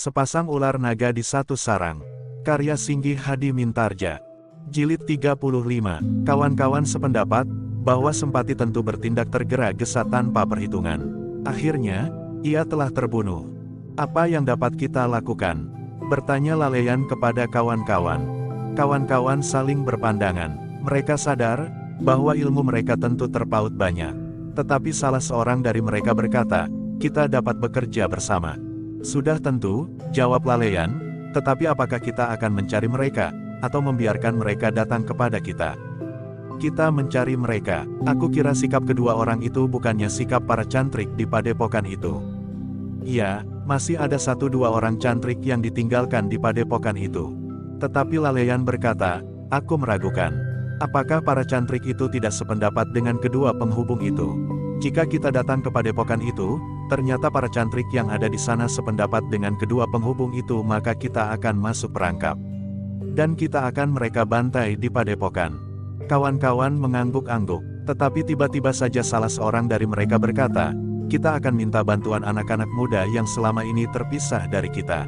Sepasang ular naga di satu sarang. Karya Singgi Hadi Mintarja. Jilid 35. Kawan-kawan sependapat, bahwa Sempati tentu bertindak tergera-gesa tanpa perhitungan. Akhirnya, ia telah terbunuh. Apa yang dapat kita lakukan? Bertanya Laleyan kepada kawan-kawan. Kawan-kawan saling berpandangan. Mereka sadar, bahwa ilmu mereka tentu terpaut banyak. Tetapi salah seorang dari mereka berkata, kita dapat bekerja bersama. Sudah tentu, jawab Laleyan, tetapi apakah kita akan mencari mereka, atau membiarkan mereka datang kepada kita? Kita mencari mereka. Aku kira sikap kedua orang itu bukannya sikap para cantrik di padepokan itu. Iya, masih ada satu dua orang cantrik yang ditinggalkan di padepokan itu. Tetapi Laleyan berkata, aku meragukan. Apakah para cantrik itu tidak sependapat dengan kedua penghubung itu? Jika kita datang ke padepokan itu, ternyata para cantrik yang ada di sana sependapat dengan kedua penghubung itu maka kita akan masuk perangkap. Dan kita akan mereka bantai di padepokan. Kawan-kawan mengangguk-angguk, tetapi tiba-tiba saja salah seorang dari mereka berkata, kita akan minta bantuan anak-anak muda yang selama ini terpisah dari kita.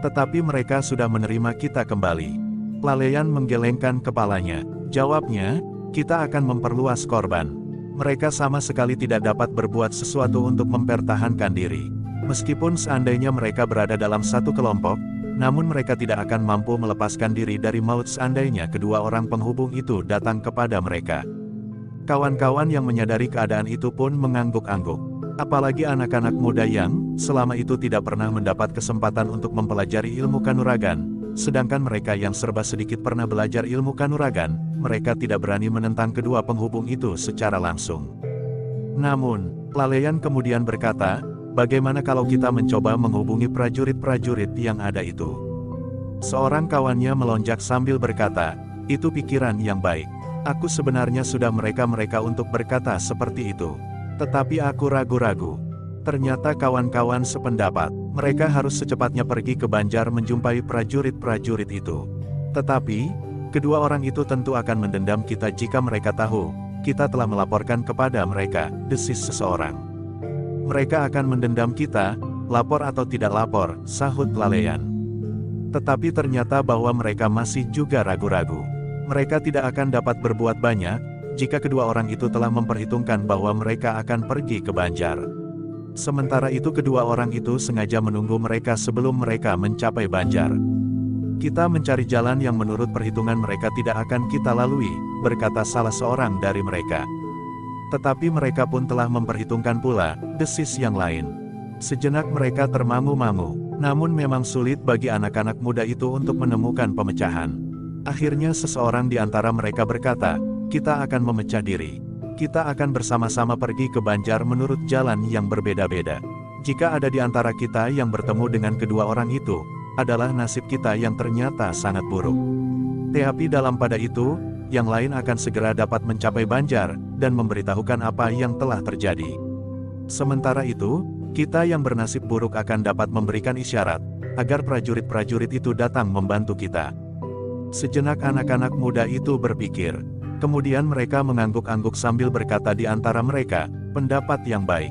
Tetapi mereka sudah menerima kita kembali. Laleyan menggelengkan kepalanya. Jawabnya, kita akan memperluas korban. Mereka sama sekali tidak dapat berbuat sesuatu untuk mempertahankan diri. Meskipun seandainya mereka berada dalam satu kelompok, namun mereka tidak akan mampu melepaskan diri dari maut seandainya kedua orang penghubung itu datang kepada mereka. Kawan-kawan yang menyadari keadaan itu pun mengangguk-angguk. Apalagi anak-anak muda yang, selama itu tidak pernah mendapat kesempatan untuk mempelajari ilmu kanuragan, sedangkan mereka yang serba sedikit pernah belajar ilmu kanuragan, mereka tidak berani menentang kedua penghubung itu secara langsung. Namun, Laleyan kemudian berkata, Bagaimana kalau kita mencoba menghubungi prajurit-prajurit yang ada itu? Seorang kawannya melonjak sambil berkata, itu pikiran yang baik. Aku sebenarnya sudah mereka-mereka untuk berkata seperti itu. Tetapi aku ragu-ragu. Ternyata kawan-kawan sependapat, mereka harus secepatnya pergi ke Banjar menjumpai prajurit-prajurit itu. Tetapi, kedua orang itu tentu akan mendendam kita jika mereka tahu, kita telah melaporkan kepada mereka, desis seseorang. Mereka akan mendendam kita, lapor atau tidak lapor, sahut Lalean. Tetapi ternyata bahwa mereka masih juga ragu-ragu. Mereka tidak akan dapat berbuat banyak, jika kedua orang itu telah memperhitungkan bahwa mereka akan pergi ke Banjar. Sementara itu kedua orang itu sengaja menunggu mereka sebelum mereka mencapai Banjar. Kita mencari jalan yang menurut perhitungan mereka tidak akan kita lalui, berkata salah seorang dari mereka. Tetapi mereka pun telah memperhitungkan pula, desis yang lain. Sejenak mereka termangu-mangu, namun memang sulit bagi anak-anak muda itu untuk menemukan pemecahan. Akhirnya seseorang di antara mereka berkata, kita akan memecah diri. Kita akan bersama-sama pergi ke Banjar menurut jalan yang berbeda-beda. Jika ada di antara kita yang bertemu dengan kedua orang itu, adalah nasib kita yang ternyata sangat buruk. Tetapi dalam pada itu, yang lain akan segera dapat mencapai Banjar, dan memberitahukan apa yang telah terjadi. Sementara itu, kita yang bernasib buruk akan dapat memberikan isyarat, agar prajurit-prajurit itu datang membantu kita. Sejenak anak-anak muda itu berpikir, kemudian mereka mengangguk-angguk sambil berkata di antara mereka, pendapat yang baik.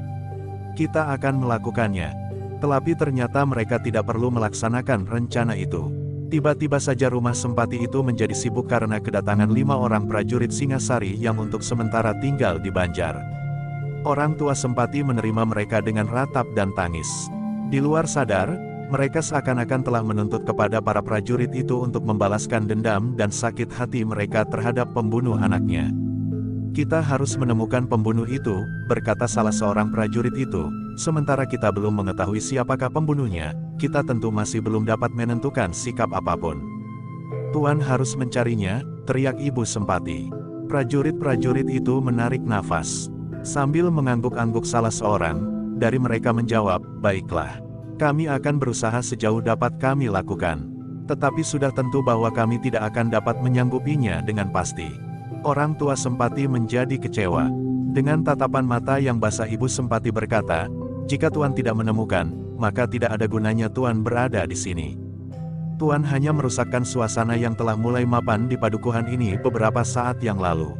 Kita akan melakukannya. Tetapi ternyata mereka tidak perlu melaksanakan rencana itu. Tiba-tiba saja rumah Sempati itu menjadi sibuk karena kedatangan lima orang prajurit Singasari yang untuk sementara tinggal di Banjar. Orang tua Sempati menerima mereka dengan ratap dan tangis. Di luar sadar, mereka seakan-akan telah menuntut kepada para prajurit itu untuk membalaskan dendam dan sakit hati mereka terhadap pembunuh anaknya. Kita harus menemukan pembunuh itu, berkata salah seorang prajurit itu, sementara kita belum mengetahui siapakah pembunuhnya, kita tentu masih belum dapat menentukan sikap apa pun. Tuan harus mencarinya, teriak ibu sempati. Prajurit-prajurit itu menarik nafas. Sambil mengangguk-angguk salah seorang, dari mereka menjawab, baiklah. Kami akan berusaha sejauh dapat kami lakukan. Tetapi sudah tentu bahwa kami tidak akan dapat menyanggupinya dengan pasti. Orang tua Sempati menjadi kecewa. Dengan tatapan mata yang basah ibu Sempati berkata, jika Tuan tidak menemukan, maka tidak ada gunanya Tuan berada di sini. Tuan hanya merusakkan suasana yang telah mulai mapan di padukuhan ini beberapa saat yang lalu.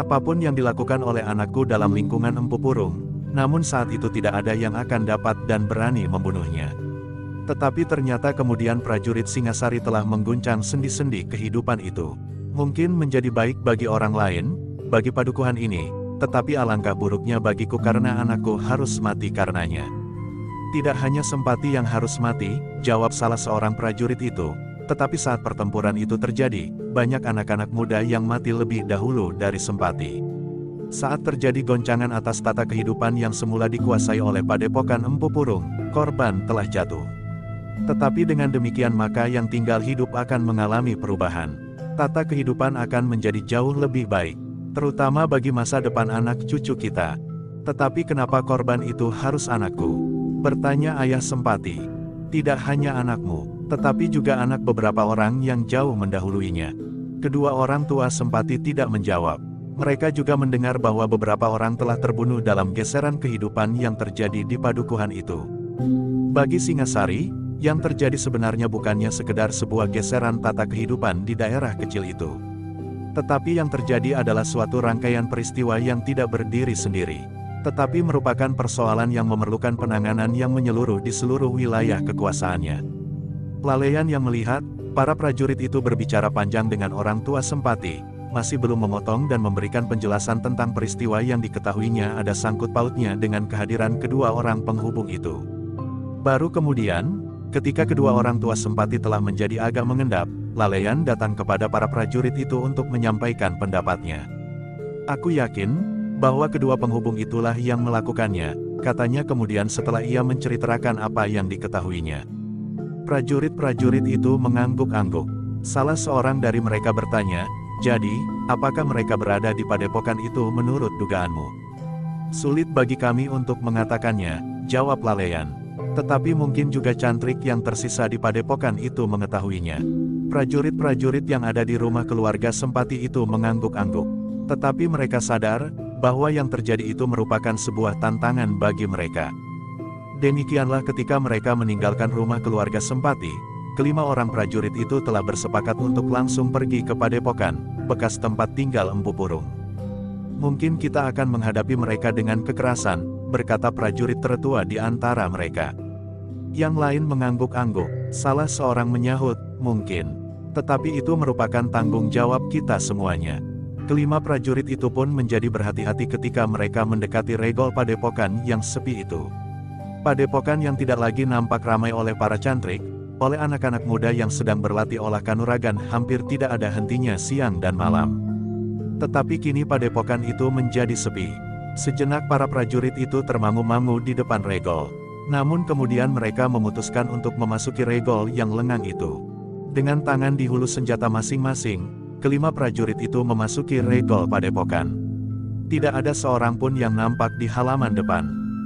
Apa pun yang dilakukan oleh anakku dalam lingkungan Empu Purung, namun saat itu tidak ada yang akan dapat dan berani membunuhnya. Tetapi ternyata kemudian prajurit Singasari telah mengguncang sendi-sendi kehidupan itu. Mungkin menjadi baik bagi orang lain, bagi padukuhan ini, tetapi alangkah buruknya bagiku karena anakku harus mati karenanya. Tidak hanya Sempati yang harus mati, jawab salah seorang prajurit itu, tetapi saat pertempuran itu terjadi, banyak anak-anak muda yang mati lebih dahulu dari Sempati. Saat terjadi goncangan atas tata kehidupan yang semula dikuasai oleh Padepokan Empu Purung, korban telah jatuh. Tetapi dengan demikian maka yang tinggal hidup akan mengalami perubahan. Tata kehidupan akan menjadi jauh lebih baik terutama bagi masa depan anak cucu kita. Tetapi kenapa korban itu harus anakku? Bertanya ayah Sempati. Tidak hanya anakmu, tetapi juga anak beberapa orang yang jauh mendahuluinya. Kedua orang tua Sempati tidak menjawab. Mereka juga mendengar bahwa beberapa orang telah terbunuh dalam geseran kehidupan yang terjadi di padukuhan itu. Bagi Singasari, yang terjadi sebenarnya bukannya sekedar sebuah geseran tata kehidupan di daerah kecil itu. Tetapi yang terjadi adalah suatu rangkaian peristiwa yang tidak berdiri sendiri. Tetapi merupakan persoalan yang memerlukan penanganan yang menyeluruh di seluruh wilayah kekuasaannya. Lalean yang melihat, para prajurit itu berbicara panjang dengan orang tua Sempati, masih belum memotong dan memberikan penjelasan tentang peristiwa yang diketahuinya ada sangkut pautnya dengan kehadiran kedua orang penghubung itu. Baru kemudian, ketika kedua orang tua Sempati telah menjadi agak mengendap, Lalean datang kepada para prajurit itu untuk menyampaikan pendapatnya. Aku yakin, bahwa kedua penghubung itulah yang melakukannya, katanya kemudian setelah ia menceritakan apa yang diketahuinya. Prajurit-prajurit itu mengangguk-angguk. Salah seorang dari mereka bertanya, jadi, apakah mereka berada di padepokan itu menurut dugaanmu? Sulit bagi kami untuk mengatakannya, jawab Lalean. Tetapi mungkin juga cantrik yang tersisa di padepokan itu mengetahuinya. Prajurit-prajurit yang ada di rumah keluarga Sempati itu mengangguk-angguk. Tetapi mereka sadar, bahwa yang terjadi itu merupakan sebuah tantangan bagi mereka. Demikianlah ketika mereka meninggalkan rumah keluarga Sempati, kelima orang prajurit itu telah bersepakat untuk langsung pergi ke Padepokan, bekas tempat tinggal Empu Purung. Mungkin kita akan menghadapi mereka dengan kekerasan, berkata prajurit tertua di antara mereka. Yang lain mengangguk-angguk, salah seorang menyahut, mungkin. Tetapi itu merupakan tanggung jawab kita semuanya. Kelima prajurit itu pun menjadi berhati-hati ketika mereka mendekati regol padepokan yang sepi itu. Padepokan yang tidak lagi nampak ramai oleh para cantrik, oleh anak-anak muda yang sedang berlatih olah kanuragan hampir tidak ada hentinya siang dan malam. Tetapi kini padepokan itu menjadi sepi. Sejenak para prajurit itu termangu-mangu di depan regol. Namun kemudian mereka memutuskan untuk memasuki regol yang lengang itu. Dengan tangan di hulu senjata masing-masing, kelima prajurit itu memasuki regol padepokan. Tidak ada seorang pun yang nampak di halaman depan.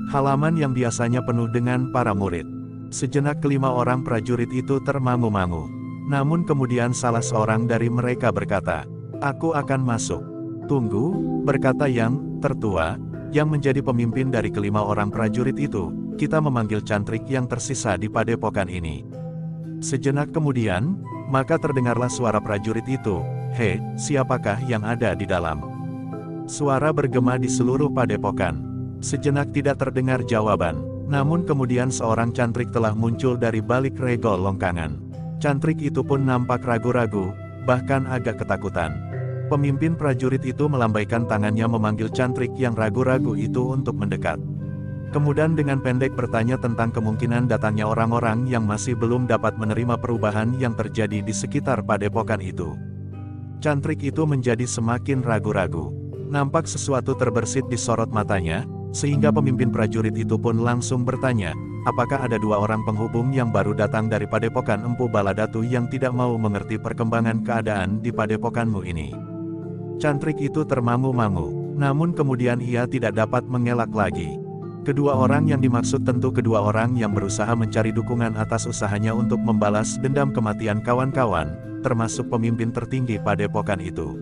Halaman yang biasanya penuh dengan para murid. Sejenak kelima orang prajurit itu termangu-mangu. Namun kemudian salah seorang dari mereka berkata, Aku akan masuk. Tunggu, berkata yang tertua, yang menjadi pemimpin dari kelima orang prajurit itu, kita memanggil cantrik yang tersisa di padepokan ini. Sejenak kemudian, maka terdengarlah suara prajurit itu, He, siapakah yang ada di dalam? Suara bergema di seluruh padepokan. Sejenak tidak terdengar jawaban, namun kemudian seorang cantrik telah muncul dari balik regol longkangan. Cantrik itu pun nampak ragu-ragu, bahkan agak ketakutan. Pemimpin prajurit itu melambaikan tangannya memanggil cantrik yang ragu-ragu itu untuk mendekat. Kemudian dengan pendek bertanya tentang kemungkinan datangnya orang-orang yang masih belum dapat menerima perubahan yang terjadi di sekitar padepokan itu. Cantrik itu menjadi semakin ragu-ragu. Nampak sesuatu terbersit di sorot matanya, sehingga pemimpin prajurit itu pun langsung bertanya, apakah ada dua orang penghubung yang baru datang dari padepokan Empu Baladatu yang tidak mau mengerti perkembangan keadaan di padepokanmu ini. Cantrik itu termangu-mangu, namun kemudian ia tidak dapat mengelak lagi. Kedua orang yang dimaksud tentu kedua orang yang berusaha mencari dukungan atas usahanya untuk membalas dendam kematian kawan-kawan, termasuk pemimpin tertinggi padepokan itu.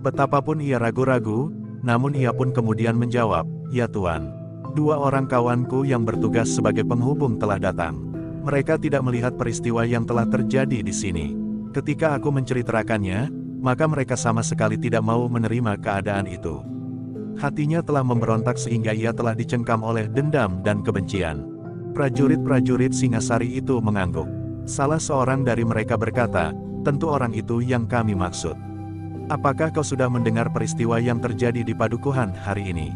Betapapun ia ragu-ragu, namun ia pun kemudian menjawab, Ya Tuan. Dua orang kawanku yang bertugas sebagai penghubung telah datang. Mereka tidak melihat peristiwa yang telah terjadi di sini. Ketika aku menceritakannya, maka mereka sama sekali tidak mau menerima keadaan itu. Hatinya telah memberontak sehingga ia telah dicengkam oleh dendam dan kebencian. Prajurit-prajurit Singasari itu mengangguk. Salah seorang dari mereka berkata, tentu orang itu yang kami maksud. Apakah kau sudah mendengar peristiwa yang terjadi di padukuhan hari ini?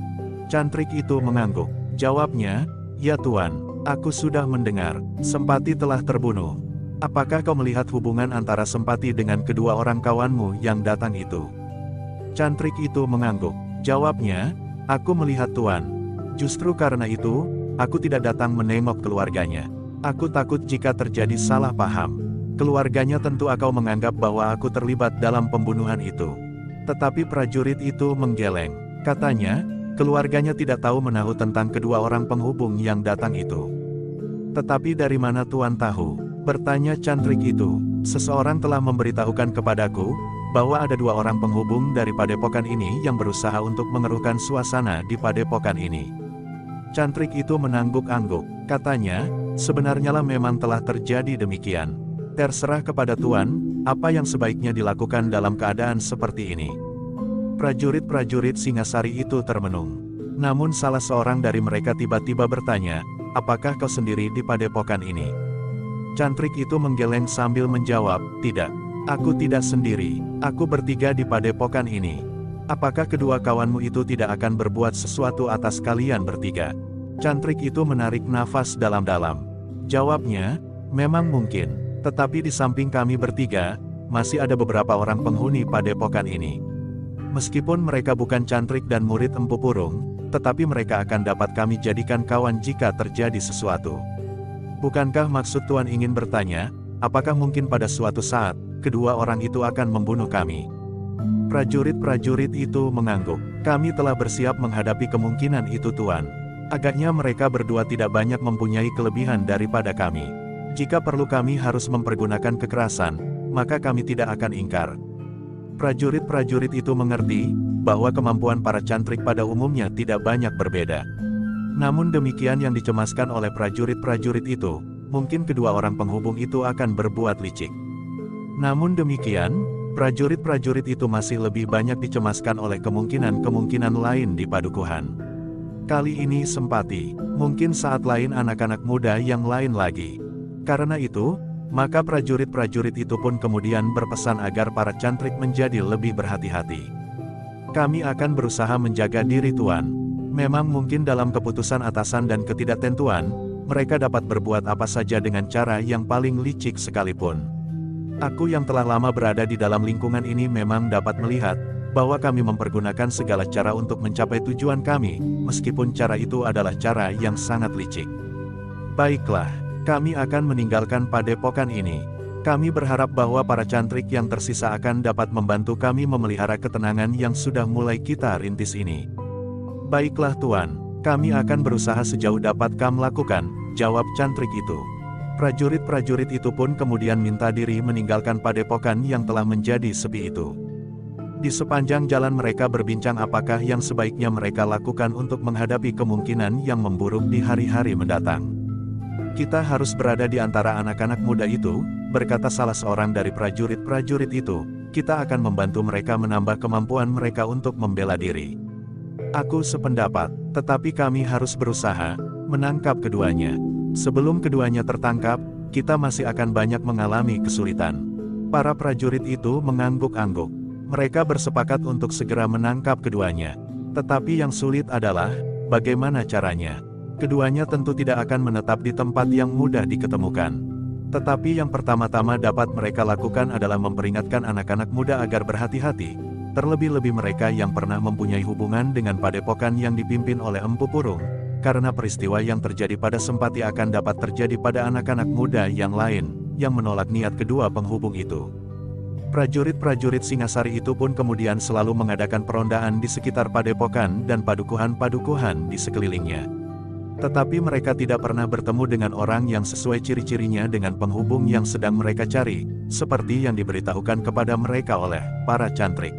Cantrik itu mengangguk. Jawabnya, ya Tuan, aku sudah mendengar, Sempati telah terbunuh. Apakah kau melihat hubungan antara Sempati dengan kedua orang kawanmu yang datang itu? Cantrik itu mengangguk. Jawabnya, aku melihat Tuan. Justru karena itu, Aku tidak datang menengok keluarganya. Aku takut jika terjadi salah paham. Keluarganya tentu akan menganggap bahwa aku terlibat dalam pembunuhan itu. Tetapi prajurit itu menggeleng. Katanya, keluarganya tidak tahu menahu tentang kedua orang penghubung yang datang itu. Tetapi dari mana Tuan tahu? Bertanya cantrik itu. Seseorang telah memberitahukan kepadaku, bahwa ada dua orang penghubung dari padepokan ini yang berusaha untuk mengeruhkan suasana di padepokan ini. Cantrik itu menangguk-angguk. Katanya, sebenarnya lah memang telah terjadi demikian. Terserah kepada Tuan, apa yang sebaiknya dilakukan dalam keadaan seperti ini. Prajurit-prajurit Singasari itu termenung. Namun salah seorang dari mereka tiba-tiba bertanya, apakah kau sendiri di padepokan ini? Cantrik itu menggeleng sambil menjawab, tidak. Aku tidak sendiri, aku bertiga di padepokan ini. Apakah kedua kawanmu itu tidak akan berbuat sesuatu atas kalian bertiga? Cantrik itu menarik nafas dalam-dalam. Jawabnya, memang mungkin, tetapi di samping kami bertiga, masih ada beberapa orang penghuni padepokan ini. Meskipun mereka bukan cantrik dan murid Empu Purung, tetapi mereka akan dapat kami jadikan kawan jika terjadi sesuatu. Bukankah maksud Tuan ingin bertanya, apakah mungkin pada suatu saat, kedua orang itu akan membunuh kami? Prajurit-prajurit itu mengangguk. Kami telah bersiap menghadapi kemungkinan itu Tuan. Agaknya mereka berdua tidak banyak mempunyai kelebihan daripada kami. Jika perlu kami harus mempergunakan kekerasan, maka kami tidak akan ingkar. Prajurit-prajurit itu mengerti, bahwa kemampuan para cantrik pada umumnya tidak banyak berbeda. Namun demikian yang dicemaskan oleh prajurit-prajurit itu, mungkin kedua orang penghubung itu akan berbuat licik. Namun demikian, prajurit-prajurit itu masih lebih banyak dicemaskan oleh kemungkinan-kemungkinan lain di padukuhan. Kali ini sempati, mungkin saat lain anak-anak muda yang lain lagi. Karena itu, maka prajurit-prajurit itu pun kemudian berpesan agar para cantrik menjadi lebih berhati-hati. Kami akan berusaha menjaga diri Tuan. Memang mungkin dalam keputusan atasan dan ketidaktentuan, mereka dapat berbuat apa saja dengan cara yang paling licik sekalipun. Aku yang telah lama berada di dalam lingkungan ini memang dapat melihat, bahwa kami mempergunakan segala cara untuk mencapai tujuan kami, meskipun cara itu adalah cara yang sangat licik. Baiklah, kami akan meninggalkan padepokan ini. Kami berharap bahwa para cantrik yang tersisa akan dapat membantu kami memelihara ketenangan yang sudah mulai kita rintis ini. Baiklah Tuan, kami akan berusaha sejauh dapat kami lakukan, jawab cantrik itu. Prajurit-prajurit itu pun kemudian minta diri meninggalkan padepokan yang telah menjadi sepi itu. Di sepanjang jalan mereka berbincang apakah yang sebaiknya mereka lakukan untuk menghadapi kemungkinan yang memburuk di hari-hari mendatang. Kita harus berada di antara anak-anak muda itu, berkata salah seorang dari prajurit-prajurit itu, kita akan membantu mereka menambah kemampuan mereka untuk membela diri. Aku sependapat, tetapi kami harus berusaha, menangkap keduanya. Sebelum keduanya tertangkap, kita masih akan banyak mengalami kesulitan. Para prajurit itu mengangguk-angguk. Mereka bersepakat untuk segera menangkap keduanya. Tetapi yang sulit adalah, bagaimana caranya? Keduanya tentu tidak akan menetap di tempat yang mudah diketemukan. Tetapi yang pertama-tama dapat mereka lakukan adalah memperingatkan anak-anak muda agar berhati-hati, terlebih-lebih mereka yang pernah mempunyai hubungan dengan padepokan yang dipimpin oleh Empu Purung, karena peristiwa yang terjadi pada Sempati akan dapat terjadi pada anak-anak muda yang lain, yang menolak niat kedua penghubung itu. Prajurit-prajurit Singasari itu pun kemudian selalu mengadakan perondaan di sekitar padepokan dan padukuhan-padukuhan di sekelilingnya. Tetapi mereka tidak pernah bertemu dengan orang yang sesuai ciri-cirinya dengan penghubung yang sedang mereka cari, seperti yang diberitahukan kepada mereka oleh para cantrik.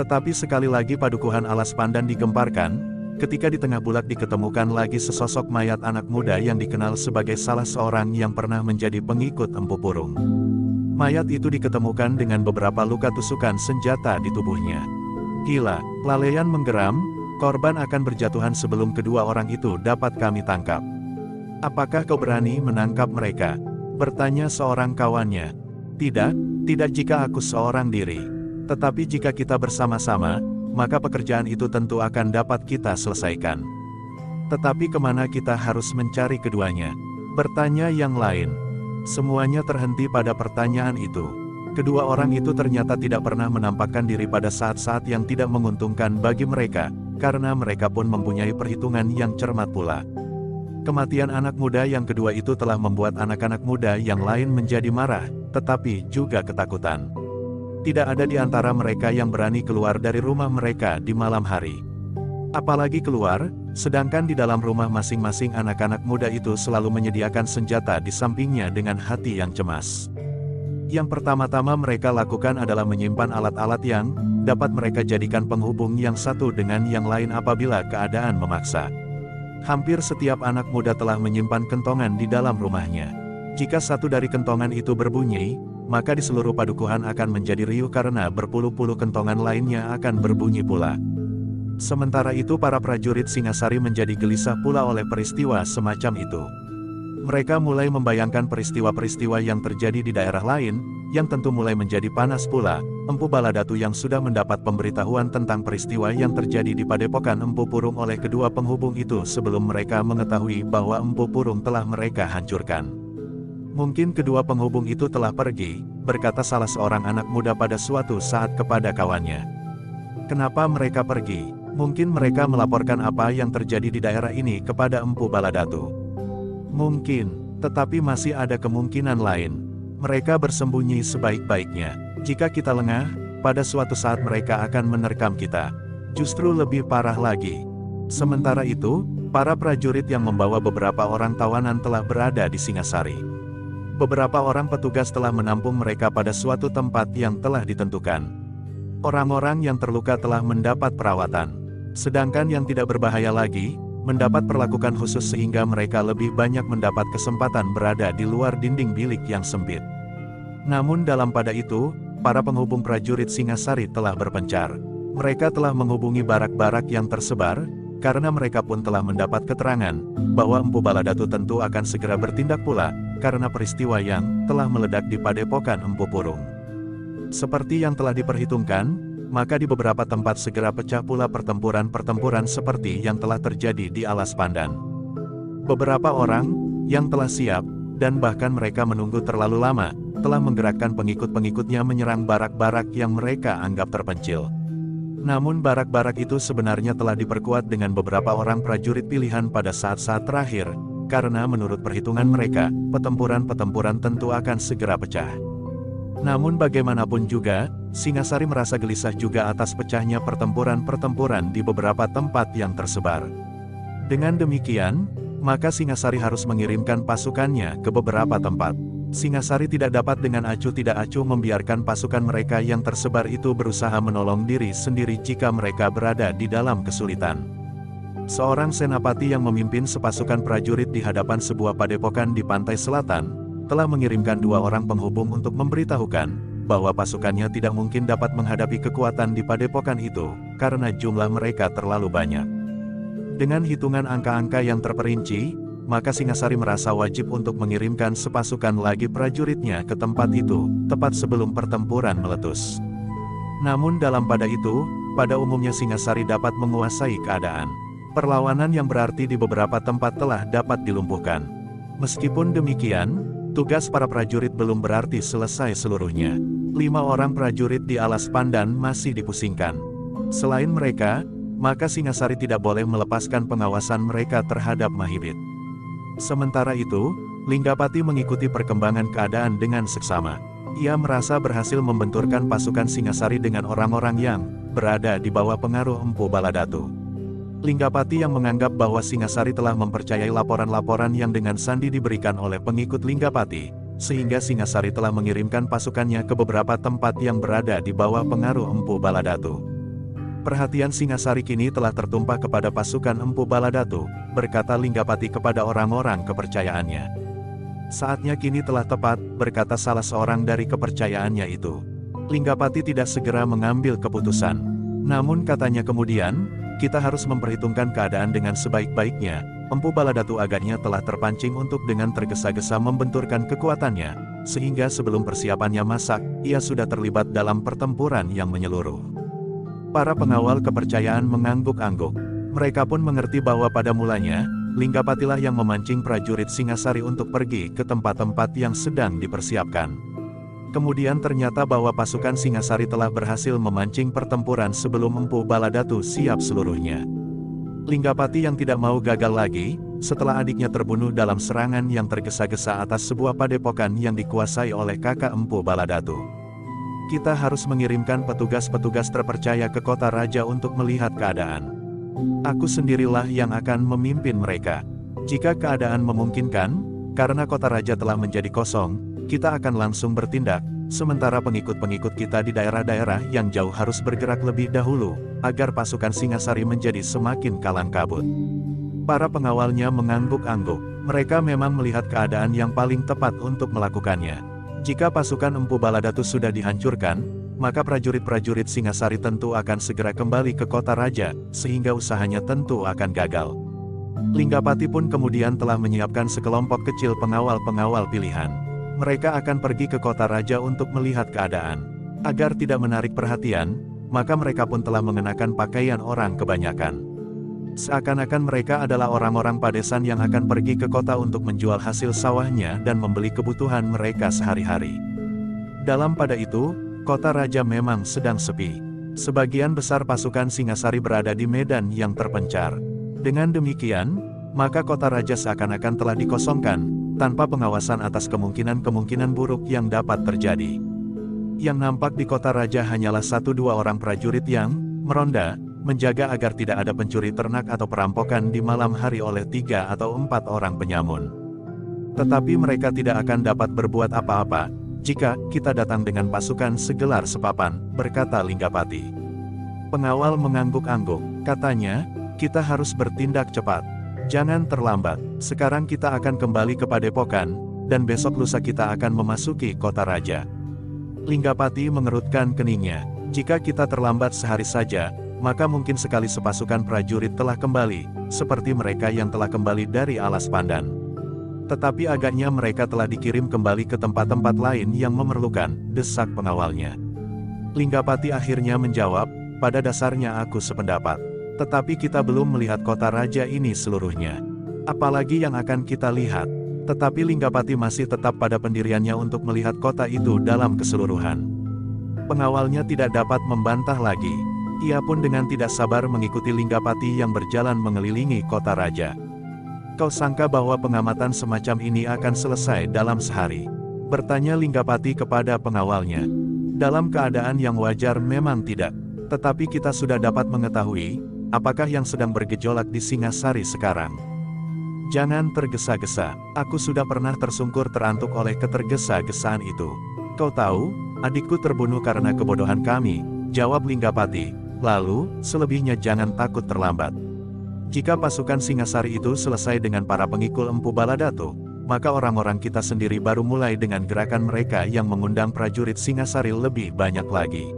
Tetapi sekali lagi padukuhan alas pandan digemparkan, Ketika di tengah bulat diketemukan lagi sesosok mayat anak muda yang dikenal sebagai salah seorang yang pernah menjadi pengikut Empu Purung. Mayat itu diketemukan dengan beberapa luka tusukan senjata di tubuhnya. Gila, Lalean menggeram, korban akan berjatuhan sebelum kedua orang itu dapat kami tangkap. Apakah kau berani menangkap mereka? Bertanya seorang kawannya. Tidak, tidak jika aku seorang diri. Tetapi jika kita bersama-sama, maka pekerjaan itu tentu akan dapat kita selesaikan. Tetapi ke mana kita harus mencari keduanya? Bertanya yang lain. Semuanya terhenti pada pertanyaan itu. Kedua orang itu ternyata tidak pernah menampakkan diri pada saat-saat yang tidak menguntungkan bagi mereka, karena mereka pun mempunyai perhitungan yang cermat pula. Kematian anak muda yang kedua itu telah membuat anak-anak muda yang lain menjadi marah, tetapi juga ketakutan. Tidak ada di antara mereka yang berani keluar dari rumah mereka di malam hari. Apalagi keluar, sedangkan di dalam rumah masing-masing anak-anak muda itu selalu menyediakan senjata di sampingnya dengan hati yang cemas. Yang pertama-tama mereka lakukan adalah menyimpan alat-alat yang dapat mereka jadikan penghubung yang satu dengan yang lain apabila keadaan memaksa. Hampir setiap anak muda telah menyimpan kentongan di dalam rumahnya. Jika satu dari kentongan itu berbunyi, maka di seluruh padukuhan akan menjadi riuh karena berpuluh-puluh kentongan lainnya akan berbunyi pula. Sementara itu para prajurit Singasari menjadi gelisah pula oleh peristiwa semacam itu. Mereka mulai membayangkan peristiwa-peristiwa yang terjadi di daerah lain, yang tentu mulai menjadi panas pula, Empu Baladatu yang sudah mendapat pemberitahuan tentang peristiwa yang terjadi di Padepokan Empu Purung oleh kedua penghubung itu sebelum mereka mengetahui bahwa Empu Purung telah mereka hancurkan. Mungkin kedua penghubung itu telah pergi, berkata salah seorang anak muda pada suatu saat kepada kawannya. Kenapa mereka pergi? Mungkin mereka melaporkan apa yang terjadi di daerah ini kepada Empu Baladatu. Mungkin, tetapi masih ada kemungkinan lain. Mereka bersembunyi sebaik-baiknya. Jika kita lengah, pada suatu saat mereka akan menerkam kita. Justru lebih parah lagi. Sementara itu, para prajurit yang membawa beberapa orang tawanan telah berada di Singasari. Beberapa orang petugas telah menampung mereka pada suatu tempat yang telah ditentukan. Orang-orang yang terluka telah mendapat perawatan. Sedangkan yang tidak berbahaya lagi, mendapat perlakukan khusus sehingga mereka lebih banyak mendapat kesempatan berada di luar dinding bilik yang sempit. Namun dalam pada itu, para penghubung prajurit Singasari telah berpencar. Mereka telah menghubungi barak-barak yang tersebar, karena mereka pun telah mendapat keterangan, bahwa Empu Baladatu tentu akan segera bertindak pula, karena peristiwa yang telah meledak di padepokan Empu Purung. Seperti yang telah diperhitungkan, maka di beberapa tempat segera pecah pula pertempuran-pertempuran seperti yang telah terjadi di Alas Pandan. Beberapa orang, yang telah siap, dan bahkan mereka menunggu terlalu lama, telah menggerakkan pengikut-pengikutnya menyerang barak-barak yang mereka anggap terpencil. Namun barak-barak itu sebenarnya telah diperkuat dengan beberapa orang prajurit pilihan pada saat-saat terakhir, karena menurut perhitungan mereka, petempuran-petempuran tentu akan segera pecah. Namun bagaimanapun juga, Singasari merasa gelisah juga atas pecahnya pertempuran-pertempuran di beberapa tempat yang tersebar. Dengan demikian, maka Singasari harus mengirimkan pasukannya ke beberapa tempat. Singasari tidak dapat dengan acuh tidak acuh membiarkan pasukan mereka yang tersebar itu berusaha menolong diri sendiri jika mereka berada di dalam kesulitan. Seorang senapati yang memimpin sepasukan prajurit di hadapan sebuah padepokan di pantai selatan, telah mengirimkan dua orang penghubung untuk memberitahukan, bahwa pasukannya tidak mungkin dapat menghadapi kekuatan di padepokan itu, karena jumlah mereka terlalu banyak. Dengan hitungan angka-angka yang terperinci, maka Singasari merasa wajib untuk mengirimkan sepasukan lagi prajuritnya ke tempat itu, tepat sebelum pertempuran meletus. Namun dalam pada itu, pada umumnya Singasari dapat menguasai keadaan. Perlawanan yang berarti di beberapa tempat telah dapat dilumpuhkan. Meskipun demikian, tugas para prajurit belum berarti selesai seluruhnya. Lima orang prajurit di alas pandan masih dipusingkan. Selain mereka, maka Singasari tidak boleh melepaskan pengawasan mereka terhadap Mahibit. Sementara itu, Linggapati mengikuti perkembangan keadaan dengan seksama. Ia merasa berhasil membenturkan pasukan Singasari dengan orang-orang yang berada di bawah pengaruh Empu Baladatu. Linggapati yang menganggap bahwa Singasari telah mempercayai laporan-laporan yang dengan sandi diberikan oleh pengikut Linggapati, sehingga Singasari telah mengirimkan pasukannya ke beberapa tempat yang berada di bawah pengaruh Empu Baladatu. Perhatian Singasari kini telah tertumpah kepada pasukan Empu Baladatu, berkata Linggapati kepada orang-orang kepercayaannya. Saatnya kini telah tepat, berkata salah seorang dari kepercayaannya itu. Linggapati tidak segera mengambil keputusan. Namun katanya kemudian, kita harus memperhitungkan keadaan dengan sebaik-baiknya, Empu Baladatu agaknya telah terpancing untuk dengan tergesa-gesa membenturkan kekuatannya, sehingga sebelum persiapannya masak, ia sudah terlibat dalam pertempuran yang menyeluruh. Para pengawal kepercayaan mengangguk-angguk. Mereka pun mengerti bahwa pada mulanya, Linggapatilah yang memancing prajurit Singasari untuk pergi ke tempat-tempat yang sedang dipersiapkan. Kemudian ternyata bahwa pasukan Singasari telah berhasil memancing pertempuran sebelum Empu Baladatu siap seluruhnya. Linggapati yang tidak mau gagal lagi, setelah adiknya terbunuh dalam serangan yang tergesa-gesa atas sebuah padepokan yang dikuasai oleh kakak Empu Baladatu. Kita harus mengirimkan petugas-petugas terpercaya ke kota raja untuk melihat keadaan. Aku sendirilah yang akan memimpin mereka. Jika keadaan memungkinkan, karena kota raja telah menjadi kosong, kita akan langsung bertindak, sementara pengikut-pengikut kita di daerah-daerah yang jauh harus bergerak lebih dahulu, agar pasukan Singasari menjadi semakin kalang kabut. Para pengawalnya mengangguk-angguk, mereka memang melihat keadaan yang paling tepat untuk melakukannya. Jika pasukan Empu Baladatu sudah dihancurkan, maka prajurit-prajurit Singasari tentu akan segera kembali ke kota raja, sehingga usahanya tentu akan gagal. Linggapati pun kemudian telah menyiapkan sekelompok kecil pengawal-pengawal pilihan. Mereka akan pergi ke kota raja untuk melihat keadaan. Agar tidak menarik perhatian, maka mereka pun telah mengenakan pakaian orang kebanyakan. Seakan-akan mereka adalah orang-orang padesan yang akan pergi ke kota untuk menjual hasil sawahnya dan membeli kebutuhan mereka sehari-hari. Dalam pada itu, kota raja memang sedang sepi. Sebagian besar pasukan Singasari berada di medan yang terpencar. Dengan demikian, maka kota raja seakan-akan telah dikosongkan, tanpa pengawasan atas kemungkinan-kemungkinan buruk yang dapat terjadi. Yang nampak di kota raja hanyalah satu dua orang prajurit yang, meronda, menjaga agar tidak ada pencuri ternak atau perampokan di malam hari oleh tiga atau empat orang penyamun. Tetapi mereka tidak akan dapat berbuat apa-apa, jika kita datang dengan pasukan segelar sepapan, berkata Linggapati. Pengawal mengangguk-angguk, katanya, kita harus bertindak cepat. Jangan terlambat, sekarang kita akan kembali ke Padepokan, dan besok lusa kita akan memasuki kota raja. Linggapati mengerutkan keningnya, jika kita terlambat sehari saja, maka mungkin sekali sepasukan prajurit telah kembali, seperti mereka yang telah kembali dari alas pandan. Tetapi agaknya mereka telah dikirim kembali ke tempat-tempat lain yang memerlukan, desak pengawalnya. Linggapati akhirnya menjawab, pada dasarnya aku sependapat. Tetapi kita belum melihat kota raja ini seluruhnya. Apalagi yang akan kita lihat. Tetapi Linggapati masih tetap pada pendiriannya untuk melihat kota itu dalam keseluruhan. Pengawalnya tidak dapat membantah lagi. Ia pun dengan tidak sabar mengikuti Linggapati yang berjalan mengelilingi kota raja. Kau sangka bahwa pengamatan semacam ini akan selesai dalam sehari? Bertanya Linggapati kepada pengawalnya. Dalam keadaan yang wajar memang tidak. Tetapi kita sudah dapat mengetahui, apakah yang sedang bergejolak di Singasari sekarang. Jangan tergesa-gesa, aku sudah pernah tersungkur terantuk oleh ketergesa-gesaan itu. Kau tahu, adikku terbunuh karena kebodohan kami, jawab Linggapati. Lalu, selebihnya jangan takut terlambat. Jika pasukan Singasari itu selesai dengan para pengikul Empu Baladatu, maka orang-orang kita sendiri baru mulai dengan gerakan mereka yang mengundang prajurit Singasari lebih banyak lagi.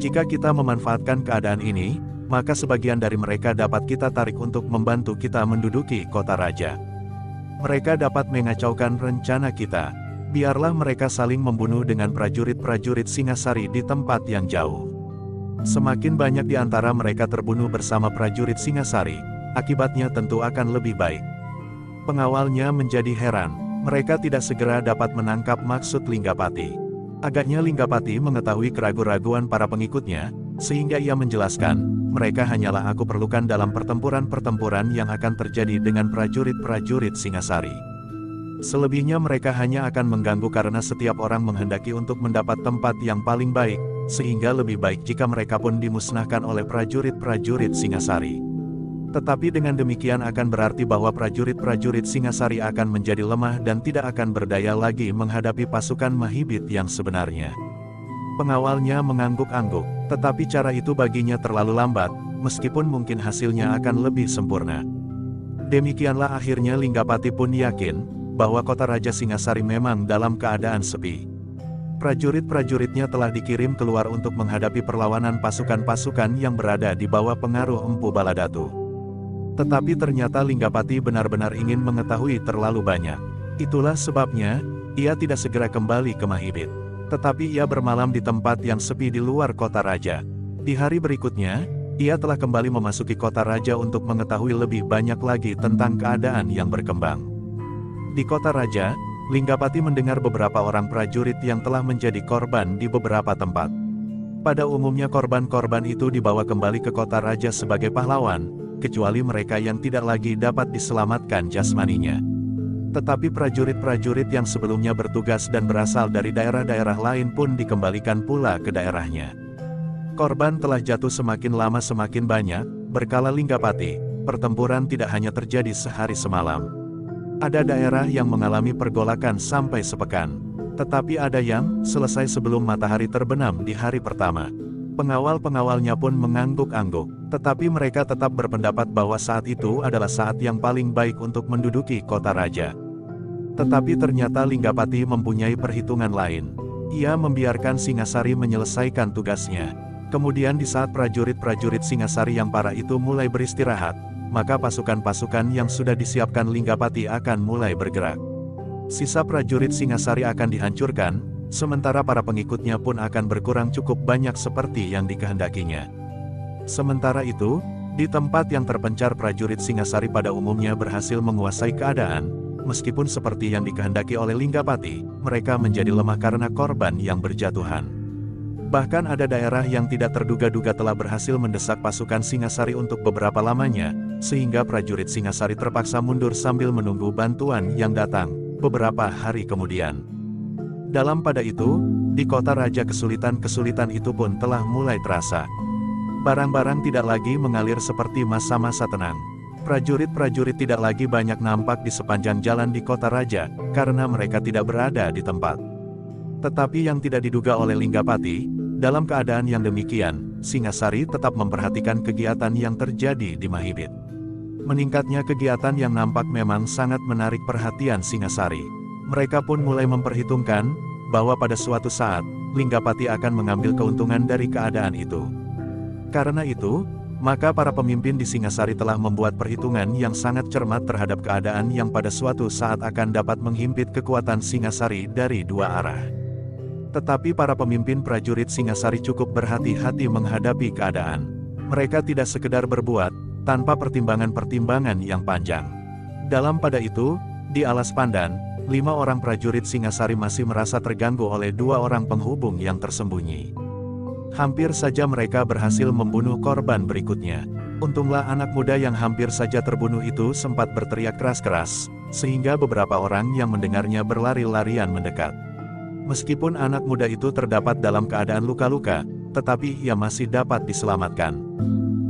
Jika kita memanfaatkan keadaan ini, maka sebagian dari mereka dapat kita tarik untuk membantu kita menduduki kota raja. Mereka dapat mengacaukan rencana kita. Biarlah mereka saling membunuh dengan prajurit-prajurit Singasari di tempat yang jauh. Semakin banyak di antara mereka terbunuh bersama prajurit Singasari, akibatnya tentu akan lebih baik. Pengawalnya menjadi heran, mereka tidak segera dapat menangkap maksud Linggapati. Agaknya Linggapati mengetahui keraguan-raguan para pengikutnya, sehingga ia menjelaskan, mereka hanyalah aku perlukan dalam pertempuran-pertempuran yang akan terjadi dengan prajurit-prajurit Singasari. Selebihnya mereka hanya akan mengganggu karena setiap orang menghendaki untuk mendapat tempat yang paling baik, sehingga lebih baik jika mereka pun dimusnahkan oleh prajurit-prajurit Singasari. Tetapi dengan demikian akan berarti bahwa prajurit-prajurit Singasari akan menjadi lemah dan tidak akan berdaya lagi menghadapi pasukan Mahibit yang sebenarnya. Pengawalnya mengangguk-angguk, tetapi cara itu baginya terlalu lambat, meskipun mungkin hasilnya akan lebih sempurna. Demikianlah akhirnya Linggapati pun yakin, bahwa kota Raja Singasari memang dalam keadaan sepi. Prajurit-prajuritnya telah dikirim keluar untuk menghadapi perlawanan pasukan-pasukan yang berada di bawah pengaruh Empu Baladatu. Tetapi ternyata Linggapati benar-benar ingin mengetahui terlalu banyak. Itulah sebabnya, ia tidak segera kembali ke Mahibit. Tetapi ia bermalam di tempat yang sepi di luar kota raja. Di hari berikutnya, ia telah kembali memasuki kota raja untuk mengetahui lebih banyak lagi tentang keadaan yang berkembang. Di kota raja, Linggapati mendengar beberapa orang prajurit yang telah menjadi korban di beberapa tempat. Pada umumnya korban-korban itu dibawa kembali ke kota raja sebagai pahlawan, kecuali mereka yang tidak lagi dapat diselamatkan jasmaninya. Tetapi prajurit-prajurit yang sebelumnya bertugas dan berasal dari daerah-daerah lain pun dikembalikan pula ke daerahnya. Korban telah jatuh semakin lama semakin banyak, berkala Linggapati, pertempuran tidak hanya terjadi sehari semalam. Ada daerah yang mengalami pergolakan sampai sepekan. Tetapi ada yang selesai sebelum matahari terbenam di hari pertama. Pengawal-pengawalnya pun mengangguk-angguk, tetapi mereka tetap berpendapat bahwa saat itu adalah saat yang paling baik untuk menduduki kota raja. Tetapi ternyata Linggapati mempunyai perhitungan lain. Ia membiarkan Singasari menyelesaikan tugasnya. Kemudian di saat prajurit-prajurit Singasari yang parah itu mulai beristirahat, maka pasukan-pasukan yang sudah disiapkan Linggapati akan mulai bergerak. Sisa prajurit Singasari akan dihancurkan, sementara para pengikutnya pun akan berkurang cukup banyak seperti yang dikehendakinya. Sementara itu, di tempat yang terpencar prajurit Singasari pada umumnya berhasil menguasai keadaan, meskipun seperti yang dikehendaki oleh Linggapati, mereka menjadi lemah karena korban yang berjatuhan. Bahkan ada daerah yang tidak terduga-duga telah berhasil mendesak pasukan Singasari untuk beberapa lamanya, sehingga prajurit Singasari terpaksa mundur sambil menunggu bantuan yang datang, beberapa hari kemudian. Dalam pada itu, di kota raja kesulitan-kesulitan itu pun telah mulai terasa. Barang-barang tidak lagi mengalir seperti masa-masa tenang. Prajurit-prajurit tidak lagi banyak nampak di sepanjang jalan di kota raja, karena mereka tidak berada di tempat. Tetapi yang tidak diduga oleh Linggapati, dalam keadaan yang demikian, Singasari tetap memperhatikan kegiatan yang terjadi di Mahibit. Meningkatnya kegiatan yang nampak memang sangat menarik perhatian Singasari. Mereka pun mulai memperhitungkan, bahwa pada suatu saat, Linggapati akan mengambil keuntungan dari keadaan itu. Karena itu, maka para pemimpin di Singasari telah membuat perhitungan yang sangat cermat terhadap keadaan yang pada suatu saat akan dapat menghimpit kekuatan Singasari dari dua arah. Tetapi para pemimpin prajurit Singasari cukup berhati-hati menghadapi keadaan. Mereka tidak sekedar berbuat, tanpa pertimbangan-pertimbangan yang panjang. Dalam pada itu, di alas pandan, lima orang prajurit Singasari masih merasa terganggu oleh dua orang penghubung yang tersembunyi. Hampir saja mereka berhasil membunuh korban berikutnya. Untunglah anak muda yang hampir saja terbunuh itu sempat berteriak keras-keras, sehingga beberapa orang yang mendengarnya berlari-larian mendekat. Meskipun anak muda itu terdapat dalam keadaan luka-luka, tetapi ia masih dapat diselamatkan.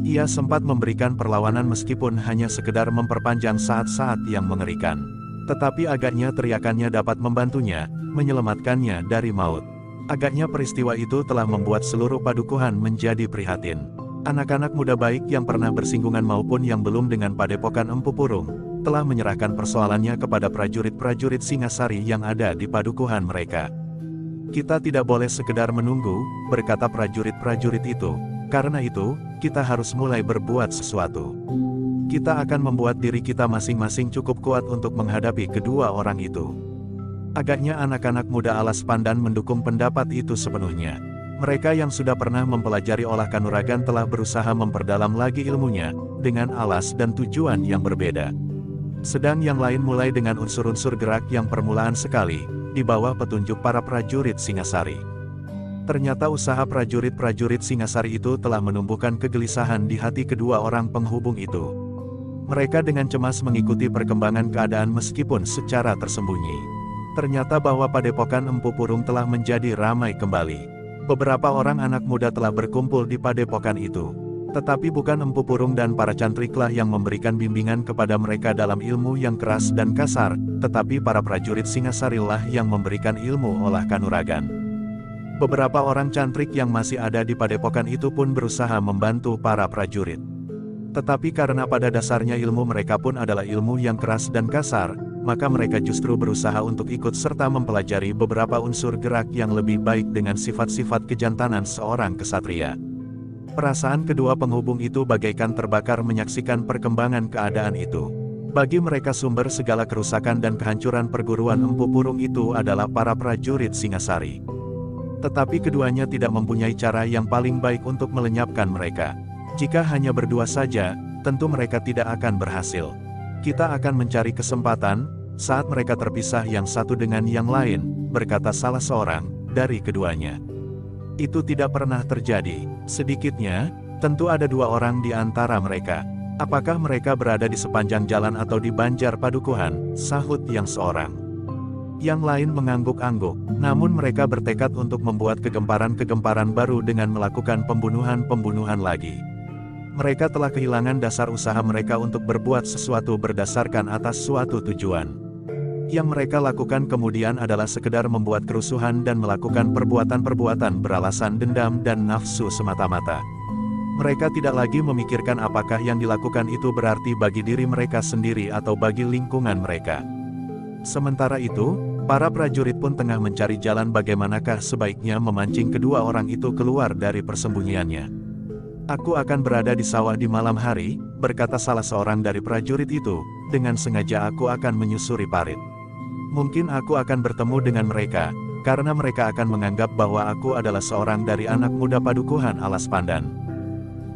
Ia sempat memberikan perlawanan meskipun hanya sekedar memperpanjang saat-saat yang mengerikan. Tetapi agaknya teriakannya dapat membantunya, menyelamatkannya dari maut. Agaknya peristiwa itu telah membuat seluruh padukuhan menjadi prihatin. Anak-anak muda baik yang pernah bersinggungan maupun yang belum dengan padepokan Empu Purung, telah menyerahkan persoalannya kepada prajurit-prajurit Singasari yang ada di padukuhan mereka. Kita tidak boleh sekedar menunggu, berkata prajurit-prajurit itu. Karena itu, kita harus mulai berbuat sesuatu kita akan membuat diri kita masing-masing cukup kuat untuk menghadapi kedua orang itu. Agaknya anak-anak muda alas pandan mendukung pendapat itu sepenuhnya. Mereka yang sudah pernah mempelajari olah kanuragan telah berusaha memperdalam lagi ilmunya, dengan alas dan tujuan yang berbeda. Sedang yang lain mulai dengan unsur-unsur gerak yang permulaan sekali, di bawah petunjuk para prajurit Singasari. Ternyata usaha prajurit-prajurit Singasari itu telah menumbuhkan kegelisahan di hati kedua orang penghubung itu. Mereka dengan cemas mengikuti perkembangan keadaan meskipun secara tersembunyi. Ternyata bahwa padepokan Empu Purung telah menjadi ramai kembali. Beberapa orang anak muda telah berkumpul di padepokan itu. Tetapi bukan Empu Purung dan para cantriklah yang memberikan bimbingan kepada mereka dalam ilmu yang keras dan kasar, tetapi para prajurit Singasarilah yang memberikan ilmu olah kanuragan. Beberapa orang cantrik yang masih ada di padepokan itu pun berusaha membantu para prajurit. Tetapi karena pada dasarnya ilmu mereka pun adalah ilmu yang keras dan kasar, maka mereka justru berusaha untuk ikut serta mempelajari beberapa unsur gerak yang lebih baik dengan sifat-sifat kejantanan seorang kesatria. Perasaan kedua penghubung itu bagaikan terbakar menyaksikan perkembangan keadaan itu. Bagi mereka sumber segala kerusakan dan kehancuran perguruan Empu Purung itu adalah para prajurit Singasari. Tetapi keduanya tidak mempunyai cara yang paling baik untuk melenyapkan mereka. Jika hanya berdua saja, tentu mereka tidak akan berhasil. Kita akan mencari kesempatan, saat mereka terpisah yang satu dengan yang lain, berkata salah seorang, dari keduanya. Itu tidak pernah terjadi. Sedikitnya, tentu ada dua orang di antara mereka. Apakah mereka berada di sepanjang jalan atau di Banjar Padukuhan, sahut yang seorang. Yang lain mengangguk-angguk, namun mereka bertekad untuk membuat kegemparan-kegemparan baru dengan melakukan pembunuhan-pembunuhan lagi. Mereka telah kehilangan dasar usaha mereka untuk berbuat sesuatu berdasarkan atas suatu tujuan. Yang mereka lakukan kemudian adalah sekedar membuat kerusuhan dan melakukan perbuatan-perbuatan beralasan dendam dan nafsu semata-mata. Mereka tidak lagi memikirkan apakah yang dilakukan itu berarti bagi diri mereka sendiri atau bagi lingkungan mereka. Sementara itu, para prajurit pun tengah mencari jalan bagaimanakah sebaiknya memancing kedua orang itu keluar dari persembunyiannya. Aku akan berada di sawah di malam hari, berkata salah seorang dari prajurit itu, dengan sengaja aku akan menyusuri parit. Mungkin aku akan bertemu dengan mereka, karena mereka akan menganggap bahwa aku adalah seorang dari anak muda padukuhan alas pandan.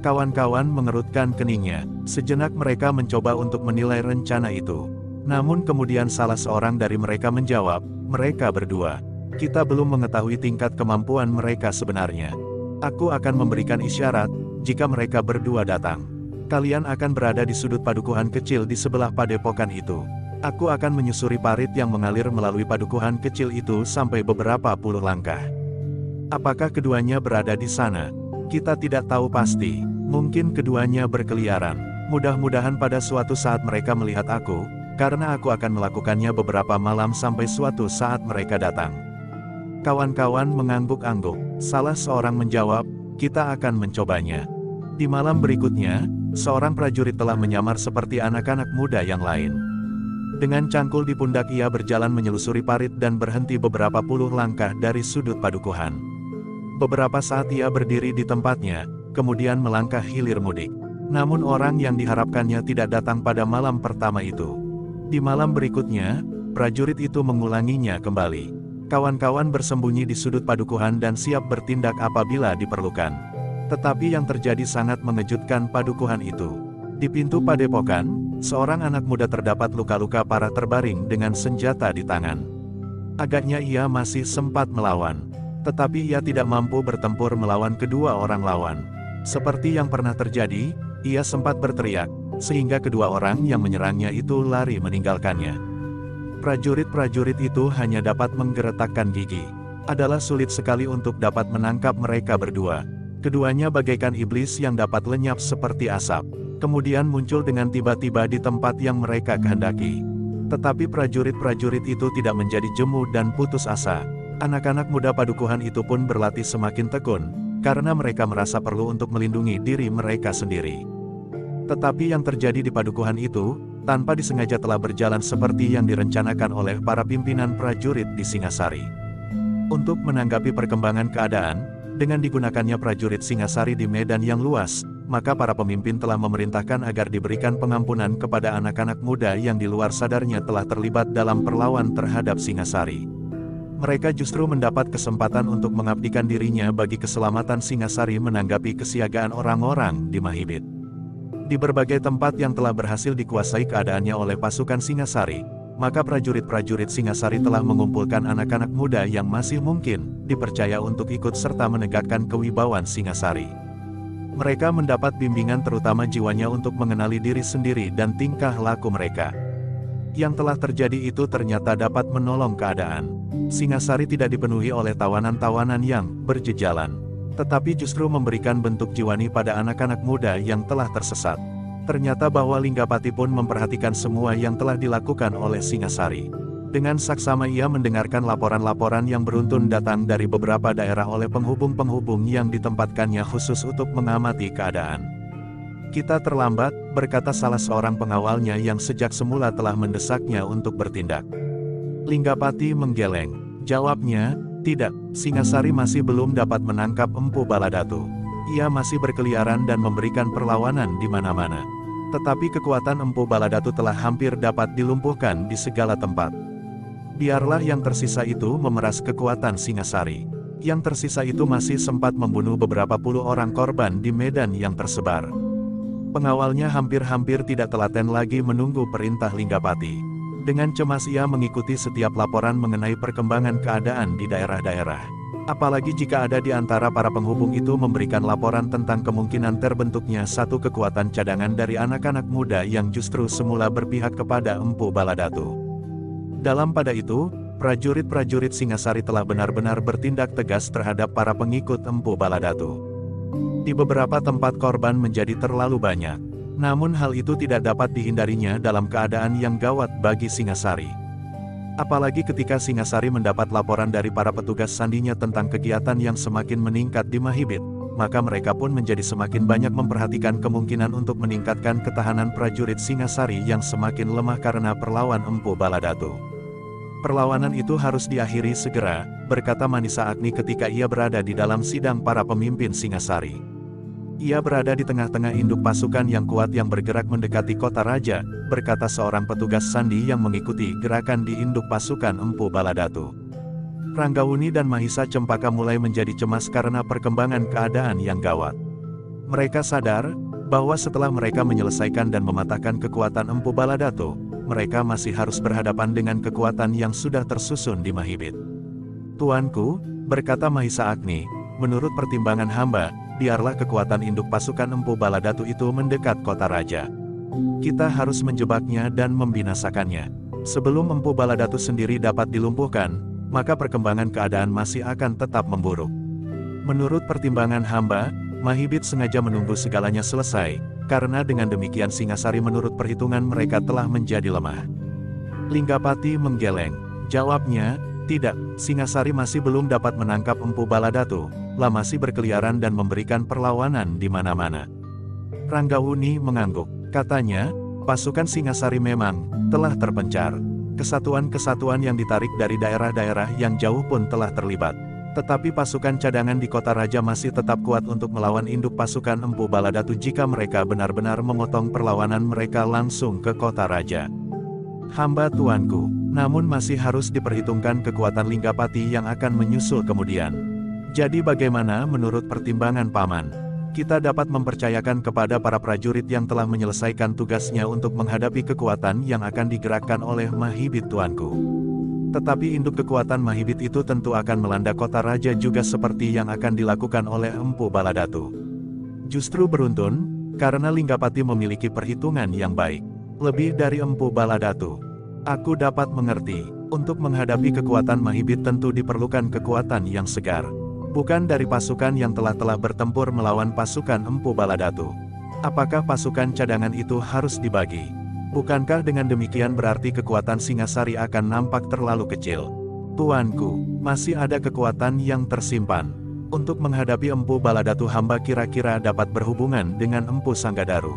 Kawan-kawan mengerutkan keningnya, sejenak mereka mencoba untuk menilai rencana itu. Namun kemudian salah seorang dari mereka menjawab, mereka berdua. Kita belum mengetahui tingkat kemampuan mereka sebenarnya. Aku akan memberikan isyarat, jika mereka berdua datang. Kalian akan berada di sudut padukuhan kecil di sebelah padepokan itu. Aku akan menyusuri parit yang mengalir melalui padukuhan kecil itu sampai beberapa puluh langkah. Apakah keduanya berada di sana? Kita tidak tahu pasti. Mungkin keduanya berkeliaran. Mudah-mudahan pada suatu saat mereka melihat aku, karena aku akan melakukannya beberapa malam sampai suatu saat mereka datang. Kawan-kawan mengangguk-angguk. Salah seorang menjawab, kita akan mencobanya. Di malam berikutnya, seorang prajurit telah menyamar seperti anak-anak muda yang lain. Dengan cangkul di pundak ia berjalan menyelusuri parit dan berhenti beberapa puluh langkah dari sudut padukuhan. Beberapa saat ia berdiri di tempatnya, kemudian melangkah hilir mudik. Namun orang yang diharapkannya tidak datang pada malam pertama itu. Di malam berikutnya, prajurit itu mengulanginya kembali. Kawan-kawan bersembunyi di sudut padukuhan dan siap bertindak apabila diperlukan. Tetapi yang terjadi sangat mengejutkan padukuhan itu. Di pintu padepokan, seorang anak muda terdapat luka-luka parah terbaring dengan senjata di tangan. Agaknya ia masih sempat melawan, tetapi ia tidak mampu bertempur melawan kedua orang lawan. Seperti yang pernah terjadi, ia sempat berteriak, sehingga kedua orang yang menyerangnya itu lari meninggalkannya. Prajurit-prajurit itu hanya dapat menggeretakkan gigi. Adalah sulit sekali untuk dapat menangkap mereka berdua. Keduanya bagaikan iblis yang dapat lenyap seperti asap kemudian muncul dengan tiba-tiba di tempat yang mereka kehendaki. Tetapi prajurit-prajurit itu tidak menjadi jemu dan putus asa. Anak-anak muda padukuhan itu pun berlatih semakin tekun, karena mereka merasa perlu untuk melindungi diri mereka sendiri. Tetapi yang terjadi di padukuhan itu, tanpa disengaja telah berjalan seperti yang direncanakan oleh para pimpinan prajurit di Singasari. Untuk menanggapi perkembangan keadaan, dengan digunakannya prajurit Singasari di medan yang luas, maka para pemimpin telah memerintahkan agar diberikan pengampunan kepada anak-anak muda yang di luar sadarnya telah terlibat dalam perlawan terhadap Singasari. Mereka justru mendapat kesempatan untuk mengabdikan dirinya bagi keselamatan Singasari menanggapi kesiagaan orang-orang di Mahibit. Di berbagai tempat yang telah berhasil dikuasai keadaannya oleh pasukan Singasari, maka prajurit-prajurit Singasari telah mengumpulkan anak-anak muda yang masih mungkin dipercaya untuk ikut serta menegakkan kewibawaan Singasari. Mereka mendapat bimbingan terutama jiwanya untuk mengenali diri sendiri dan tingkah laku mereka. Yang telah terjadi itu ternyata dapat menolong keadaan. Singasari tidak dipenuhi oleh tawanan-tawanan yang berjejalan, tetapi justru memberikan bentuk jiwani pada anak-anak muda yang telah tersesat. Ternyata bahwa Linggapati pun memperhatikan semua yang telah dilakukan oleh Singasari. Dengan saksama ia mendengarkan laporan-laporan yang beruntun datang dari beberapa daerah oleh penghubung-penghubung yang ditempatkannya khusus untuk mengamati keadaan. Kita terlambat, berkata salah seorang pengawalnya yang sejak semula telah mendesaknya untuk bertindak. Linggapati menggeleng. Jawabnya, tidak, Singasari masih belum dapat menangkap Empu Baladatu. ia masih berkeliaran dan memberikan perlawanan di mana-mana. Tetapi kekuatan Empu Baladatu telah hampir dapat dilumpuhkan di segala tempat. Biarlah yang tersisa itu memeras kekuatan Singasari. Yang tersisa itu masih sempat membunuh beberapa puluh orang korban di medan yang tersebar. Pengawalnya hampir-hampir tidak telaten lagi menunggu perintah Linggapati. Dengan cemas ia mengikuti setiap laporan mengenai perkembangan keadaan di daerah-daerah. Apalagi jika ada di antara para penghubung itu memberikan laporan tentang kemungkinan terbentuknya satu kekuatan cadangan dari anak-anak muda yang justru semula berpihak kepada Empu Baladatu. Dalam pada itu, prajurit-prajurit Singasari telah benar-benar bertindak tegas terhadap para pengikut Empu Baladatu. Di beberapa tempat korban menjadi terlalu banyak. Namun hal itu tidak dapat dihindarinya dalam keadaan yang gawat bagi Singasari. Apalagi ketika Singasari mendapat laporan dari para petugas sandinya tentang kegiatan yang semakin meningkat di Mahibit, maka mereka pun menjadi semakin banyak memperhatikan kemungkinan untuk meningkatkan ketahanan prajurit Singasari yang semakin lemah karena perlawan Empu Baladatu. Perlawanan itu harus diakhiri segera, berkata Manisa Agni ketika ia berada di dalam sidang para pemimpin Singasari. Ia berada di tengah-tengah induk pasukan yang kuat yang bergerak mendekati kota raja, berkata seorang petugas sandi yang mengikuti gerakan di induk pasukan Empu Baladatu. Ranggawuni dan Mahisa Cempaka mulai menjadi cemas karena perkembangan keadaan yang gawat. Mereka sadar, bahwa setelah mereka menyelesaikan dan mematahkan kekuatan Empu Baladatu, mereka masih harus berhadapan dengan kekuatan yang sudah tersusun di Mahibit. Tuanku, berkata Mahisa Agni, menurut pertimbangan hamba, biarlah kekuatan induk pasukan Empu Baladatu itu mendekat kota raja. Kita harus menjebaknya dan membinasakannya. Sebelum Empu Baladatu sendiri dapat dilumpuhkan, maka perkembangan keadaan masih akan tetap memburuk. Menurut pertimbangan hamba, Mahibit sengaja menunggu segalanya selesai, karena dengan demikian Singasari menurut perhitungan mereka telah menjadi lemah. Linggapati menggeleng. Jawabnya, tidak, Singasari masih belum dapat menangkap Empu Baladatu, Lamasi berkeliaran dan memberikan perlawanan di mana-mana. Ranggawuni mengangguk. Katanya, pasukan Singasari memang telah terpencar. Kesatuan-kesatuan yang ditarik dari daerah-daerah yang jauh pun telah terlibat. Tetapi pasukan cadangan di kota raja masih tetap kuat untuk melawan induk pasukan Empu Baladatu jika mereka benar-benar memotong perlawanan mereka langsung ke kota raja. Hamba tuanku, namun masih harus diperhitungkan kekuatan Linggapati yang akan menyusul kemudian. Jadi bagaimana menurut pertimbangan Paman? Kita dapat mempercayakan kepada para prajurit yang telah menyelesaikan tugasnya untuk menghadapi kekuatan yang akan digerakkan oleh Mahibit Tuanku. Tetapi induk kekuatan Mahibit itu tentu akan melanda kota raja juga seperti yang akan dilakukan oleh Empu Baladatu. Justru beruntun, karena Linggapati memiliki perhitungan yang baik. Lebih dari Empu Baladatu. Aku dapat mengerti, untuk menghadapi kekuatan Mahibit tentu diperlukan kekuatan yang segar bukan dari pasukan yang telah-telah bertempur melawan pasukan Empu Baladatu. Apakah pasukan cadangan itu harus dibagi? Bukankah dengan demikian berarti kekuatan Singasari akan nampak terlalu kecil? Tuanku, masih ada kekuatan yang tersimpan. Untuk menghadapi Empu Baladatu hamba kira-kira dapat berhubungan dengan Empu Sanggadaru.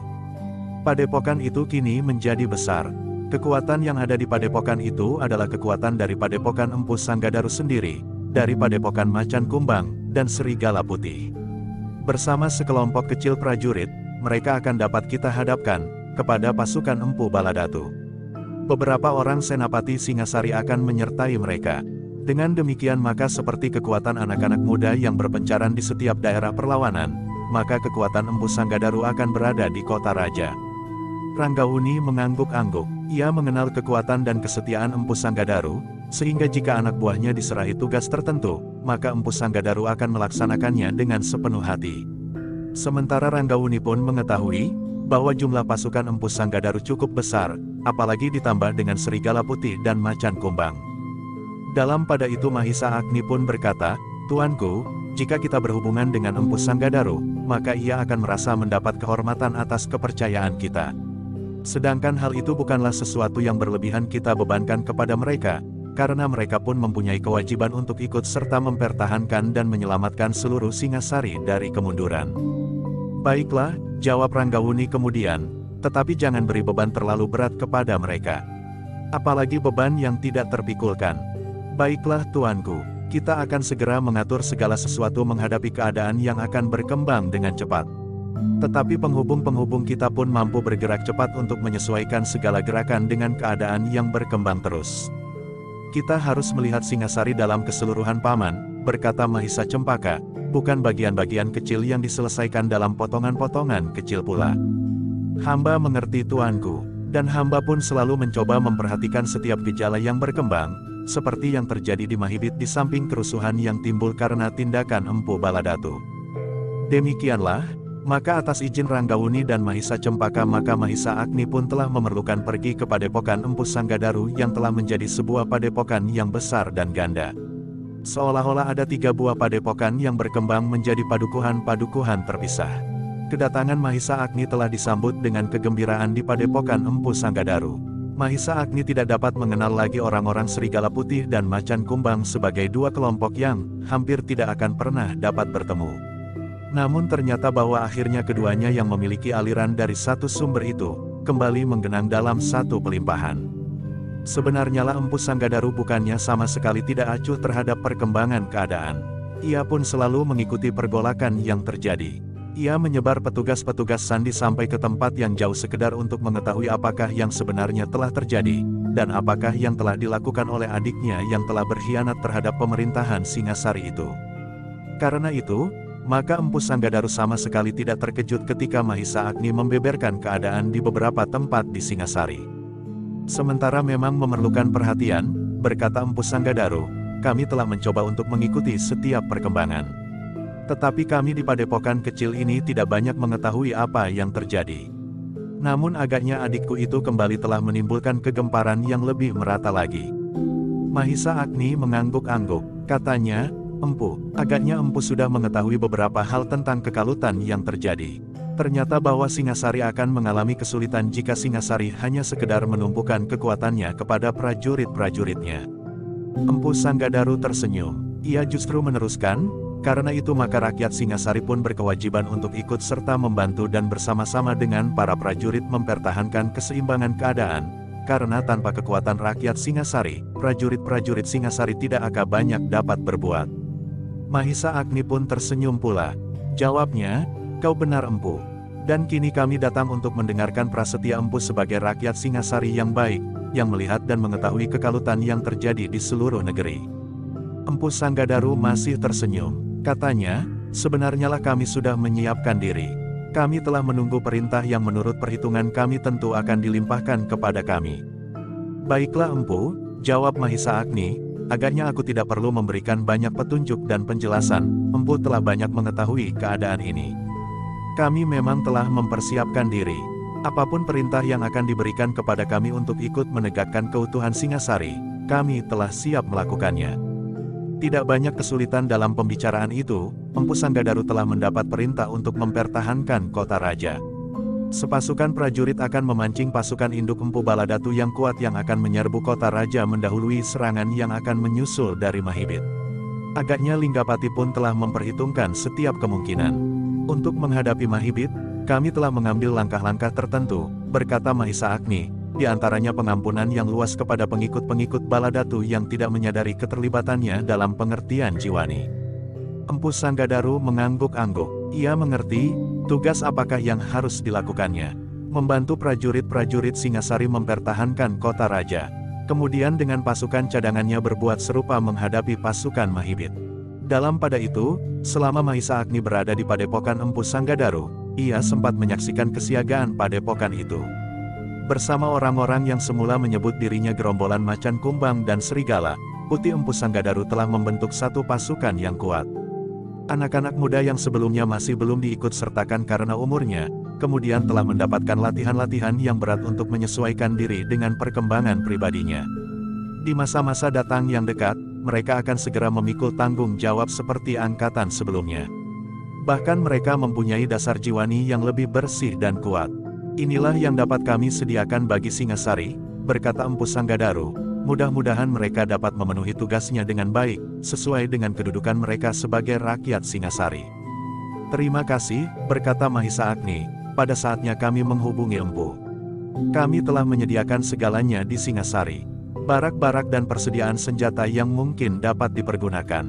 Padepokan itu kini menjadi besar. Kekuatan yang ada di padepokan itu adalah kekuatan dari padepokan Empu Sanggadaru sendiri, dari Padepokan Macan Kumbang, dan Serigala Putih. Bersama sekelompok kecil prajurit, mereka akan dapat kita hadapkan, kepada pasukan Empu Baladatu. Beberapa orang Senapati Singasari akan menyertai mereka. Dengan demikian maka seperti kekuatan anak-anak muda yang berpencaran di setiap daerah perlawanan, maka kekuatan Empu Sanggadaru akan berada di kota raja. Ranggawuni mengangguk-angguk, ia mengenal kekuatan dan kesetiaan Empu Sanggadaru, sehingga jika anak buahnya diserahi tugas tertentu, maka Empu Sanggadaru akan melaksanakannya dengan sepenuh hati. Sementara Ranggawuni pun mengetahui, bahwa jumlah pasukan Empu Sanggadaru cukup besar, apalagi ditambah dengan serigala putih dan macan kumbang. Dalam pada itu Mahisa Agni pun berkata, Tuanku, jika kita berhubungan dengan Empu Sanggadaru, maka ia akan merasa mendapat kehormatan atas kepercayaan kita. Sedangkan hal itu bukanlah sesuatu yang berlebihan kita bebankan kepada mereka, karena mereka pun mempunyai kewajiban untuk ikut serta mempertahankan dan menyelamatkan seluruh Singasari dari kemunduran. Baiklah, jawab Ranggawuni kemudian, tetapi jangan beri beban terlalu berat kepada mereka. Apalagi beban yang tidak terpikulkan. Baiklah tuanku, kita akan segera mengatur segala sesuatu menghadapi keadaan yang akan berkembang dengan cepat. Tetapi penghubung-penghubung kita pun mampu bergerak cepat untuk menyesuaikan segala gerakan dengan keadaan yang berkembang terus. Kita harus melihat Singasari dalam keseluruhan paman, berkata Mahisa Cempaka, bukan bagian-bagian kecil yang diselesaikan dalam potongan-potongan kecil pula. Hamba mengerti tuanku, dan hamba pun selalu mencoba memperhatikan setiap gejala yang berkembang, seperti yang terjadi di Mahibit di samping kerusuhan yang timbul karena tindakan Empu Baladatu. Demikianlah, maka atas izin Ranggawuni dan Mahisa Cempaka maka Mahisa Agni pun telah memerlukan pergi ke padepokan Empu Sanggadaru yang telah menjadi sebuah padepokan yang besar dan ganda. Seolah-olah ada tiga buah padepokan yang berkembang menjadi padukuhan-padukuhan terpisah. Kedatangan Mahisa Agni telah disambut dengan kegembiraan di padepokan Empu Sanggadaru. Mahisa Agni tidak dapat mengenal lagi orang-orang serigala putih dan macan kumbang sebagai dua kelompok yang hampir tidak akan pernah dapat bertemu. Namun ternyata bahwa akhirnya keduanya yang memiliki aliran dari satu sumber itu, kembali menggenang dalam satu pelimpahan. Sebenarnya lah Empu Sanggadaru bukannya sama sekali tidak acuh terhadap perkembangan keadaan. Ia pun selalu mengikuti pergolakan yang terjadi. Ia menyebar petugas-petugas sandi sampai ke tempat yang jauh sekedar untuk mengetahui apakah yang sebenarnya telah terjadi, dan apakah yang telah dilakukan oleh adiknya yang telah berkhianat terhadap pemerintahan Singasari itu. Karena itu, maka Empu Sanggadaru sama sekali tidak terkejut ketika Mahisa Agni membeberkan keadaan di beberapa tempat di Singasari. Sementara memang memerlukan perhatian, berkata Empu Sanggadaru, kami telah mencoba untuk mengikuti setiap perkembangan. Tetapi kami di padepokan kecil ini tidak banyak mengetahui apa yang terjadi. Namun agaknya adikku itu kembali telah menimbulkan kegemparan yang lebih merata lagi. Mahisa Agni mengangguk-angguk, katanya, Empu, agaknya Empu sudah mengetahui beberapa hal tentang kekalutan yang terjadi. Ternyata bahwa Singasari akan mengalami kesulitan jika Singasari hanya sekedar menumpukan kekuatannya kepada prajurit-prajuritnya. Empu Sanggadaru tersenyum. Ia justru meneruskan, karena itu maka rakyat Singasari pun berkewajiban untuk ikut serta membantu dan bersama-sama dengan para prajurit mempertahankan keseimbangan keadaan, karena tanpa kekuatan rakyat Singasari, prajurit-prajurit Singasari tidak akan banyak dapat berbuat. Mahisa Agni pun tersenyum pula. Jawabnya, kau benar empu. Dan kini kami datang untuk mendengarkan prasetya empu sebagai rakyat Singasari yang baik, yang melihat dan mengetahui kekalutan yang terjadi di seluruh negeri. Empu Sanggadaru masih tersenyum. Katanya, sebenarnya lah kami sudah menyiapkan diri. Kami telah menunggu perintah yang menurut perhitungan kami tentu akan dilimpahkan kepada kami. Baiklah empu, jawab Mahisa Agni, Agaknya aku tidak perlu memberikan banyak petunjuk dan penjelasan, Empu telah banyak mengetahui keadaan ini. Kami memang telah mempersiapkan diri. Apa pun perintah yang akan diberikan kepada kami untuk ikut menegakkan keutuhan Singasari, kami telah siap melakukannya. Tidak banyak kesulitan dalam pembicaraan itu, Empu Sanggadaru telah mendapat perintah untuk mempertahankan kota raja. Sepasukan prajurit akan memancing pasukan induk Empu Baladatu yang kuat yang akan menyerbu kota raja mendahului serangan yang akan menyusul dari Mahibit. Agaknya Linggapati pun telah memperhitungkan setiap kemungkinan. Untuk menghadapi Mahibit, kami telah mengambil langkah-langkah tertentu, berkata Mahisa Agni, di antaranya pengampunan yang luas kepada pengikut-pengikut Baladatu yang tidak menyadari keterlibatannya dalam pengertian jiwani. Empu Sanggadaru mengangguk-angguk, ia mengerti, Tugas apakah yang harus dilakukannya? Membantu prajurit-prajurit Singasari mempertahankan kota raja. Kemudian dengan pasukan cadangannya berbuat serupa menghadapi pasukan Mahibit. Dalam pada itu, selama Mahisa Agni berada di padepokan Empu Sanggadaru, ia sempat menyaksikan kesiagaan padepokan itu. Bersama orang-orang yang semula menyebut dirinya gerombolan macan kumbang dan serigala, Putih Empu Sanggadaru telah membentuk satu pasukan yang kuat. Anak-anak muda yang sebelumnya masih belum diikut sertakan karena umurnya, kemudian telah mendapatkan latihan-latihan yang berat untuk menyesuaikan diri dengan perkembangan pribadinya. Di masa-masa datang yang dekat, mereka akan segera memikul tanggung jawab seperti angkatan sebelumnya. Bahkan mereka mempunyai dasar jiwani yang lebih bersih dan kuat. Inilah yang dapat kami sediakan bagi Singasari, berkata Empu Sanggadaru, Mudah-mudahan mereka dapat memenuhi tugasnya dengan baik, sesuai dengan kedudukan mereka sebagai rakyat Singasari. Terima kasih, berkata Mahisa Agni, pada saatnya kami menghubungi Empu. Kami telah menyediakan segalanya di Singasari. barak-barak dan persediaan senjata yang mungkin dapat dipergunakan.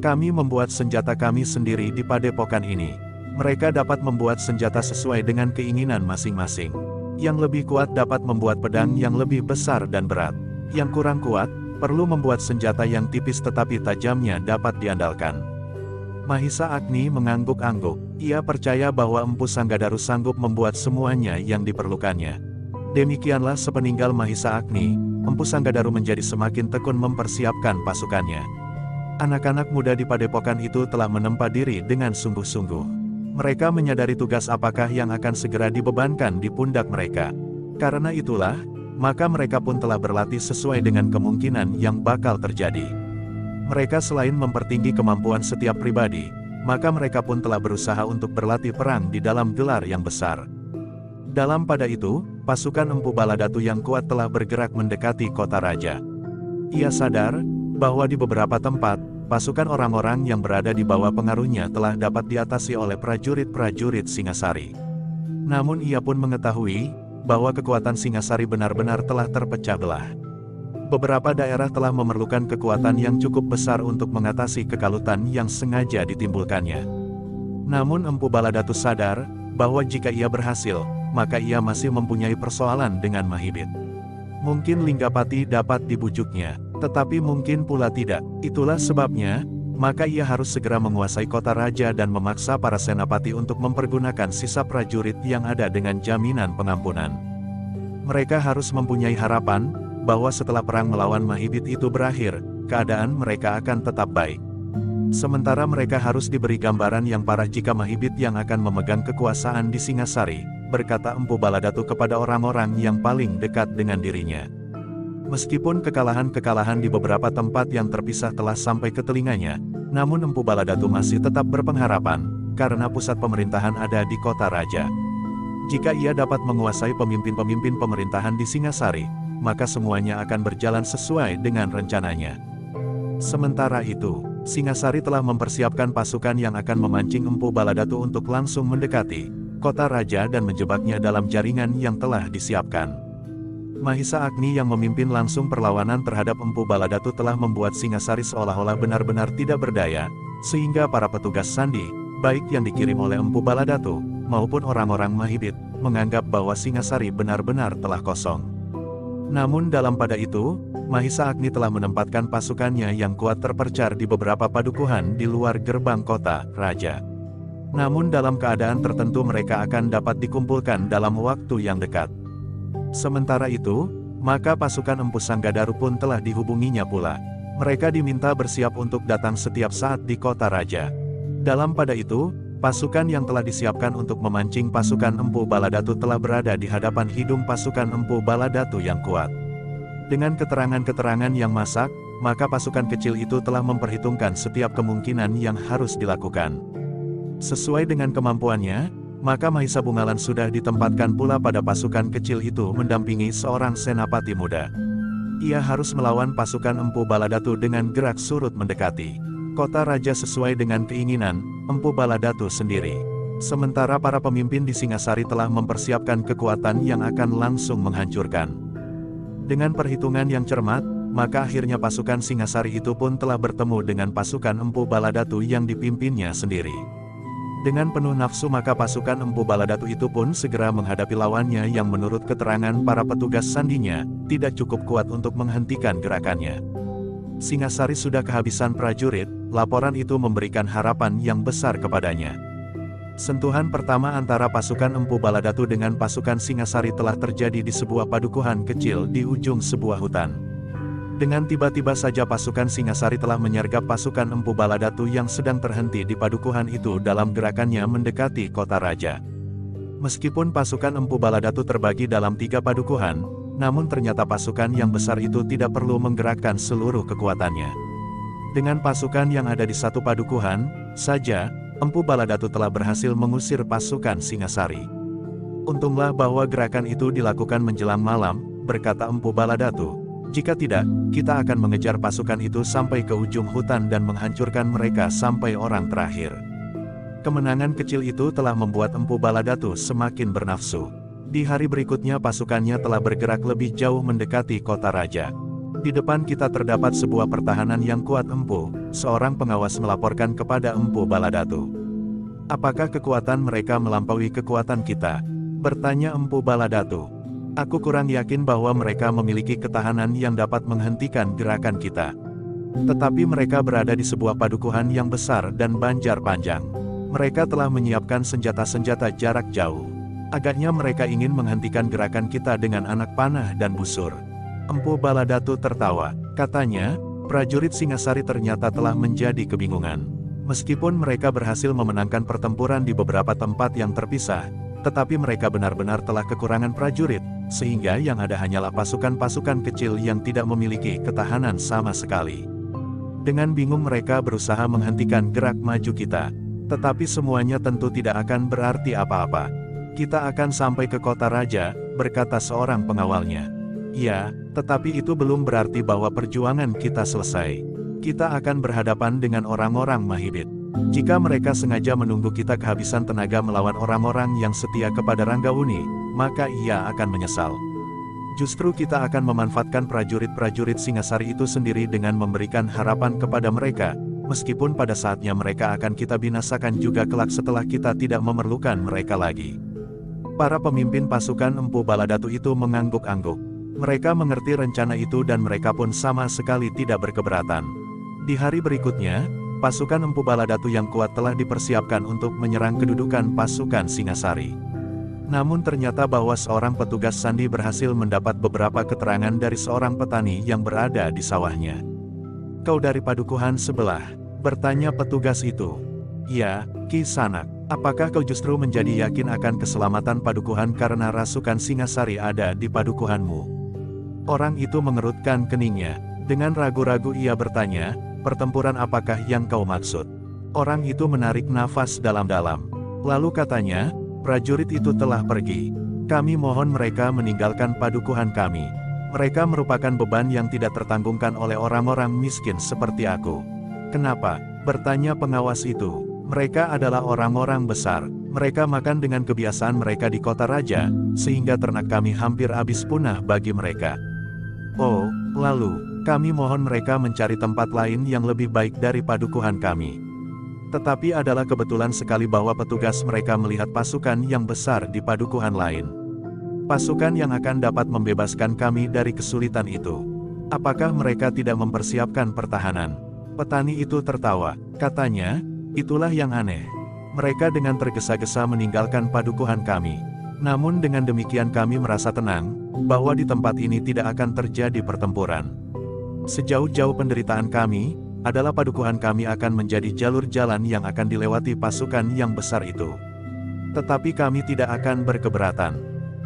Kami membuat senjata kami sendiri di padepokan ini. Mereka dapat membuat senjata sesuai dengan keinginan masing-masing. Yang lebih kuat dapat membuat pedang yang lebih besar dan berat. Yang kurang kuat, perlu membuat senjata yang tipis tetapi tajamnya dapat diandalkan. Mahisa Agni mengangguk-angguk. Ia percaya bahwa Empu Sanggadaru sanggup membuat semuanya yang diperlukannya. Demikianlah sepeninggal Mahisa Agni, Empu Sanggadaru menjadi semakin tekun mempersiapkan pasukannya. Anak-anak muda di padepokan itu telah menempa diri dengan sungguh-sungguh. Mereka menyadari tugas apakah yang akan segera dibebankan di pundak mereka. Karena itulah, maka mereka pun telah berlatih sesuai dengan kemungkinan yang bakal terjadi. Mereka selain mempertinggi kemampuan setiap pribadi, maka mereka pun telah berusaha untuk berlatih perang di dalam gelar yang besar. Dalam pada itu, pasukan Empu Baladatu yang kuat telah bergerak mendekati kota raja. Ia sadar, bahwa di beberapa tempat, pasukan orang-orang yang berada di bawah pengaruhnya telah dapat diatasi oleh prajurit-prajurit Singasari. Namun ia pun mengetahui, bahwa kekuatan Singasari benar-benar telah terpecah belah. Beberapa daerah telah memerlukan kekuatan yang cukup besar untuk mengatasi kekalutan yang sengaja ditimbulkannya. Namun Empu Baladatu sadar, bahwa jika ia berhasil, maka ia masih mempunyai persoalan dengan Mahibit. Mungkin Linggapati dapat dibujuknya, tetapi mungkin pula tidak. Itulah sebabnya, maka ia harus segera menguasai kota raja dan memaksa para senapati untuk mempergunakan sisa prajurit yang ada dengan jaminan pengampunan. Mereka harus mempunyai harapan, bahwa setelah perang melawan Mahibit itu berakhir, keadaan mereka akan tetap baik. Sementara mereka harus diberi gambaran yang parah jika Mahibit yang akan memegang kekuasaan di Singasari, berkata Empu Baladatu kepada orang-orang yang paling dekat dengan dirinya. Meskipun kekalahan-kekalahan di beberapa tempat yang terpisah telah sampai ke telinganya, namun Empu Baladatu masih tetap berpengharapan, karena pusat pemerintahan ada di kota raja. Jika ia dapat menguasai pemimpin-pemimpin pemerintahan di Singasari, maka semuanya akan berjalan sesuai dengan rencananya. Sementara itu, Singasari telah mempersiapkan pasukan yang akan memancing Empu Baladatu untuk langsung mendekati kota raja dan menjebaknya dalam jaringan yang telah disiapkan. Mahisa Agni yang memimpin langsung perlawanan terhadap Empu Baladatu telah membuat Singasari seolah-olah benar-benar tidak berdaya, sehingga para petugas sandi, baik yang dikirim oleh Empu Baladatu, maupun orang-orang Mahibit, menganggap bahwa Singasari benar-benar telah kosong. Namun dalam pada itu, Mahisa Agni telah menempatkan pasukannya yang kuat terpercar di beberapa padukuhan di luar gerbang kota, Raja. Namun dalam keadaan tertentu mereka akan dapat dikumpulkan dalam waktu yang dekat. Sementara itu, maka pasukan Empu Sanggadaru pun telah dihubunginya pula. Mereka diminta bersiap untuk datang setiap saat di kota raja. Dalam pada itu, pasukan yang telah disiapkan untuk memancing pasukan Empu Baladatu telah berada di hadapan hidung pasukan Empu Baladatu yang kuat. Dengan keterangan-keterangan yang masak, maka pasukan kecil itu telah memperhitungkan setiap kemungkinan yang harus dilakukan. Sesuai dengan kemampuannya, maka Mahisa Bungalan sudah ditempatkan pula pada pasukan kecil itu mendampingi seorang senapati muda. Ia harus melawan pasukan Empu Baladatu dengan gerak surut mendekati. Kota raja sesuai dengan keinginan, Empu Baladatu sendiri. Sementara para pemimpin di Singasari telah mempersiapkan kekuatan yang akan langsung menghancurkan. Dengan perhitungan yang cermat, maka akhirnya pasukan Singasari itu pun telah bertemu dengan pasukan Empu Baladatu yang dipimpinnya sendiri. Dengan penuh nafsu maka pasukan Empu Baladatu itu pun segera menghadapi lawannya yang menurut keterangan para petugas sandinya, tidak cukup kuat untuk menghentikan gerakannya. Singasari sudah kehabisan prajurit, laporan itu memberikan harapan yang besar kepadanya. Sentuhan pertama antara pasukan Empu Baladatu dengan pasukan Singasari telah terjadi di sebuah padukuhan kecil di ujung sebuah hutan. Dengan tiba-tiba saja pasukan Singasari telah menyergap pasukan Empu Baladatu yang sedang terhenti di padukuhan itu dalam gerakannya mendekati kota raja. Meskipun pasukan Empu Baladatu terbagi dalam tiga padukuhan, namun ternyata pasukan yang besar itu tidak perlu menggerakkan seluruh kekuatannya. Dengan pasukan yang ada di satu padukuhan, saja, Empu Baladatu telah berhasil mengusir pasukan Singasari. Untunglah bahwa gerakan itu dilakukan menjelang malam, berkata Empu Baladatu, jika tidak, kita akan mengejar pasukan itu sampai ke ujung hutan dan menghancurkan mereka sampai orang terakhir. Kemenangan kecil itu telah membuat Empu Baladatu semakin bernafsu. Di hari berikutnya pasukannya telah bergerak lebih jauh mendekati kota raja. Di depan kita terdapat sebuah pertahanan yang kuat Empu, seorang pengawas melaporkan kepada Empu Baladatu. Apakah kekuatan mereka melampaui kekuatan kita? Bertanya Empu Baladatu. Aku kurang yakin bahwa mereka memiliki ketahanan yang dapat menghentikan gerakan kita. Tetapi mereka berada di sebuah padukuhan yang besar dan banjar panjang. Mereka telah menyiapkan senjata-senjata jarak jauh. Agaknya mereka ingin menghentikan gerakan kita dengan anak panah dan busur. Empu Baladatu tertawa, katanya, prajurit Singasari ternyata telah menjadi kebingungan. Meskipun mereka berhasil memenangkan pertempuran di beberapa tempat yang terpisah, tetapi mereka benar-benar telah kekurangan prajurit, sehingga yang ada hanyalah pasukan-pasukan kecil yang tidak memiliki ketahanan sama sekali. Dengan bingung mereka berusaha menghentikan gerak maju kita, tetapi semuanya tentu tidak akan berarti apa-apa. Kita akan sampai ke kota raja, berkata seorang pengawalnya. Ya, tetapi itu belum berarti bahwa perjuangan kita selesai. Kita akan berhadapan dengan orang-orang Mahibit. Jika mereka sengaja menunggu kita kehabisan tenaga melawan orang-orang yang setia kepada Rangga Uni, maka ia akan menyesal. Justru kita akan memanfaatkan prajurit-prajurit Singasari itu sendiri dengan memberikan harapan kepada mereka, meskipun pada saatnya mereka akan kita binasakan juga kelak setelah kita tidak memerlukan mereka lagi. Para pemimpin pasukan Empu Baladatu itu mengangguk-angguk. Mereka mengerti rencana itu dan mereka pun sama sekali tidak berkeberatan. Di hari berikutnya, pasukan Empu Baladatu yang kuat telah dipersiapkan untuk menyerang kedudukan pasukan Singasari. Namun ternyata bahwa seorang petugas sandi berhasil mendapat beberapa keterangan dari seorang petani yang berada di sawahnya. Kau dari padukuhan sebelah, bertanya petugas itu. Ya, Ki Sanak, apakah kau justru menjadi yakin akan keselamatan padukuhan karena rasukan Singasari ada di padukuhanmu? Orang itu mengerutkan keningnya. Dengan ragu-ragu ia bertanya, pertempuran apakah yang kau maksud? Orang itu menarik nafas dalam-dalam. Lalu katanya, prajurit itu telah pergi. Kami mohon mereka meninggalkan padukuhan kami. Mereka merupakan beban yang tidak tertanggungkan oleh orang-orang miskin seperti aku. Kenapa? Bertanya pengawas itu. Mereka adalah orang-orang besar. Mereka makan dengan kebiasaan mereka di kota raja, sehingga ternak kami hampir habis punah bagi mereka. Oh, lalu, kami mohon mereka mencari tempat lain yang lebih baik dari padukuhan kami. Tetapi adalah kebetulan sekali bahwa petugas mereka melihat pasukan yang besar di padukuhan lain. Pasukan yang akan dapat membebaskan kami dari kesulitan itu. Apakah mereka tidak mempersiapkan pertahanan? Petani itu tertawa, katanya, itulah yang aneh. Mereka dengan tergesa-gesa meninggalkan padukuhan kami. Namun dengan demikian kami merasa tenang, bahwa di tempat ini tidak akan terjadi pertempuran. Sejauh-jauh penderitaan kami, adalah padukuhan kami akan menjadi jalur jalan yang akan dilewati pasukan yang besar itu. Tetapi kami tidak akan berkeberatan.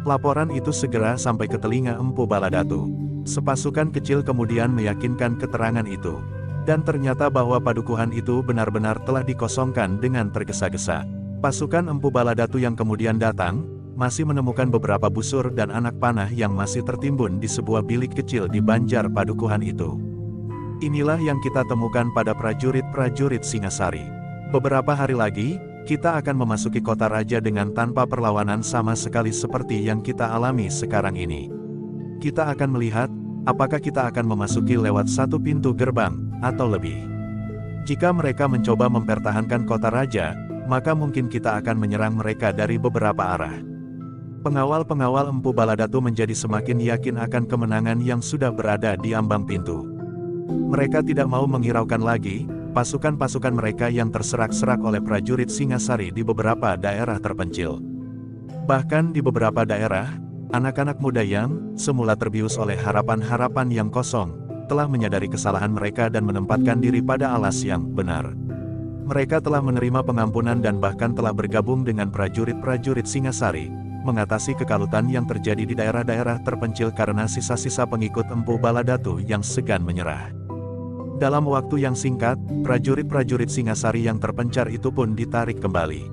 Laporan itu segera sampai ke telinga Empu Baladatu. Sepasukan kecil kemudian meyakinkan keterangan itu. Dan ternyata bahwa padukuhan itu benar-benar telah dikosongkan dengan tergesa-gesa. Pasukan Empu Baladatu yang kemudian datang, masih menemukan beberapa busur dan anak panah yang masih tertimbun di sebuah bilik kecil di Banjar Padukuhan itu. Inilah yang kita temukan pada prajurit-prajurit Singasari. Beberapa hari lagi, kita akan memasuki kota raja dengan tanpa perlawanan sama sekali seperti yang kita alami sekarang ini. Kita akan melihat, apakah kita akan memasuki lewat satu pintu gerbang, atau lebih. Jika mereka mencoba mempertahankan kota raja, maka mungkin kita akan menyerang mereka dari beberapa arah. Pengawal-pengawal Empu Baladatu menjadi semakin yakin akan kemenangan yang sudah berada di ambang pintu. Mereka tidak mau menghiraukan lagi, pasukan-pasukan mereka yang terserak-serak oleh prajurit Singasari di beberapa daerah terpencil. Bahkan di beberapa daerah, anak-anak muda yang, semula terbius oleh harapan-harapan yang kosong, telah menyadari kesalahan mereka dan menempatkan diri pada alas yang benar. Mereka telah menerima pengampunan dan bahkan telah bergabung dengan prajurit-prajurit Singasari, mengatasi kekalutan yang terjadi di daerah-daerah terpencil karena sisa-sisa pengikut Empu Baladatu yang segan menyerah. Dalam waktu yang singkat, prajurit-prajurit Singasari yang terpencar itu pun ditarik kembali.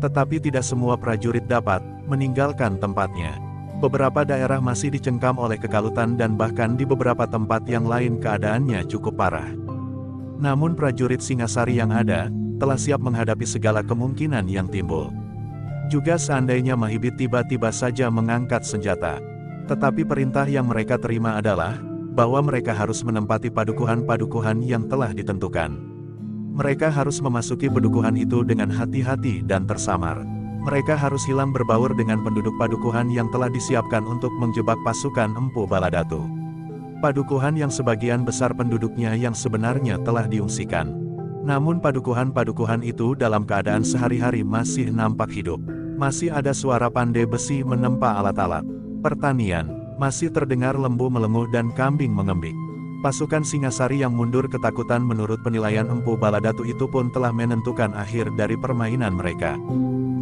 Tetapi tidak semua prajurit dapat meninggalkan tempatnya. Beberapa daerah masih dicengkam oleh kekalutan dan bahkan di beberapa tempat yang lain keadaannya cukup parah. Namun prajurit Singasari yang ada, telah siap menghadapi segala kemungkinan yang timbul. Juga seandainya Mahibit tiba-tiba saja mengangkat senjata. Tetapi perintah yang mereka terima adalah, bahwa mereka harus menempati padukuhan-padukuhan yang telah ditentukan. Mereka harus memasuki padukuhan itu dengan hati-hati dan tersamar. Mereka harus hilang berbaur dengan penduduk padukuhan yang telah disiapkan untuk menjebak pasukan Empu Baladatu. Padukuhan yang sebagian besar penduduknya yang sebenarnya telah diungsikan. Namun padukuhan-padukuhan itu dalam keadaan sehari-hari masih nampak hidup. Masih ada suara pandai besi menempa alat-alat. Pertanian, masih terdengar lembu melenguh dan kambing mengembik. Pasukan Singasari yang mundur ketakutan menurut penilaian Empu Baladatu itu pun telah menentukan akhir dari permainan mereka.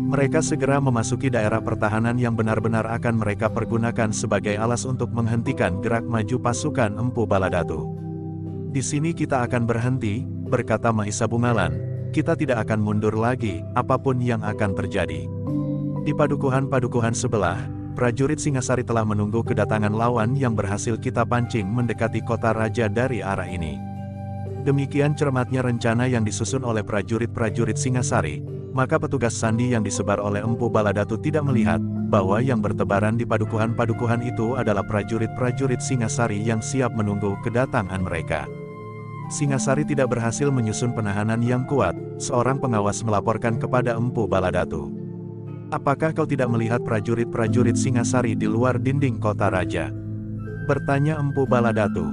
Mereka segera memasuki daerah pertahanan yang benar-benar akan mereka pergunakan sebagai alas untuk menghentikan gerak maju pasukan Empu Baladatu. Di sini kita akan berhenti, berkata Mahisa Bungalan, kita tidak akan mundur lagi, apa pun yang akan terjadi. Di padukuhan-padukuhan sebelah, prajurit Singasari telah menunggu kedatangan lawan yang berhasil kita pancing mendekati kota raja dari arah ini. Demikian cermatnya rencana yang disusun oleh prajurit-prajurit Singasari, maka petugas sandi yang disebar oleh Empu Baladatu tidak melihat, bahwa yang bertebaran di padukuhan-padukuhan itu adalah prajurit-prajurit Singasari yang siap menunggu kedatangan mereka. Singasari tidak berhasil menyusun penahanan yang kuat, seorang pengawas melaporkan kepada Empu Baladatu. Apakah kau tidak melihat prajurit-prajurit Singasari di luar dinding kota raja? Bertanya Empu Baladatu.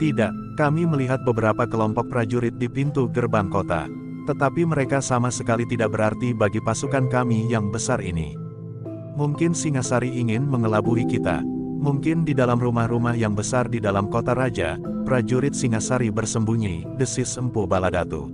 Tidak, kami melihat beberapa kelompok prajurit di pintu gerbang kota. Tetapi mereka sama sekali tidak berarti bagi pasukan kami yang besar ini. Mungkin Singasari ingin mengelabui kita. Mungkin di dalam rumah-rumah yang besar di dalam kota raja, prajurit Singasari bersembunyi, desis Empu Baladatu.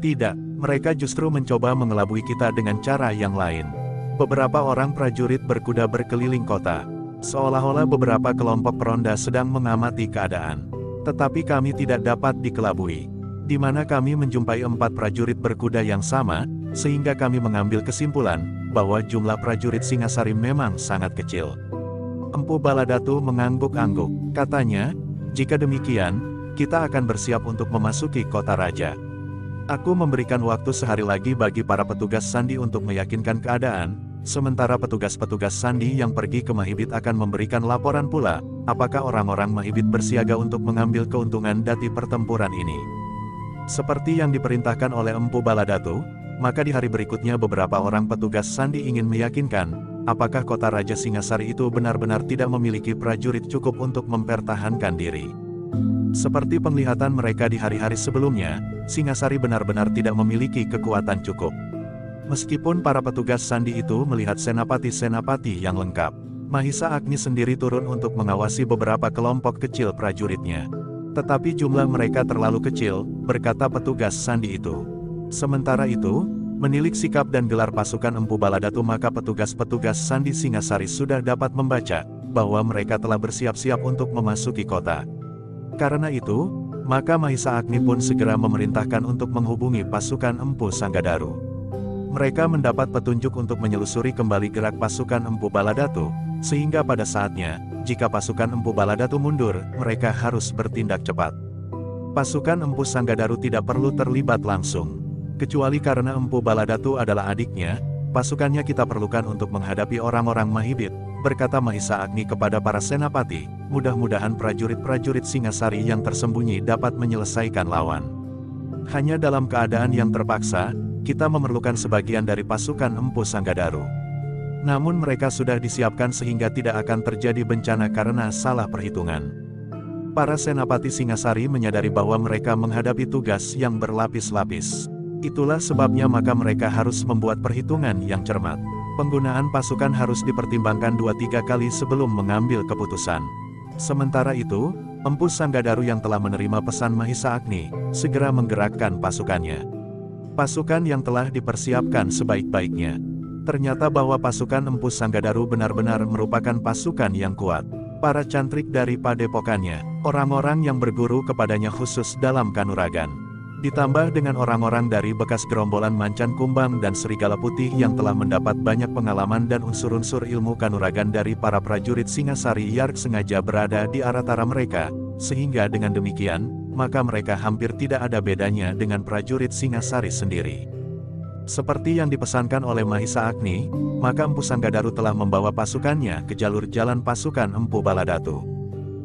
Tidak, mereka justru mencoba mengelabui kita dengan cara yang lain. Beberapa orang prajurit berkuda berkeliling kota. Seolah-olah beberapa kelompok peronda sedang mengamati keadaan. Tetapi kami tidak dapat dikelabui di mana kami menjumpai empat prajurit berkuda yang sama, sehingga kami mengambil kesimpulan, bahwa jumlah prajurit Singasari memang sangat kecil. Empu Baladatu mengangguk-angguk, katanya, jika demikian, kita akan bersiap untuk memasuki kota raja. Aku memberikan waktu sehari lagi bagi para petugas sandi untuk meyakinkan keadaan, sementara petugas-petugas sandi yang pergi ke Mahibit akan memberikan laporan pula, apakah orang-orang Mahibit bersiaga untuk mengambil keuntungan dari pertempuran ini. Seperti yang diperintahkan oleh Empu Baladatu, maka di hari berikutnya beberapa orang petugas sandi ingin meyakinkan, apakah kota Raja Singasari itu benar-benar tidak memiliki prajurit cukup untuk mempertahankan diri. Seperti penglihatan mereka di hari-hari sebelumnya, Singasari benar-benar tidak memiliki kekuatan cukup. Meskipun para petugas sandi itu melihat senapati-senapati yang lengkap, Mahisa Agni sendiri turun untuk mengawasi beberapa kelompok kecil prajuritnya. Tetapi jumlah mereka terlalu kecil, berkata petugas sandi itu. Sementara itu, menilik sikap dan gelar pasukan Empu Baladatu maka petugas-petugas sandi Singasari sudah dapat membaca, bahwa mereka telah bersiap-siap untuk memasuki kota. Karena itu, maka Mahisa Agni pun segera memerintahkan untuk menghubungi pasukan Empu Sanggadaru. Mereka mendapat petunjuk untuk menyelusuri kembali gerak pasukan Empu Baladatu, sehingga pada saatnya, jika pasukan Empu Baladatu mundur, mereka harus bertindak cepat. Pasukan Empu Sanggadaru tidak perlu terlibat langsung. Kecuali karena Empu Baladatu adalah adiknya, pasukannya kita perlukan untuk menghadapi orang-orang Mahibit, berkata Mahisa Agni kepada para senapati, mudah-mudahan prajurit-prajurit Singasari yang tersembunyi dapat menyelesaikan lawan. Hanya dalam keadaan yang terpaksa, kita memerlukan sebagian dari pasukan Empu Sanggadaru. Namun mereka sudah disiapkan sehingga tidak akan terjadi bencana karena salah perhitungan. Para senapati Singasari menyadari bahwa mereka menghadapi tugas yang berlapis-lapis. Itulah sebabnya maka mereka harus membuat perhitungan yang cermat. Penggunaan pasukan harus dipertimbangkan dua tiga kali sebelum mengambil keputusan. Sementara itu, Empu Sanggadaru yang telah menerima pesan Mahisa Agni, segera menggerakkan pasukannya. Pasukan yang telah dipersiapkan sebaik-baiknya. Ternyata bahwa pasukan Empu Sanggadaru benar-benar merupakan pasukan yang kuat. Para cantrik dari padepokannya, orang-orang yang berguru kepadanya khusus dalam kanuragan. Ditambah dengan orang-orang dari bekas gerombolan Mancan Kumbang dan Serigala Putih yang telah mendapat banyak pengalaman dan unsur-unsur ilmu kanuragan dari para prajurit Singasari Yark sengaja berada di arah-tara mereka, sehingga dengan demikian, maka mereka hampir tidak ada bedanya dengan prajurit Singasari sendiri. Seperti yang dipesankan oleh Mahisa Agni, maka Empu Sanggadaru telah membawa pasukannya ke jalur jalan pasukan Empu Baladatu.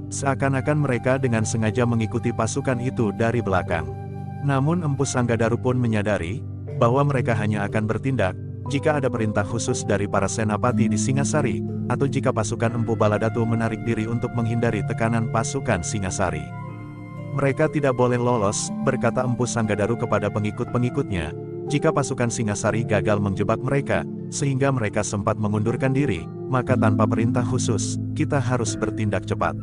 Seakan-akan mereka dengan sengaja mengikuti pasukan itu dari belakang. Namun Empu Sanggadaru pun menyadari, bahwa mereka hanya akan bertindak, jika ada perintah khusus dari para senapati di Singasari, atau jika pasukan Empu Baladatu menarik diri untuk menghindari tekanan pasukan Singasari. Mereka tidak boleh lolos, berkata Empu Sanggadaru kepada pengikut-pengikutnya, jika pasukan Singasari gagal menjebak mereka, sehingga mereka sempat mengundurkan diri, maka tanpa perintah khusus, kita harus bertindak cepat.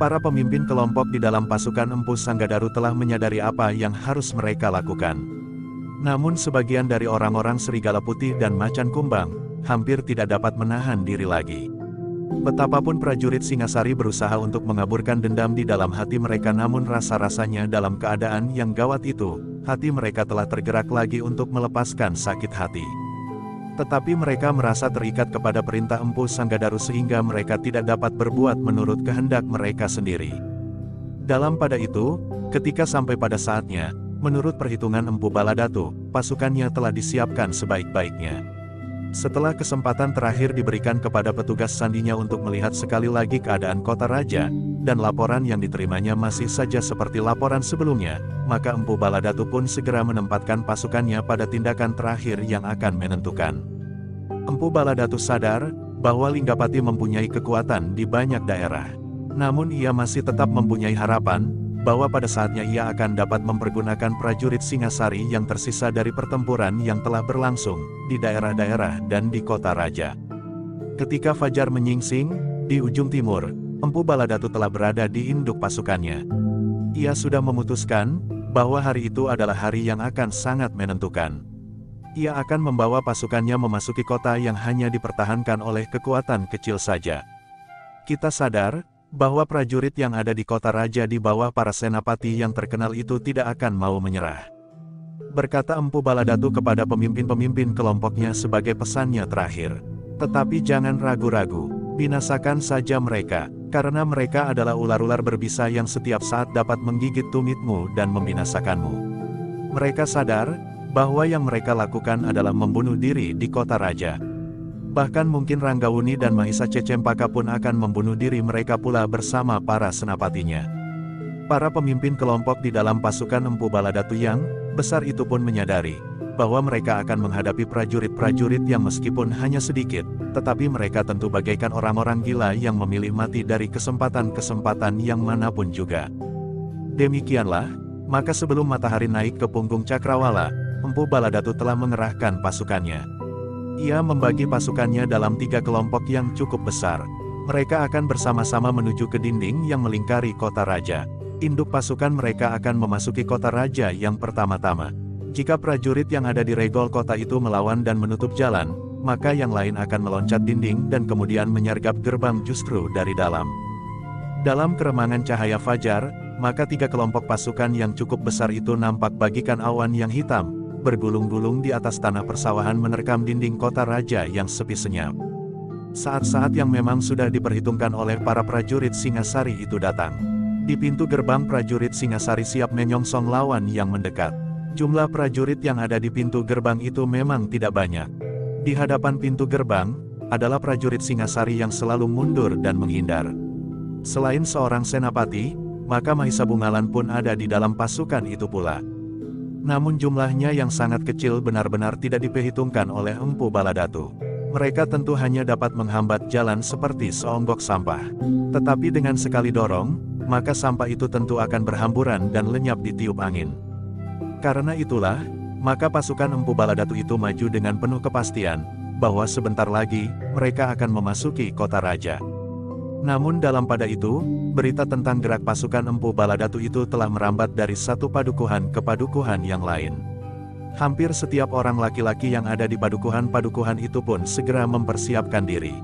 Para pemimpin kelompok di dalam pasukan Empu Sanggadaru telah menyadari apa yang harus mereka lakukan. Namun sebagian dari orang-orang serigala putih dan macan kumbang, hampir tidak dapat menahan diri lagi. Betapapun prajurit Singasari berusaha untuk mengaburkan dendam di dalam hati mereka namun rasa-rasanya dalam keadaan yang gawat itu, hati mereka telah tergerak lagi untuk melepaskan sakit hati. Tetapi mereka merasa terikat kepada perintah Empu Sanggadaru sehingga mereka tidak dapat berbuat menurut kehendak mereka sendiri. Dalam pada itu, ketika sampai pada saatnya, Menurut perhitungan Empu Baladatu, pasukannya telah disiapkan sebaik-baiknya. Setelah kesempatan terakhir diberikan kepada petugas sandinya untuk melihat sekali lagi keadaan kota raja, dan laporan yang diterimanya masih saja seperti laporan sebelumnya, maka Empu Baladatu pun segera menempatkan pasukannya pada tindakan terakhir yang akan menentukan. Empu Baladatu sadar, bahwa Linggapati mempunyai kekuatan di banyak daerah. Namun ia masih tetap mempunyai harapan, bahwa pada saatnya ia akan dapat mempergunakan prajurit Singasari yang tersisa dari pertempuran yang telah berlangsung di daerah-daerah dan di kota raja. Ketika Fajar menyingsing, di ujung timur, Empu Baladatu telah berada di induk pasukannya. Ia sudah memutuskan, bahwa hari itu adalah hari yang akan sangat menentukan. Ia akan membawa pasukannya memasuki kota yang hanya dipertahankan oleh kekuatan kecil saja. Kita sadar, bahwa prajurit yang ada di kota raja di bawah para senapati yang terkenal itu tidak akan mau menyerah. Berkata Empu Baladatu kepada pemimpin-pemimpin kelompoknya sebagai pesannya terakhir. Tetapi jangan ragu-ragu, binasakan saja mereka, karena mereka adalah ular-ular berbisa yang setiap saat dapat menggigit tumitmu dan membinasakanmu. Mereka sadar, bahwa yang mereka lakukan adalah membunuh diri di kota raja. Bahkan mungkin Ranggawuni dan Mahisa Cecempaka pun akan membunuh diri mereka pula bersama para senapatinya. Para pemimpin kelompok di dalam pasukan Empu Baladatu yang besar itu pun menyadari bahwa mereka akan menghadapi prajurit-prajurit yang meskipun hanya sedikit, tetapi mereka tentu bagaikan orang-orang gila yang memilih mati dari kesempatan-kesempatan yang mana pun juga. Demikianlah, maka sebelum matahari naik ke punggung Cakrawala, Empu Baladatu telah mengerahkan pasukannya. Ia membagi pasukannya dalam tiga kelompok yang cukup besar. Mereka akan bersama-sama menuju ke dinding yang melingkari kota raja. Induk pasukan mereka akan memasuki kota raja yang pertama-tama. Jika prajurit yang ada di regol kota itu melawan dan menutup jalan, maka yang lain akan meloncat dinding dan kemudian menyergap gerbang justru dari dalam. Dalam keremangan cahaya fajar, maka tiga kelompok pasukan yang cukup besar itu nampak bagikan awan yang hitam, bergulung-gulung di atas tanah persawahan menerkam dinding kota raja yang sepi senyap. Saat-saat yang memang sudah diperhitungkan oleh para prajurit Singasari itu datang. Di pintu gerbang prajurit Singasari siap menyongsong lawan yang mendekat. Jumlah prajurit yang ada di pintu gerbang itu memang tidak banyak. Di hadapan pintu gerbang, adalah prajurit Singasari yang selalu mundur dan menghindar. Selain seorang senapati, maka Mahisa Bungalan pun ada di dalam pasukan itu pula. Namun jumlahnya yang sangat kecil benar-benar tidak diperhitungkan oleh Empu Baladatu. Mereka tentu hanya dapat menghambat jalan seperti seonggok sampah. Tetapi dengan sekali dorong, maka sampah itu tentu akan berhamburan dan lenyap di tiup angin. Karena itulah, maka pasukan Empu Baladatu itu maju dengan penuh kepastian, bahwa sebentar lagi, mereka akan memasuki kota raja. Namun dalam pada itu, berita tentang gerak pasukan Empu Baladatu itu telah merambat dari satu padukuhan ke padukuhan yang lain. Hampir setiap orang laki-laki yang ada di padukuhan-padukuhan itu pun segera mempersiapkan diri.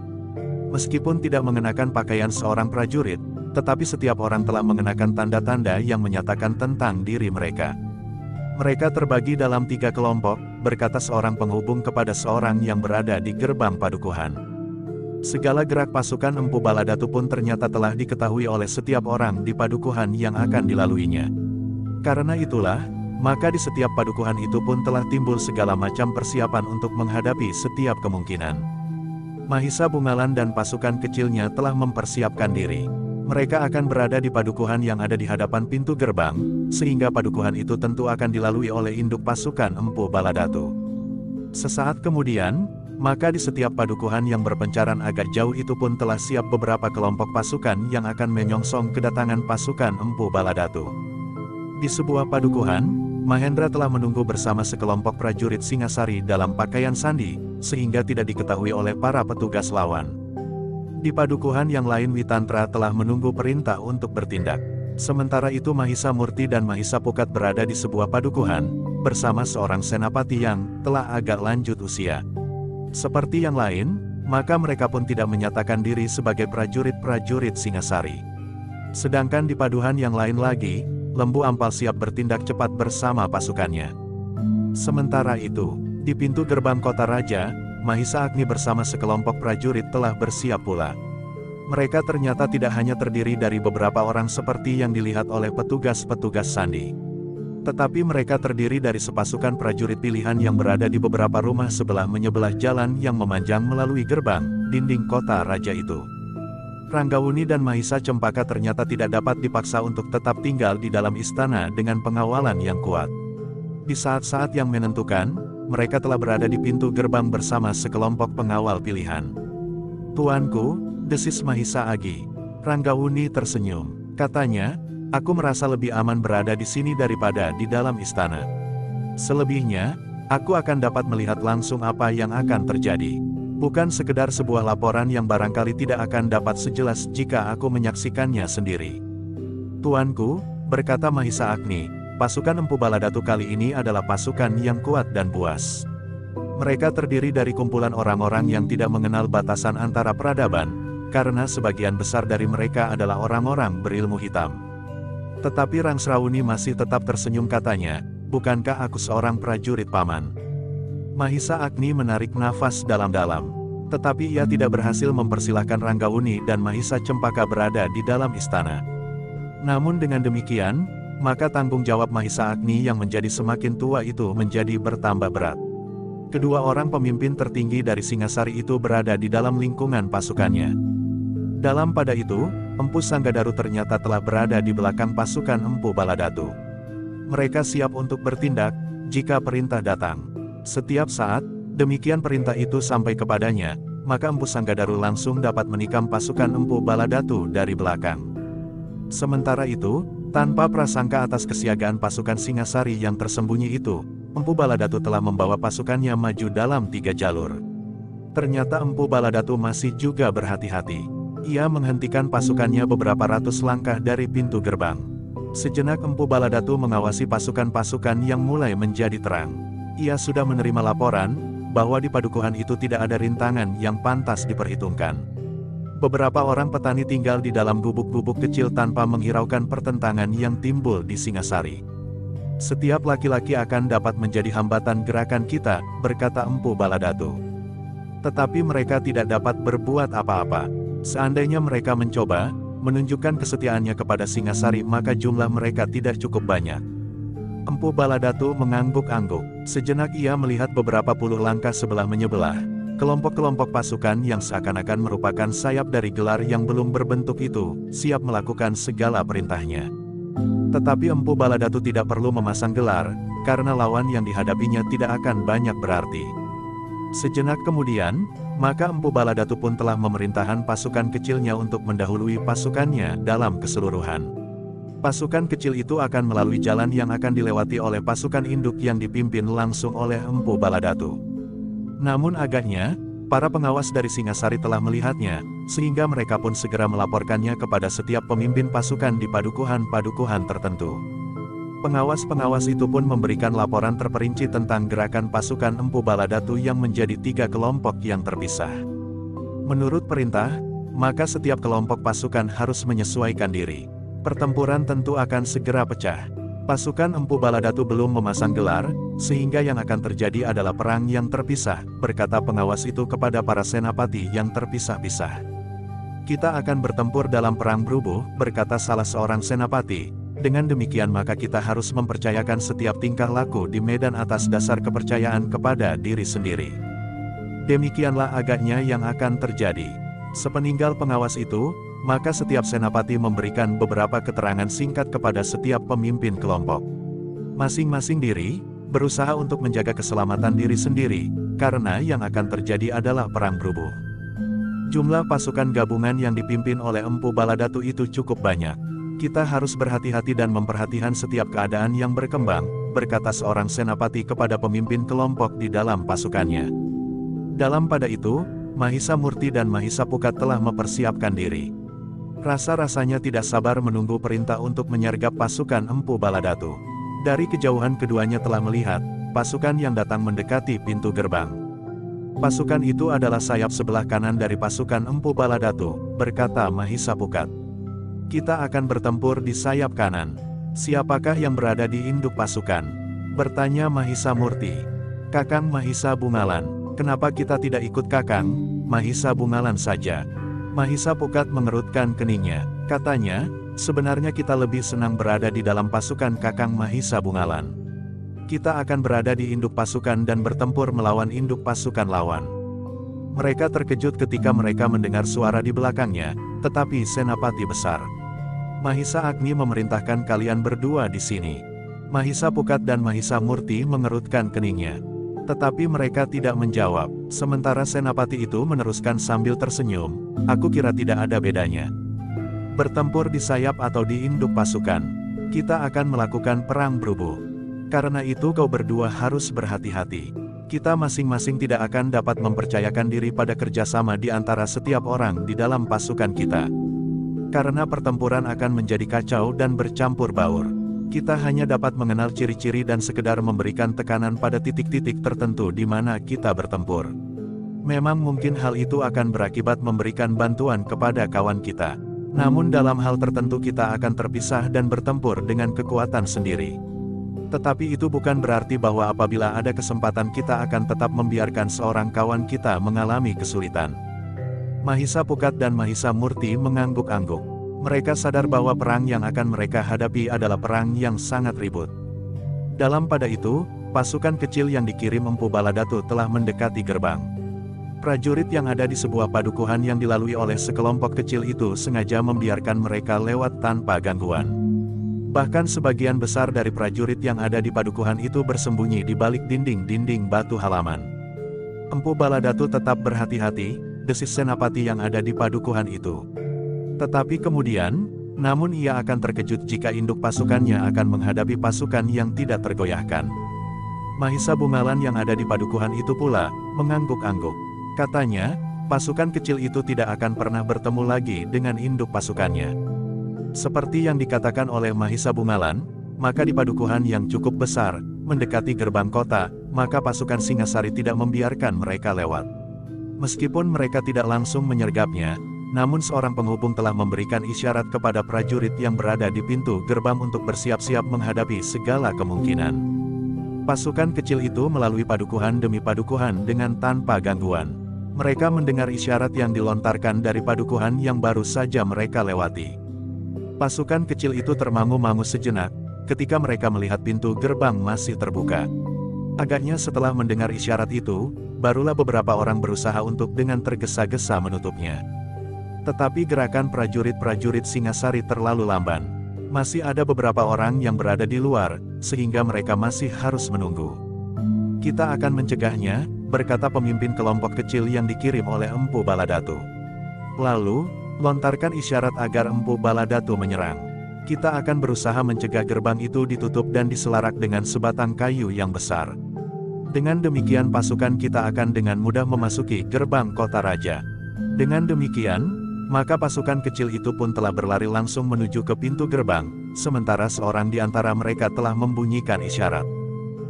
Meskipun tidak mengenakan pakaian seorang prajurit, tetapi setiap orang telah mengenakan tanda-tanda yang menyatakan tentang diri mereka. Mereka terbagi dalam tiga kelompok, berkata seorang penghubung kepada seorang yang berada di gerbang padukuhan. Segala gerak pasukan Empu Baladatu pun ternyata telah diketahui oleh setiap orang di padukuhan yang akan dilaluinya. Karena itulah, maka di setiap padukuhan itu pun telah timbul segala macam persiapan untuk menghadapi setiap kemungkinan. Mahisa Bungalan dan pasukan kecilnya telah mempersiapkan diri. Mereka akan berada di padukuhan yang ada di hadapan pintu gerbang, sehingga padukuhan itu tentu akan dilalui oleh induk pasukan Empu Baladatu. Sesaat kemudian, maka di setiap padukuhan yang berpencaran agak jauh itu pun telah siap beberapa kelompok pasukan yang akan menyongsong kedatangan pasukan Empu Baladatu. Di sebuah padukuhan, Mahendra telah menunggu bersama sekelompok prajurit Singasari dalam pakaian sandi, sehingga tidak diketahui oleh para petugas lawan. Di padukuhan yang lain Witantra telah menunggu perintah untuk bertindak. Sementara itu Mahisa Murti dan Mahisa Pukat berada di sebuah padukuhan, bersama seorang senapati yang telah agak lanjut usia. Seperti yang lain, maka mereka pun tidak menyatakan diri sebagai prajurit-prajurit Singasari. Sedangkan di paduhan yang lain lagi, Lembu Ampal siap bertindak cepat bersama pasukannya. Sementara itu, di pintu gerbang kota raja, Mahisa Agni bersama sekelompok prajurit telah bersiap pula. Mereka ternyata tidak hanya terdiri dari beberapa orang seperti yang dilihat oleh petugas-petugas sandi. Tetapi mereka terdiri dari sepasukan prajurit pilihan yang berada di beberapa rumah sebelah menyebelah jalan yang memanjang melalui gerbang, dinding kota raja itu. Ranggawuni dan Mahisa Cempaka ternyata tidak dapat dipaksa untuk tetap tinggal di dalam istana dengan pengawalan yang kuat. Di saat-saat yang menentukan, mereka telah berada di pintu gerbang bersama sekelompok pengawal pilihan. Tuanku, desis Mahisa Agi. Ranggawuni tersenyum. Katanya, aku merasa lebih aman berada di sini daripada di dalam istana. Selebihnya, aku akan dapat melihat langsung apa yang akan terjadi. Bukan sekedar sebuah laporan yang barangkali tidak akan dapat sejelas jika aku menyaksikannya sendiri. Tuanku, berkata Mahisa Agni, Pasukan Empu Baladatu kali ini adalah pasukan yang kuat dan buas. Mereka terdiri dari kumpulan orang-orang yang tidak mengenal batasan antara peradaban, karena sebagian besar dari mereka adalah orang-orang berilmu hitam. Tetapi Rangsrauni masih tetap tersenyum katanya, bukankah aku seorang prajurit paman? Mahisa Agni menarik nafas dalam-dalam. Tetapi ia tidak berhasil mempersilahkan Ranggauni dan Mahisa Cempaka berada di dalam istana. Namun dengan demikian, maka tanggung jawab Mahisa Agni yang menjadi semakin tua itu menjadi bertambah berat. Kedua orang pemimpin tertinggi dari Singasari itu berada di dalam lingkungan pasukannya. Dalam pada itu, Empu Sanggadaru ternyata telah berada di belakang pasukan Empu Baladatu. Mereka siap untuk bertindak, jika perintah datang. Setiap saat, demikian perintah itu sampai kepadanya, maka Empu Sanggadaru langsung dapat menikam pasukan Empu Baladatu dari belakang. Sementara itu, tanpa prasangka atas kesiagaan pasukan Singasari yang tersembunyi itu, Empu Baladatu telah membawa pasukannya maju dalam tiga jalur. Ternyata Empu Baladatu masih juga berhati-hati. Ia menghentikan pasukannya beberapa ratus langkah dari pintu gerbang. Sejenak Empu Baladatu mengawasi pasukan-pasukan yang mulai menjadi terang. Ia sudah menerima laporan, bahwa di padukuhan itu tidak ada rintangan yang pantas diperhitungkan. Beberapa orang petani tinggal di dalam gubuk-gubuk kecil tanpa menghiraukan pertentangan yang timbul di Singasari. Setiap laki-laki akan dapat menjadi hambatan gerakan kita, berkata Empu Baladatu. Tetapi mereka tidak dapat berbuat apa-apa. Seandainya mereka mencoba, menunjukkan kesetiaannya kepada Singasari maka jumlah mereka tidak cukup banyak. Empu Baladatu mengangguk-angguk. Sejenak ia melihat beberapa puluh langkah sebelah menyebelah. Kelompok-kelompok pasukan yang seakan-akan merupakan sayap dari gelar yang belum berbentuk itu, siap melakukan segala perintahnya. Tetapi Empu Baladatu tidak perlu memasang gelar, karena lawan yang dihadapinya tidak akan banyak berarti. Sejenak kemudian, maka Empu Baladatu pun telah memerintahkan pasukan kecilnya untuk mendahului pasukannya dalam keseluruhan. Pasukan kecil itu akan melalui jalan yang akan dilewati oleh pasukan induk yang dipimpin langsung oleh Empu Baladatu. Namun agaknya, para pengawas dari Singasari telah melihatnya, sehingga mereka pun segera melaporkannya kepada setiap pemimpin pasukan di padukuhan-padukuhan tertentu. Pengawas-pengawas itu pun memberikan laporan terperinci tentang gerakan pasukan Empu Baladatu yang menjadi tiga kelompok yang terpisah. Menurut perintah, maka setiap kelompok pasukan harus menyesuaikan diri. Pertempuran tentu akan segera pecah. Pasukan Empu Baladatu belum memasang gelar, sehingga yang akan terjadi adalah perang yang terpisah, berkata pengawas itu kepada para senapati yang terpisah-pisah. Kita akan bertempur dalam perang berubuh, berkata salah seorang senapati. Dengan demikian maka kita harus mempercayakan setiap tingkah laku di medan atas dasar kepercayaan kepada diri sendiri. Demikianlah agaknya yang akan terjadi. Sepeninggal pengawas itu, maka setiap senapati memberikan beberapa keterangan singkat kepada setiap pemimpin kelompok. Masing-masing diri, berusaha untuk menjaga keselamatan diri sendiri, karena yang akan terjadi adalah perang berubuh. Jumlah pasukan gabungan yang dipimpin oleh Empu Baladatu itu cukup banyak. Kita harus berhati-hati dan memperhatikan setiap keadaan yang berkembang, berkata seorang senapati kepada pemimpin kelompok di dalam pasukannya. Dalam pada itu, Mahisa Murti dan Mahisa Pukat telah mempersiapkan diri. Rasa-rasanya tidak sabar menunggu perintah untuk menyergap pasukan Empu Baladatu. Dari kejauhan keduanya telah melihat, pasukan yang datang mendekati pintu gerbang. Pasukan itu adalah sayap sebelah kanan dari pasukan Empu Baladatu, berkata Mahisa Pukat. Kita akan bertempur di sayap kanan. Siapakah yang berada di induk pasukan? Bertanya Mahisa Murti. Kakang Mahisa Bungalan, kenapa kita tidak ikut Kakang, Mahisa Bungalan saja? Mahisa Pukat mengerutkan keningnya. Katanya, sebenarnya kita lebih senang berada di dalam pasukan Kakang Mahisa Bungalan kita akan berada di induk pasukan dan bertempur melawan induk pasukan lawan. Mereka terkejut ketika mereka mendengar suara di belakangnya, tetapi Senapati besar. Mahisa Agni memerintahkan kalian berdua di sini. Mahisa Pukat dan Mahisa Murti mengerutkan keningnya. Tetapi mereka tidak menjawab, sementara Senapati itu meneruskan sambil tersenyum, aku kira tidak ada bedanya. Bertempur di sayap atau di induk pasukan, kita akan melakukan perang berubuh. Karena itu kau berdua harus berhati-hati. Kita masing-masing tidak akan dapat mempercayakan diri pada kerjasama di antara setiap orang di dalam pasukan kita. Karena pertempuran akan menjadi kacau dan bercampur baur. Kita hanya dapat mengenal ciri-ciri dan sekedar memberikan tekanan pada titik-titik tertentu di mana kita bertempur. Memang mungkin hal itu akan berakibat memberikan bantuan kepada kawan kita. Namun dalam hal tertentu kita akan terpisah dan bertempur dengan kekuatan sendiri. Tetapi itu bukan berarti bahwa apabila ada kesempatan kita akan tetap membiarkan seorang kawan kita mengalami kesulitan. Mahisa Pukat dan Mahisa Murti mengangguk-angguk. Mereka sadar bahwa perang yang akan mereka hadapi adalah perang yang sangat ribut. Dalam pada itu, pasukan kecil yang dikirim Empu Baladatu telah mendekati gerbang. Prajurit yang ada di sebuah padukuhan yang dilalui oleh sekelompok kecil itu sengaja membiarkan mereka lewat tanpa gangguan. Bahkan sebagian besar dari prajurit yang ada di padukuhan itu bersembunyi di balik dinding-dinding batu halaman. Empu Baladatu tetap berhati-hati, desis senapati yang ada di padukuhan itu. Tetapi kemudian, namun ia akan terkejut jika induk pasukannya akan menghadapi pasukan yang tidak tergoyahkan. Mahisa Bungalan yang ada di padukuhan itu pula, mengangguk-angguk. Katanya, pasukan kecil itu tidak akan pernah bertemu lagi dengan induk pasukannya. Seperti yang dikatakan oleh Mahisa Bungalan, maka di padukuhan yang cukup besar, mendekati gerbang kota, maka pasukan Singasari tidak membiarkan mereka lewat. Meskipun mereka tidak langsung menyergapnya, namun seorang penghubung telah memberikan isyarat kepada prajurit yang berada di pintu gerbang untuk bersiap-siap menghadapi segala kemungkinan. Pasukan kecil itu melalui padukuhan demi padukuhan dengan tanpa gangguan. Mereka mendengar isyarat yang dilontarkan dari padukuhan yang baru saja mereka lewati. Pasukan kecil itu termangu-mangu sejenak, ketika mereka melihat pintu gerbang masih terbuka. Agaknya setelah mendengar isyarat itu, barulah beberapa orang berusaha untuk dengan tergesa-gesa menutupnya. Tetapi gerakan prajurit-prajurit Singasari terlalu lamban. Masih ada beberapa orang yang berada di luar, sehingga mereka masih harus menunggu. Kita akan mencegahnya, berkata pemimpin kelompok kecil yang dikirim oleh Empu Baladatu. Lalu, Lontarkan isyarat agar Empu Baladatu menyerang. Kita akan berusaha mencegah gerbang itu ditutup dan diselarak dengan sebatang kayu yang besar. Dengan demikian pasukan kita akan dengan mudah memasuki gerbang kota raja. Dengan demikian, maka pasukan kecil itu pun telah berlari langsung menuju ke pintu gerbang, sementara seorang di antara mereka telah membunyikan isyarat.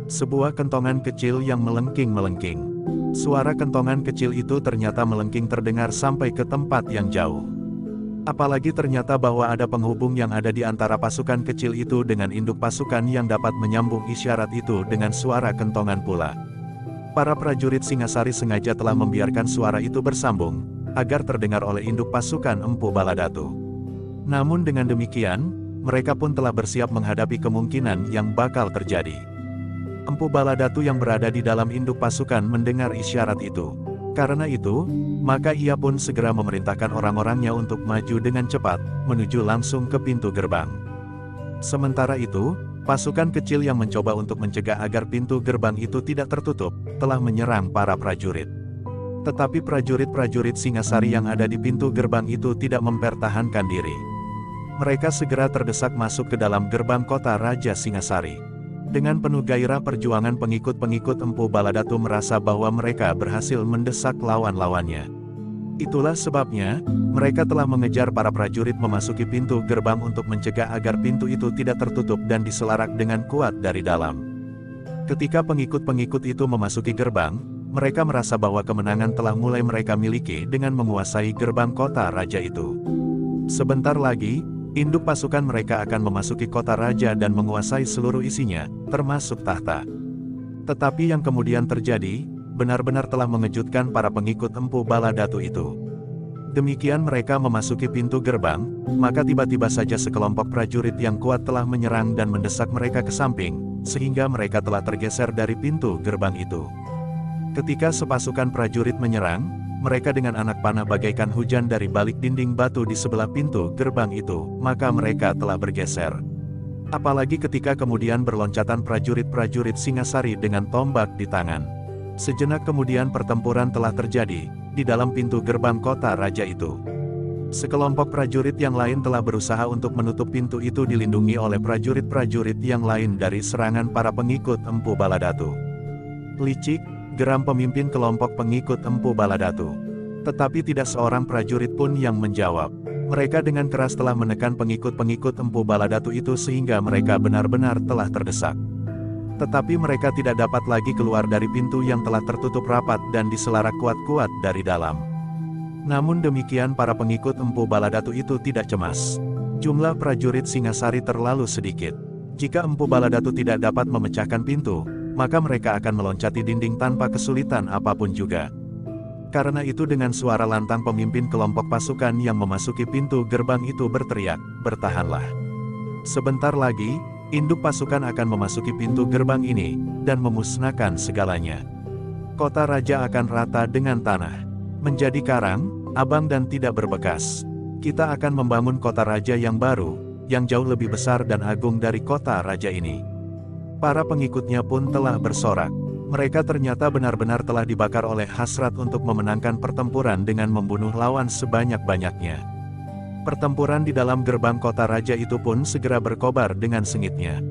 Sebuah kentongan kecil yang melengking-melengking. Suara kentongan kecil itu ternyata melengking terdengar sampai ke tempat yang jauh. Apalagi ternyata bahwa ada penghubung yang ada di antara pasukan kecil itu dengan induk pasukan yang dapat menyambung isyarat itu dengan suara kentongan pula. Para prajurit Singasari sengaja telah membiarkan suara itu bersambung, agar terdengar oleh induk pasukan Empu Baladatu. Namun dengan demikian, mereka pun telah bersiap menghadapi kemungkinan yang bakal terjadi. Empu Baladatu yang berada di dalam induk pasukan mendengar isyarat itu. Karena itu, maka ia pun segera memerintahkan orang-orangnya untuk maju dengan cepat, menuju langsung ke pintu gerbang. Sementara itu, pasukan kecil yang mencoba untuk mencegah agar pintu gerbang itu tidak tertutup, telah menyerang para prajurit. Tetapi prajurit-prajurit Singasari yang ada di pintu gerbang itu tidak mempertahankan diri. Mereka segera terdesak masuk ke dalam gerbang kota Raja Singasari. Dengan penuh gairah perjuangan pengikut-pengikut Empu Baladatu merasa bahwa mereka berhasil mendesak lawan-lawannya. Itulah sebabnya, mereka telah mengejar para prajurit memasuki pintu gerbang untuk mencegah agar pintu itu tidak tertutup dan diselarak dengan kuat dari dalam. Ketika pengikut-pengikut itu memasuki gerbang, mereka merasa bahwa kemenangan telah mulai mereka miliki dengan menguasai gerbang kota raja itu. Sebentar lagi, Induk pasukan mereka akan memasuki kota raja dan menguasai seluruh isinya, termasuk tahta. Tetapi yang kemudian terjadi, benar-benar telah mengejutkan para pengikut Empu Baladatu itu. Demikian mereka memasuki pintu gerbang, maka tiba-tiba saja sekelompok prajurit yang kuat telah menyerang dan mendesak mereka ke samping, sehingga mereka telah tergeser dari pintu gerbang itu. Ketika sepasukan prajurit menyerang, mereka dengan anak panah bagaikan hujan dari balik dinding batu di sebelah pintu gerbang itu, maka mereka telah bergeser. Apalagi ketika kemudian berloncatan prajurit-prajurit Singasari dengan tombak di tangan. Sejenak kemudian pertempuran telah terjadi, di dalam pintu gerbang kota raja itu. Sekelompok prajurit yang lain telah berusaha untuk menutup pintu itu dilindungi oleh prajurit-prajurit yang lain dari serangan para pengikut Empu Baladatu. Licik, geram pemimpin kelompok pengikut Empu Baladatu. Tetapi tidak seorang prajurit pun yang menjawab. Mereka dengan keras telah menekan pengikut-pengikut Empu Baladatu itu sehingga mereka benar-benar telah terdesak. Tetapi mereka tidak dapat lagi keluar dari pintu yang telah tertutup rapat dan diselarak kuat-kuat dari dalam. Namun demikian para pengikut Empu Baladatu itu tidak cemas. Jumlah prajurit Singasari terlalu sedikit. Jika Empu Baladatu tidak dapat memecahkan pintu, maka mereka akan meloncati dinding tanpa kesulitan apa pun juga. Karena itu dengan suara lantang pemimpin kelompok pasukan yang memasuki pintu gerbang itu berteriak, bertahanlah. Sebentar lagi, induk pasukan akan memasuki pintu gerbang ini, dan memusnahkan segalanya. Kota raja akan rata dengan tanah. Menjadi karang, abang dan tidak berbekas. Kita akan membangun kota raja yang baru, yang jauh lebih besar dan agung dari kota raja ini. Para pengikutnya pun telah bersorak. Mereka ternyata benar-benar telah dibakar oleh hasrat untuk memenangkan pertempuran dengan membunuh lawan sebanyak-banyaknya. Pertempuran di dalam gerbang kota raja itu pun segera berkobar dengan sengitnya.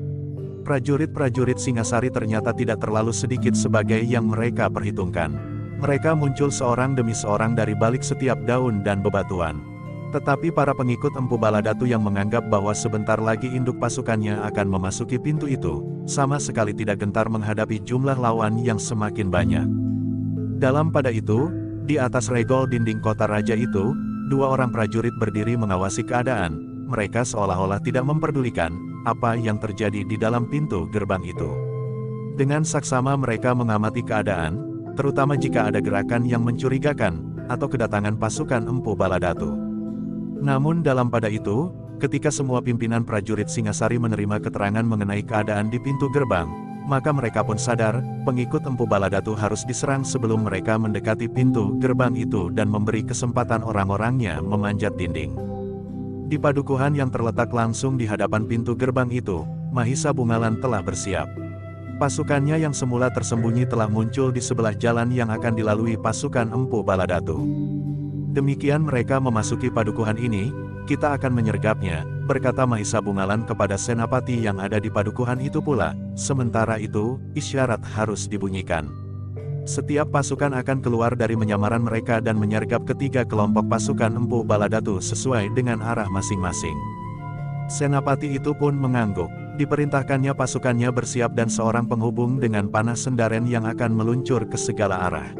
Prajurit-prajurit Singasari ternyata tidak terlalu sedikit sebagai yang mereka perhitungkan. Mereka muncul seorang demi seorang dari balik setiap daun dan bebatuan. Tetapi para pengikut Empu Baladatu yang menganggap bahwa sebentar lagi induk pasukannya akan memasuki pintu itu, sama sekali tidak gentar menghadapi jumlah lawan yang semakin banyak. Dalam pada itu, di atas regol dinding kota raja itu, dua orang prajurit berdiri mengawasi keadaan, mereka seolah-olah tidak memperdulikan apa yang terjadi di dalam pintu gerbang itu. Dengan saksama mereka mengamati keadaan, terutama jika ada gerakan yang mencurigakan, atau kedatangan pasukan Empu Baladatu. Namun dalam pada itu, ketika semua pimpinan prajurit Singasari menerima keterangan mengenai keadaan di pintu gerbang, maka mereka pun sadar, pengikut Empu Baladatu harus diserang sebelum mereka mendekati pintu gerbang itu dan memberi kesempatan orang-orangnya memanjat dinding. Di padukuhan yang terletak langsung di hadapan pintu gerbang itu, Mahisa Bungalan telah bersiap. Pasukannya yang semula tersembunyi telah muncul di sebelah jalan yang akan dilalui pasukan Empu Baladatu. Demikian mereka memasuki padukuhan ini, kita akan menyergapnya, berkata Mahisa Bungalan kepada Senapati yang ada di padukuhan itu pula, sementara itu, isyarat harus dibunyikan. Setiap pasukan akan keluar dari menyamaran mereka dan menyergap ketiga kelompok pasukan Empu Baladatu sesuai dengan arah masing-masing. Senapati itu pun mengangguk, diperintahkannya pasukannya bersiap dan seorang penghubung dengan panah sendaren yang akan meluncur ke segala arah.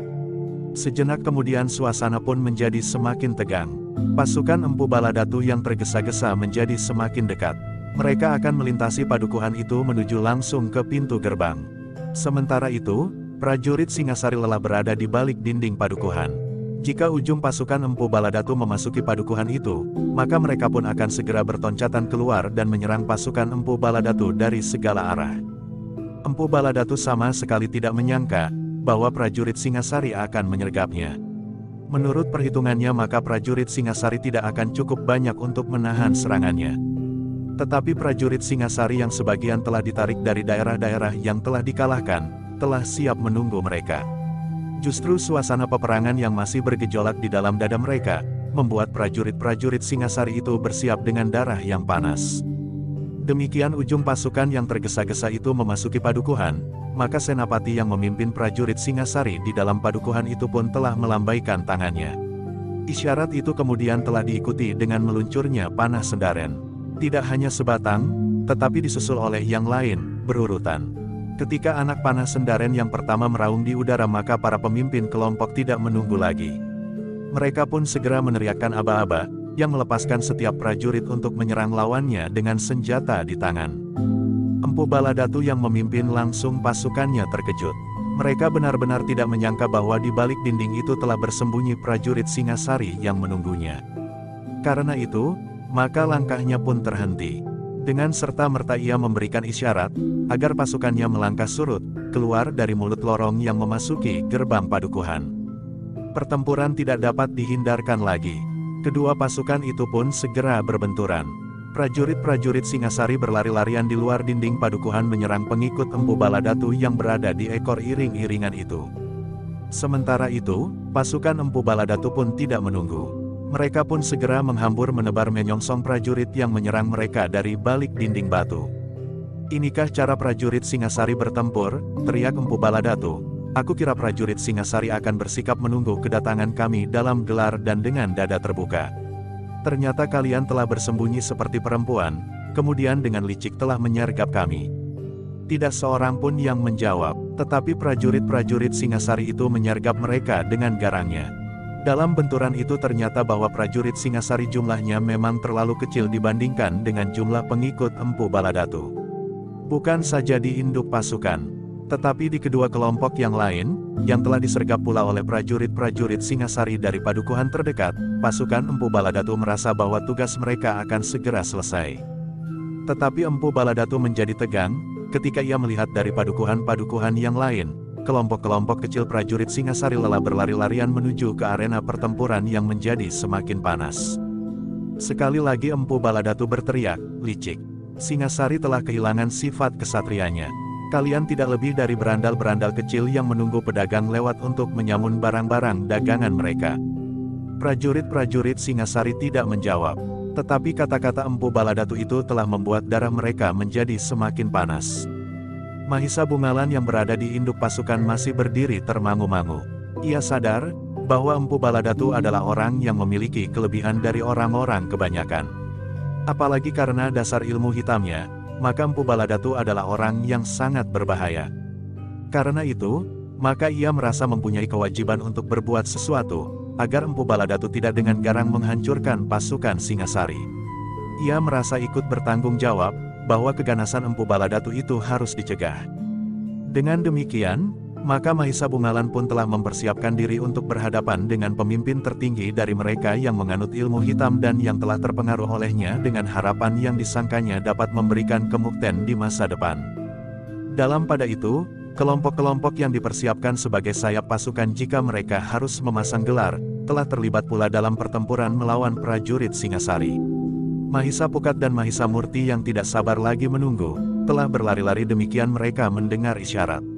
Sejenak kemudian suasana pun menjadi semakin tegang. Pasukan Empu Baladatu yang tergesa-gesa menjadi semakin dekat. Mereka akan melintasi padukuhan itu menuju langsung ke pintu gerbang. Sementara itu, prajurit Singasari lelah berada di balik dinding padukuhan. Jika ujung pasukan Empu Baladatu memasuki padukuhan itu, maka mereka pun akan segera bertoncatan keluar dan menyerang pasukan Empu Baladatu dari segala arah. Empu Baladatu sama sekali tidak menyangka, bahwa prajurit Singasari akan menyergapnya. Menurut perhitungannya maka prajurit Singasari tidak akan cukup banyak untuk menahan serangannya. Tetapi prajurit Singasari yang sebagian telah ditarik dari daerah-daerah yang telah dikalahkan, telah siap menunggu mereka. Justru suasana peperangan yang masih bergejolak di dalam dada mereka, membuat prajurit-prajurit Singasari itu bersiap dengan darah yang panas. Demikian ujung pasukan yang tergesa-gesa itu memasuki padukuhan, maka Senapati yang memimpin prajurit Singasari di dalam padukuhan itu pun telah melambaikan tangannya. Isyarat itu kemudian telah diikuti dengan meluncurnya panah sendaren tidak hanya sebatang, tetapi disusul oleh yang lain, berurutan. Ketika anak panah sendaren yang pertama meraung di udara maka para pemimpin kelompok tidak menunggu lagi. Mereka pun segera meneriakkan aba-aba, yang melepaskan setiap prajurit untuk menyerang lawannya dengan senjata di tangan. Empu Baladatu yang memimpin langsung pasukannya terkejut. Mereka benar-benar tidak menyangka bahwa di balik dinding itu telah bersembunyi prajurit Singasari yang menunggunya. Karena itu, maka langkahnya pun terhenti. Dengan serta-merta ia memberikan isyarat, agar pasukannya melangkah surut, keluar dari mulut lorong yang memasuki gerbang padukuhan. Pertempuran tidak dapat dihindarkan lagi. Kedua pasukan itu pun segera berbenturan. Prajurit-prajurit Singasari berlari-larian di luar dinding padukuhan menyerang pengikut Empu Baladatu yang berada di ekor iring-iringan itu. Sementara itu, pasukan Empu Baladatu pun tidak menunggu. Mereka pun segera menghambur menebar menyongsong prajurit yang menyerang mereka dari balik dinding batu. Inikah cara prajurit Singasari bertempur, teriak Empu Baladatu. Aku kira prajurit Singasari akan bersikap menunggu kedatangan kami dalam gelar dan dengan dada terbuka. Ternyata kalian telah bersembunyi seperti perempuan, kemudian dengan licik telah menyergap kami. Tidak seorang pun yang menjawab, tetapi prajurit-prajurit Singasari itu menyergap mereka dengan garangnya. Dalam benturan itu ternyata bahwa prajurit Singasari jumlahnya memang terlalu kecil dibandingkan dengan jumlah pengikut Empu Baladatu. Bukan saja di induk pasukan, tetapi di kedua kelompok yang lain, yang telah disergap pula oleh prajurit-prajurit Singasari dari padukuhan terdekat, pasukan Empu Baladatu merasa bahwa tugas mereka akan segera selesai. Tetapi Empu Baladatu menjadi tegang, ketika ia melihat dari padukuhan-padukuhan yang lain, kelompok-kelompok kecil prajurit Singasari lelah berlari-larian menuju ke arena pertempuran yang menjadi semakin panas. Sekali lagi Empu Baladatu berteriak, licik. Singasari telah kehilangan sifat kesatrianya. Kalian tidak lebih dari berandal-berandal kecil yang menunggu pedagang lewat untuk menyamun barang-barang dagangan mereka. Prajurit-prajurit Singasari tidak menjawab. Tetapi kata-kata Empu Baladatu itu telah membuat darah mereka menjadi semakin panas. Mahisa Bungalan yang berada di induk pasukan masih berdiri termangu-mangu. Ia sadar, bahwa Empu Baladatu adalah orang yang memiliki kelebihan dari orang-orang kebanyakan. Apalagi karena dasar ilmu hitamnya, maka Empu Baladatu adalah orang yang sangat berbahaya. Karena itu, maka ia merasa mempunyai kewajiban untuk berbuat sesuatu, agar Empu Baladatu tidak dengan garang menghancurkan pasukan Singasari. Ia merasa ikut bertanggung jawab, bahwa keganasan Empu Baladatu itu harus dicegah. Dengan demikian, maka Mahisa Bungalan pun telah mempersiapkan diri untuk berhadapan dengan pemimpin tertinggi dari mereka yang menganut ilmu hitam dan yang telah terpengaruh olehnya dengan harapan yang disangkanya dapat memberikan kemukten di masa depan. Dalam pada itu, kelompok-kelompok yang dipersiapkan sebagai sayap pasukan jika mereka harus memasang gelar, telah terlibat pula dalam pertempuran melawan prajurit Singasari. Mahisa Pukat dan Mahisa Murti yang tidak sabar lagi menunggu, telah berlari-lari demikian mereka mendengar isyarat.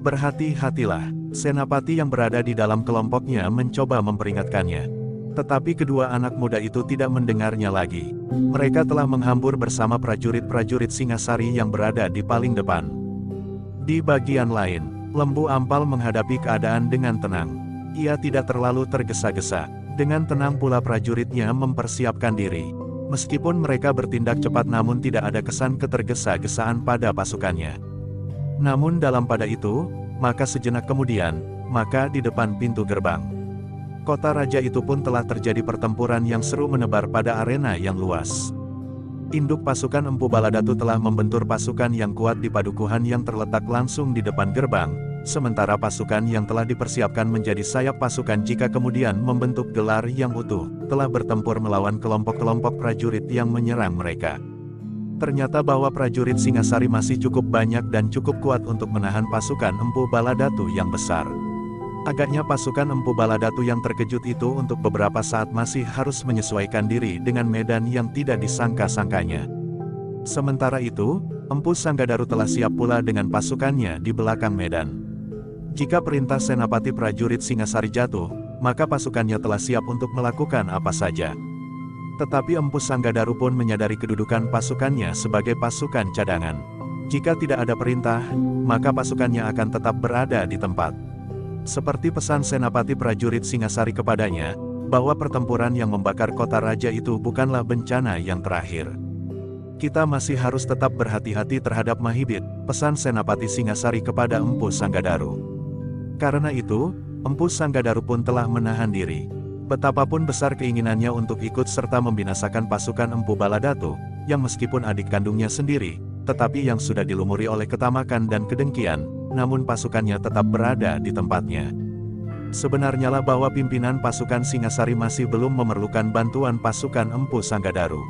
Berhati-hatilah, Senapati yang berada di dalam kelompoknya mencoba memperingatkannya. Tetapi kedua anak muda itu tidak mendengarnya lagi. Mereka telah menghambur bersama prajurit-prajurit Singasari yang berada di paling depan. Di bagian lain, Lembu Ampal menghadapi keadaan dengan tenang. Ia tidak terlalu tergesa-gesa. Dengan tenang pula prajuritnya mempersiapkan diri. Meskipun mereka bertindak cepat namun tidak ada kesan ketergesa-gesaan pada pasukannya. Namun dalam pada itu, maka sejenak kemudian, maka di depan pintu gerbang. Kota raja itu pun telah terjadi pertempuran yang seru menebar pada arena yang luas. Induk pasukan Empu Baladatu telah membentur pasukan yang kuat di padukuhan yang terletak langsung di depan gerbang, sementara pasukan yang telah dipersiapkan menjadi sayap pasukan jika kemudian membentuk gelar yang utuh, telah bertempur melawan kelompok-kelompok prajurit yang menyerang mereka. Ternyata bahwa prajurit Singasari masih cukup banyak dan cukup kuat untuk menahan pasukan Empu Baladatu yang besar. Agaknya pasukan Empu Baladatu yang terkejut itu untuk beberapa saat masih harus menyesuaikan diri dengan medan yang tidak disangka-sangkanya. Sementara itu, Empu Sanggadaru telah siap pula dengan pasukannya di belakang medan. Jika perintah Senapati prajurit Singasari jatuh, maka pasukannya telah siap untuk melakukan apa saja. Tetapi Empu Sanggadaru pun menyadari kedudukan pasukannya sebagai pasukan cadangan. Jika tidak ada perintah, maka pasukannya akan tetap berada di tempat. Seperti pesan Senapati prajurit Singasari kepadanya, bahwa pertempuran yang membakar kota raja itu bukanlah bencana yang terakhir. Kita masih harus tetap berhati-hati terhadap Mahibit, pesan Senapati Singasari kepada Empu Sanggadaru. Karena itu, Empu Sanggadaru pun telah menahan diri. Betapapun besar keinginannya untuk ikut serta membinasakan pasukan Empu Baladatu, yang meskipun adik kandungnya sendiri, tetapi yang sudah dilumuri oleh ketamakan dan kedengkian, namun pasukannya tetap berada di tempatnya. Sebenarnya lah bahwa pimpinan pasukan Singasari masih belum memerlukan bantuan pasukan Empu Sanggadaru.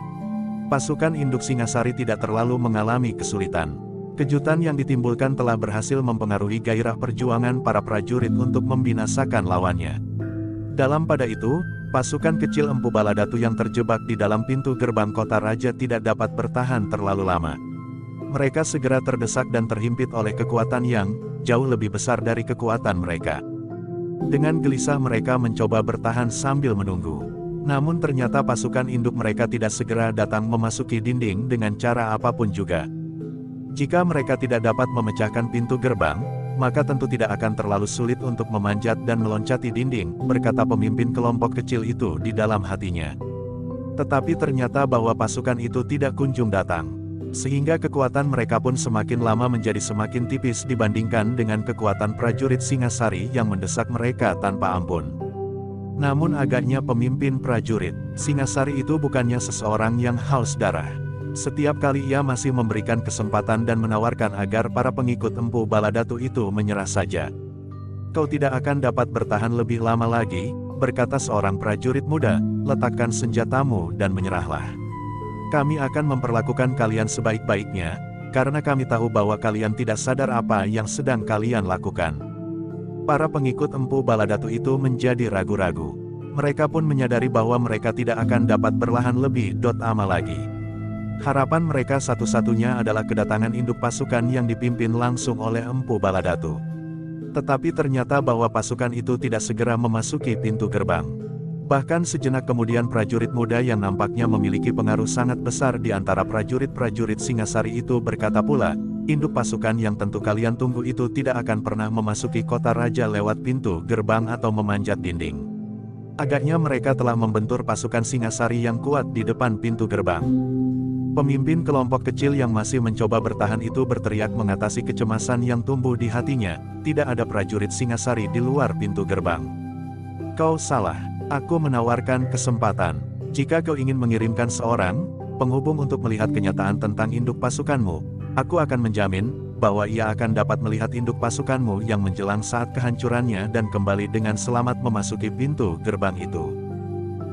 Pasukan induk Singasari tidak terlalu mengalami kesulitan. Kejutan yang ditimbulkan telah berhasil mempengaruhi gairah perjuangan para prajurit untuk membinasakan lawannya. Dalam pada itu, pasukan kecil Empu Baladatu yang terjebak di dalam pintu gerbang kota raja tidak dapat bertahan terlalu lama mereka segera terdesak dan terhimpit oleh kekuatan yang jauh lebih besar dari kekuatan mereka. Dengan gelisah mereka mencoba bertahan sambil menunggu. Namun ternyata pasukan induk mereka tidak segera datang memasuki dinding dengan cara apa pun juga. Jika mereka tidak dapat memecahkan pintu gerbang, maka tentu tidak akan terlalu sulit untuk memanjat dan meloncati dinding, berkata pemimpin kelompok kecil itu di dalam hatinya. Tetapi ternyata bahwa pasukan itu tidak kunjung datang. Sehingga kekuatan mereka pun semakin lama menjadi semakin tipis dibandingkan dengan kekuatan prajurit Singasari yang mendesak mereka tanpa ampun. Namun agaknya pemimpin prajurit, Singasari itu bukannya seseorang yang haus darah. Setiap kali ia masih memberikan kesempatan dan menawarkan agar para pengikut Empu Baladatu itu menyerah saja. Kau tidak akan dapat bertahan lebih lama lagi, berkata seorang prajurit muda, letakkan senjatamu dan menyerahlah. Kami akan memperlakukan kalian sebaik-baiknya, karena kami tahu bahwa kalian tidak sadar apa yang sedang kalian lakukan. Para pengikut Empu Baladatu itu menjadi ragu-ragu. Mereka pun menyadari bahwa mereka tidak akan dapat berlahan lebih dot ama lagi. Harapan mereka satu-satunya adalah kedatangan induk pasukan yang dipimpin langsung oleh Empu Baladatu. Tetapi ternyata bahwa pasukan itu tidak segera memasuki pintu gerbang. Bahkan sejenak kemudian prajurit muda yang nampaknya memiliki pengaruh sangat besar di antara prajurit-prajurit Singasari itu berkata pula, induk pasukan yang tentu kalian tunggu itu tidak akan pernah memasuki kota raja lewat pintu gerbang atau memanjat dinding. Agaknya mereka telah membentur pasukan Singasari yang kuat di depan pintu gerbang. Pemimpin kelompok kecil yang masih mencoba bertahan itu berteriak mengatasi kecemasan yang tumbuh di hatinya, tidak ada prajurit Singasari di luar pintu gerbang. Kau salah. Aku menawarkan kesempatan. Jika kau ingin mengirimkan seorang penghubung untuk melihat kenyataan tentang induk pasukanmu, aku akan menjamin bahwa ia akan dapat melihat induk pasukanmu yang menjelang saat kehancurannya dan kembali dengan selamat memasuki pintu gerbang itu.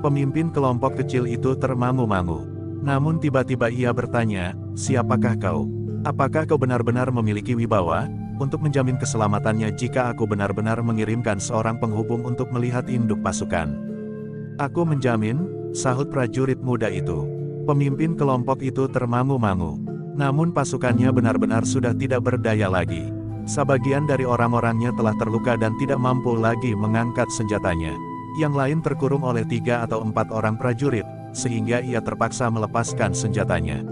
Pemimpin kelompok kecil itu termangu-mangu. Namun tiba-tiba ia bertanya, siapakah kau? Apakah kau benar-benar memiliki wibawa? untuk menjamin keselamatannya jika aku benar-benar mengirimkan seorang penghubung untuk melihat induk pasukan. Aku menjamin, sahut prajurit muda itu. Pemimpin kelompok itu termangu-mangu. Namun pasukannya benar-benar sudah tidak berdaya lagi. Sebagian dari orang-orangnya telah terluka dan tidak mampu lagi mengangkat senjatanya. Yang lain terkurung oleh tiga atau empat orang prajurit, sehingga ia terpaksa melepaskan senjatanya.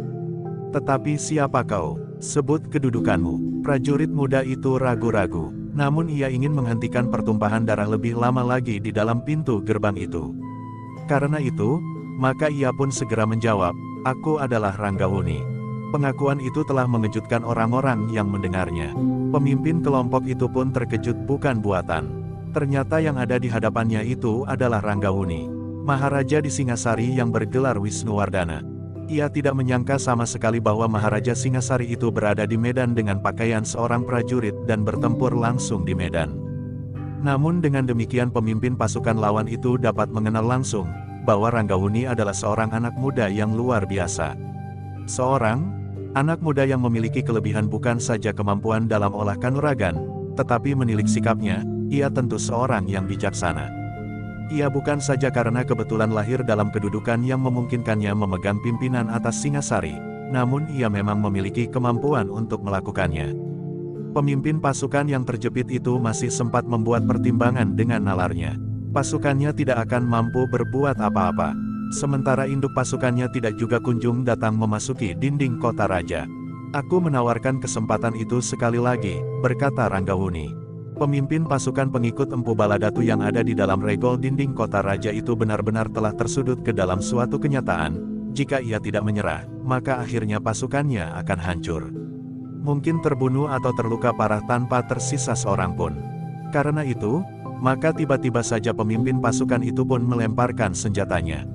Tetapi siapa kau? Sebut kedudukanmu. Prajurit muda itu ragu-ragu. Namun ia ingin menghentikan pertumpahan darah lebih lama lagi di dalam pintu gerbang itu. Karena itu, maka ia pun segera menjawab, Aku adalah Ranggawuni. Pengakuan itu telah mengejutkan orang-orang yang mendengarnya. Pemimpin kelompok itu pun terkejut bukan buatan. Ternyata yang ada di hadapannya itu adalah Ranggawuni. Maharaja di Singasari yang bergelar Wisnuwardana. Ia tidak menyangka sama sekali bahwa Maharaja Singasari itu berada di medan dengan pakaian seorang prajurit dan bertempur langsung di medan. Namun dengan demikian pemimpin pasukan lawan itu dapat mengenal langsung, bahwa Ranggahuni adalah seorang anak muda yang luar biasa. Seorang anak muda yang memiliki kelebihan bukan saja kemampuan dalam olah kanuragan, tetapi menilik sikapnya, ia tentu seorang yang bijaksana. Ia bukan saja karena kebetulan lahir dalam kedudukan yang memungkinkannya memegang pimpinan atas Singasari, namun ia memang memiliki kemampuan untuk melakukannya. Pemimpin pasukan yang terjepit itu masih sempat membuat pertimbangan dengan nalarnya. Pasukannya tidak akan mampu berbuat apa-apa. Sementara induk pasukannya tidak juga kunjung datang memasuki dinding kota raja. Aku menawarkan kesempatan itu sekali lagi, berkata Ranggawuni. Pemimpin pasukan pengikut Empu Baladatu yang ada di dalam regol dinding kota raja itu benar-benar telah tersudut ke dalam suatu kenyataan, jika ia tidak menyerah, maka akhirnya pasukannya akan hancur mungkin terbunuh atau terluka parah tanpa tersisa seorang pun. Karena itu, maka tiba-tiba saja pemimpin pasukan itu pun melemparkan senjatanya.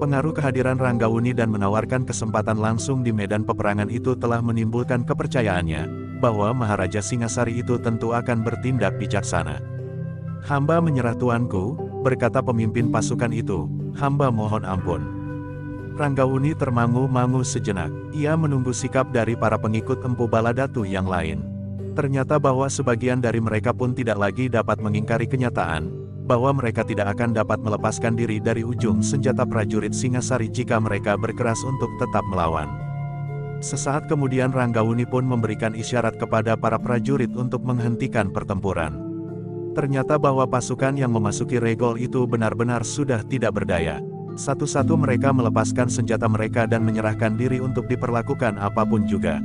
Pengaruh kehadiran Ranggauni dan menawarkan kesempatan langsung di medan peperangan itu telah menimbulkan kepercayaannya, bahwa Maharaja Singasari itu tentu akan bertindak bijaksana. Hamba menyerah tuanku, berkata pemimpin pasukan itu, hamba mohon ampun. Ranggauni termangu-mangu sejenak. Ia menunggu sikap dari para pengikut Empu Baladatu yang lain. Ternyata bahwa sebagian dari mereka pun tidak lagi dapat mengingkari kenyataan, bahwa mereka tidak akan dapat melepaskan diri dari ujung senjata prajurit Singasari jika mereka berkeras untuk tetap melawan. Sesaat kemudian Ranggauni pun memberikan isyarat kepada para prajurit untuk menghentikan pertempuran. Ternyata bahwa pasukan yang memasuki regol itu benar-benar sudah tidak berdaya. Satu-satu mereka melepaskan senjata mereka dan menyerahkan diri untuk diperlakukan apa pun juga.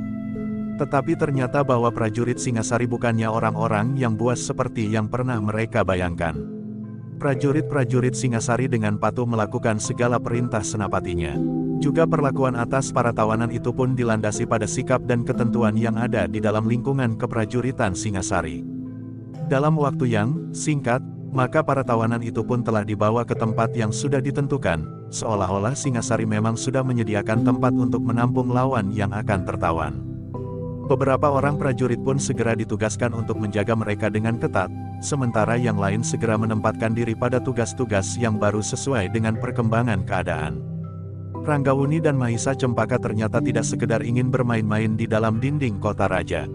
Tetapi ternyata bahwa prajurit Singasari bukannya orang-orang yang buas seperti yang pernah mereka bayangkan. Prajurit-prajurit Singasari dengan patuh melakukan segala perintah senapatinya. Juga perlakuan atas para tawanan itu pun dilandasi pada sikap dan ketentuan yang ada di dalam lingkungan keprajuritan Singasari. Dalam waktu yang singkat, maka para tawanan itu pun telah dibawa ke tempat yang sudah ditentukan, seolah-olah Singasari memang sudah menyediakan tempat untuk menampung lawan yang akan tertawan. Beberapa orang prajurit pun segera ditugaskan untuk menjaga mereka dengan ketat, sementara yang lain segera menempatkan diri pada tugas-tugas yang baru sesuai dengan perkembangan keadaan. Ranggawuni dan Mahisa Cempaka ternyata tidak sekedar ingin bermain-main di dalam dinding kota raja.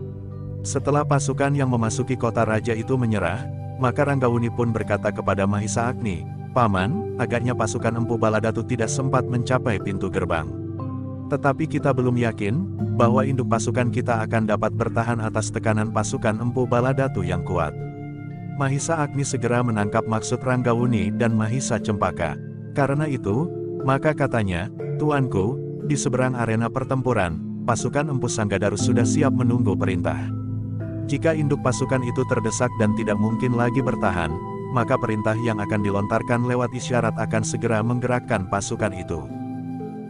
Setelah pasukan yang memasuki kota raja itu menyerah, maka Ranggawuni pun berkata kepada Mahisa Agni, Paman, agaknya pasukan Empu Baladatu tidak sempat mencapai pintu gerbang. Tetapi kita belum yakin, bahwa induk pasukan kita akan dapat bertahan atas tekanan pasukan Empu Baladatu yang kuat. Mahisa Agni segera menangkap maksud Ranggawuni dan Mahisa Cempaka. Karena itu, maka katanya, Tuanku, di seberang arena pertempuran, pasukan Empu Sanggadaru sudah siap menunggu perintah. Jika induk pasukan itu terdesak dan tidak mungkin lagi bertahan, maka perintah yang akan dilontarkan lewat isyarat akan segera menggerakkan pasukan itu.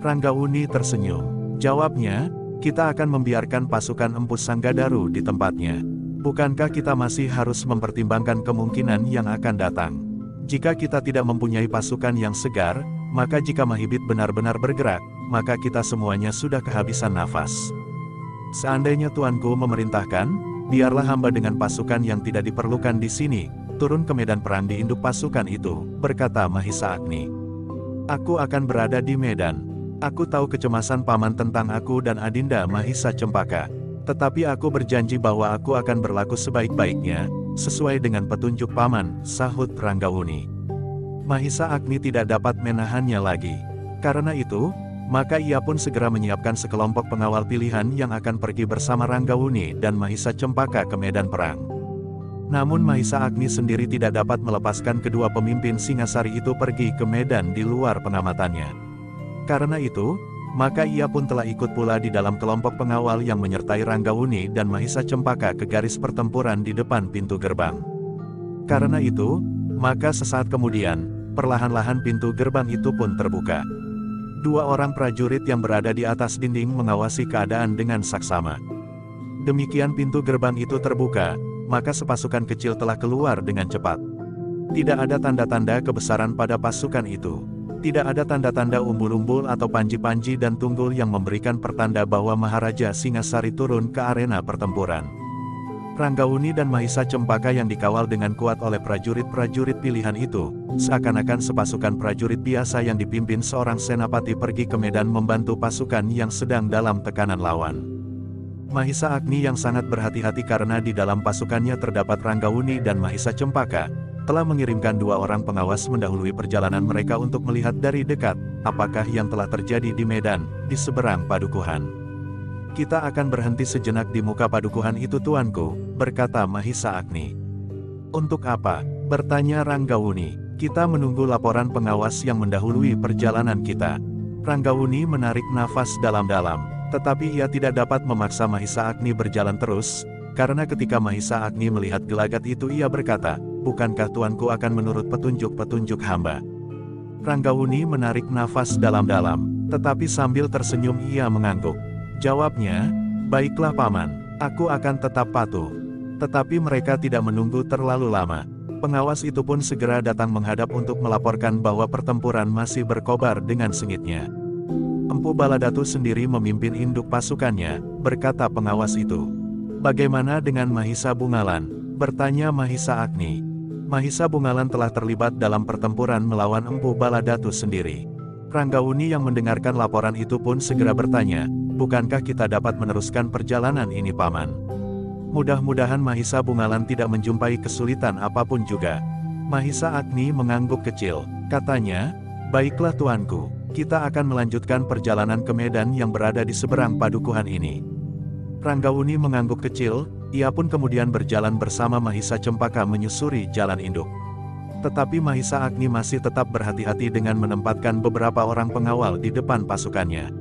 Ranggauni tersenyum. Jawabnya, kita akan membiarkan pasukan Empus Sanggadaru di tempatnya. Bukankah kita masih harus mempertimbangkan kemungkinan yang akan datang? Jika kita tidak mempunyai pasukan yang segar, maka jika Mahibit benar-benar bergerak, maka kita semuanya sudah kehabisan nafas. Seandainya Tuanku memerintahkan, biarlah hamba dengan pasukan yang tidak diperlukan di sini, turun ke medan perang di induk pasukan itu, berkata Mahisa Agni. Aku akan berada di medan. Aku tahu kecemasan paman tentang aku dan Adinda Mahisa Cempaka. Tetapi aku berjanji bahwa aku akan berlaku sebaik-baiknya, sesuai dengan petunjuk paman, sahut Ranggawuni. Mahisa Agni tidak dapat menahannya lagi. Karena itu, maka ia pun segera menyiapkan sekelompok pengawal pilihan yang akan pergi bersama Ranggawuni dan Mahisa Cempaka ke medan perang. Namun Mahisa Agni sendiri tidak dapat melepaskan kedua pemimpin Singasari itu pergi ke medan di luar pengamatannya. Karena itu, maka ia pun telah ikut pula di dalam kelompok pengawal yang menyertai Ranggawuni dan Mahisa Cempaka ke garis pertempuran di depan pintu gerbang. Karena itu, maka sesaat kemudian, perlahan-lahan pintu gerbang itu pun terbuka. Dua orang prajurit yang berada di atas dinding mengawasi keadaan dengan saksama. Demikian pintu gerbang itu terbuka, maka sepasukan kecil telah keluar dengan cepat. Tidak ada tanda-tanda kebesaran pada pasukan itu. Tidak ada tanda-tanda umbul-umbul atau panji-panji dan tunggul yang memberikan pertanda bahwa Maharaja Singasari turun ke arena pertempuran. Ranggauni dan Mahisa Cempaka yang dikawal dengan kuat oleh prajurit-prajurit pilihan itu, seakan-akan sepasukan prajurit biasa yang dipimpin seorang senapati pergi ke medan membantu pasukan yang sedang dalam tekanan lawan. Mahisa Agni yang sangat berhati-hati karena di dalam pasukannya terdapat Ranggauni dan Mahisa Cempaka, telah mengirimkan dua orang pengawas mendahului perjalanan mereka untuk melihat dari dekat, apakah yang telah terjadi di medan, di seberang padukuhan. Kita akan berhenti sejenak di muka padukuhan itu tuanku, berkata Mahisa Agni. Untuk apa? Bertanya Ranggawuni. Kita menunggu laporan pengawas yang mendahului perjalanan kita. Ranggawuni menarik nafas dalam-dalam, tetapi ia tidak dapat memaksa Mahisa Agni berjalan terus, karena ketika Mahisa Agni melihat gelagat itu ia berkata, bukankah tuanku akan menurut petunjuk-petunjuk hamba? Ranggawuni menarik nafas dalam-dalam, tetapi sambil tersenyum ia mengangguk. Jawabnya, baiklah paman, aku akan tetap patuh. Tetapi mereka tidak menunggu terlalu lama. Pengawas itu pun segera datang menghadap untuk melaporkan bahwa pertempuran masih berkobar dengan sengitnya. Empu Baladatu sendiri memimpin induk pasukannya, berkata pengawas itu. Bagaimana dengan Mahisa Bungalan? Bertanya Mahisa Agni. Mahisa Bungalan telah terlibat dalam pertempuran melawan Empu Baladatu sendiri. Ranggauni yang mendengarkan laporan itu pun segera bertanya, bukankah kita dapat meneruskan perjalanan ini paman? Mudah-mudahan Mahisa Bungalan tidak menjumpai kesulitan apa pun juga. Mahisa Agni mengangguk kecil, katanya, Baiklah tuanku, kita akan melanjutkan perjalanan ke medan yang berada di seberang padukuhan ini. Ranggauni mengangguk kecil, ia pun kemudian berjalan bersama Mahisa Cempaka menyusuri jalan induk. Tetapi Mahisa Agni masih tetap berhati-hati dengan menempatkan beberapa orang pengawal di depan pasukannya.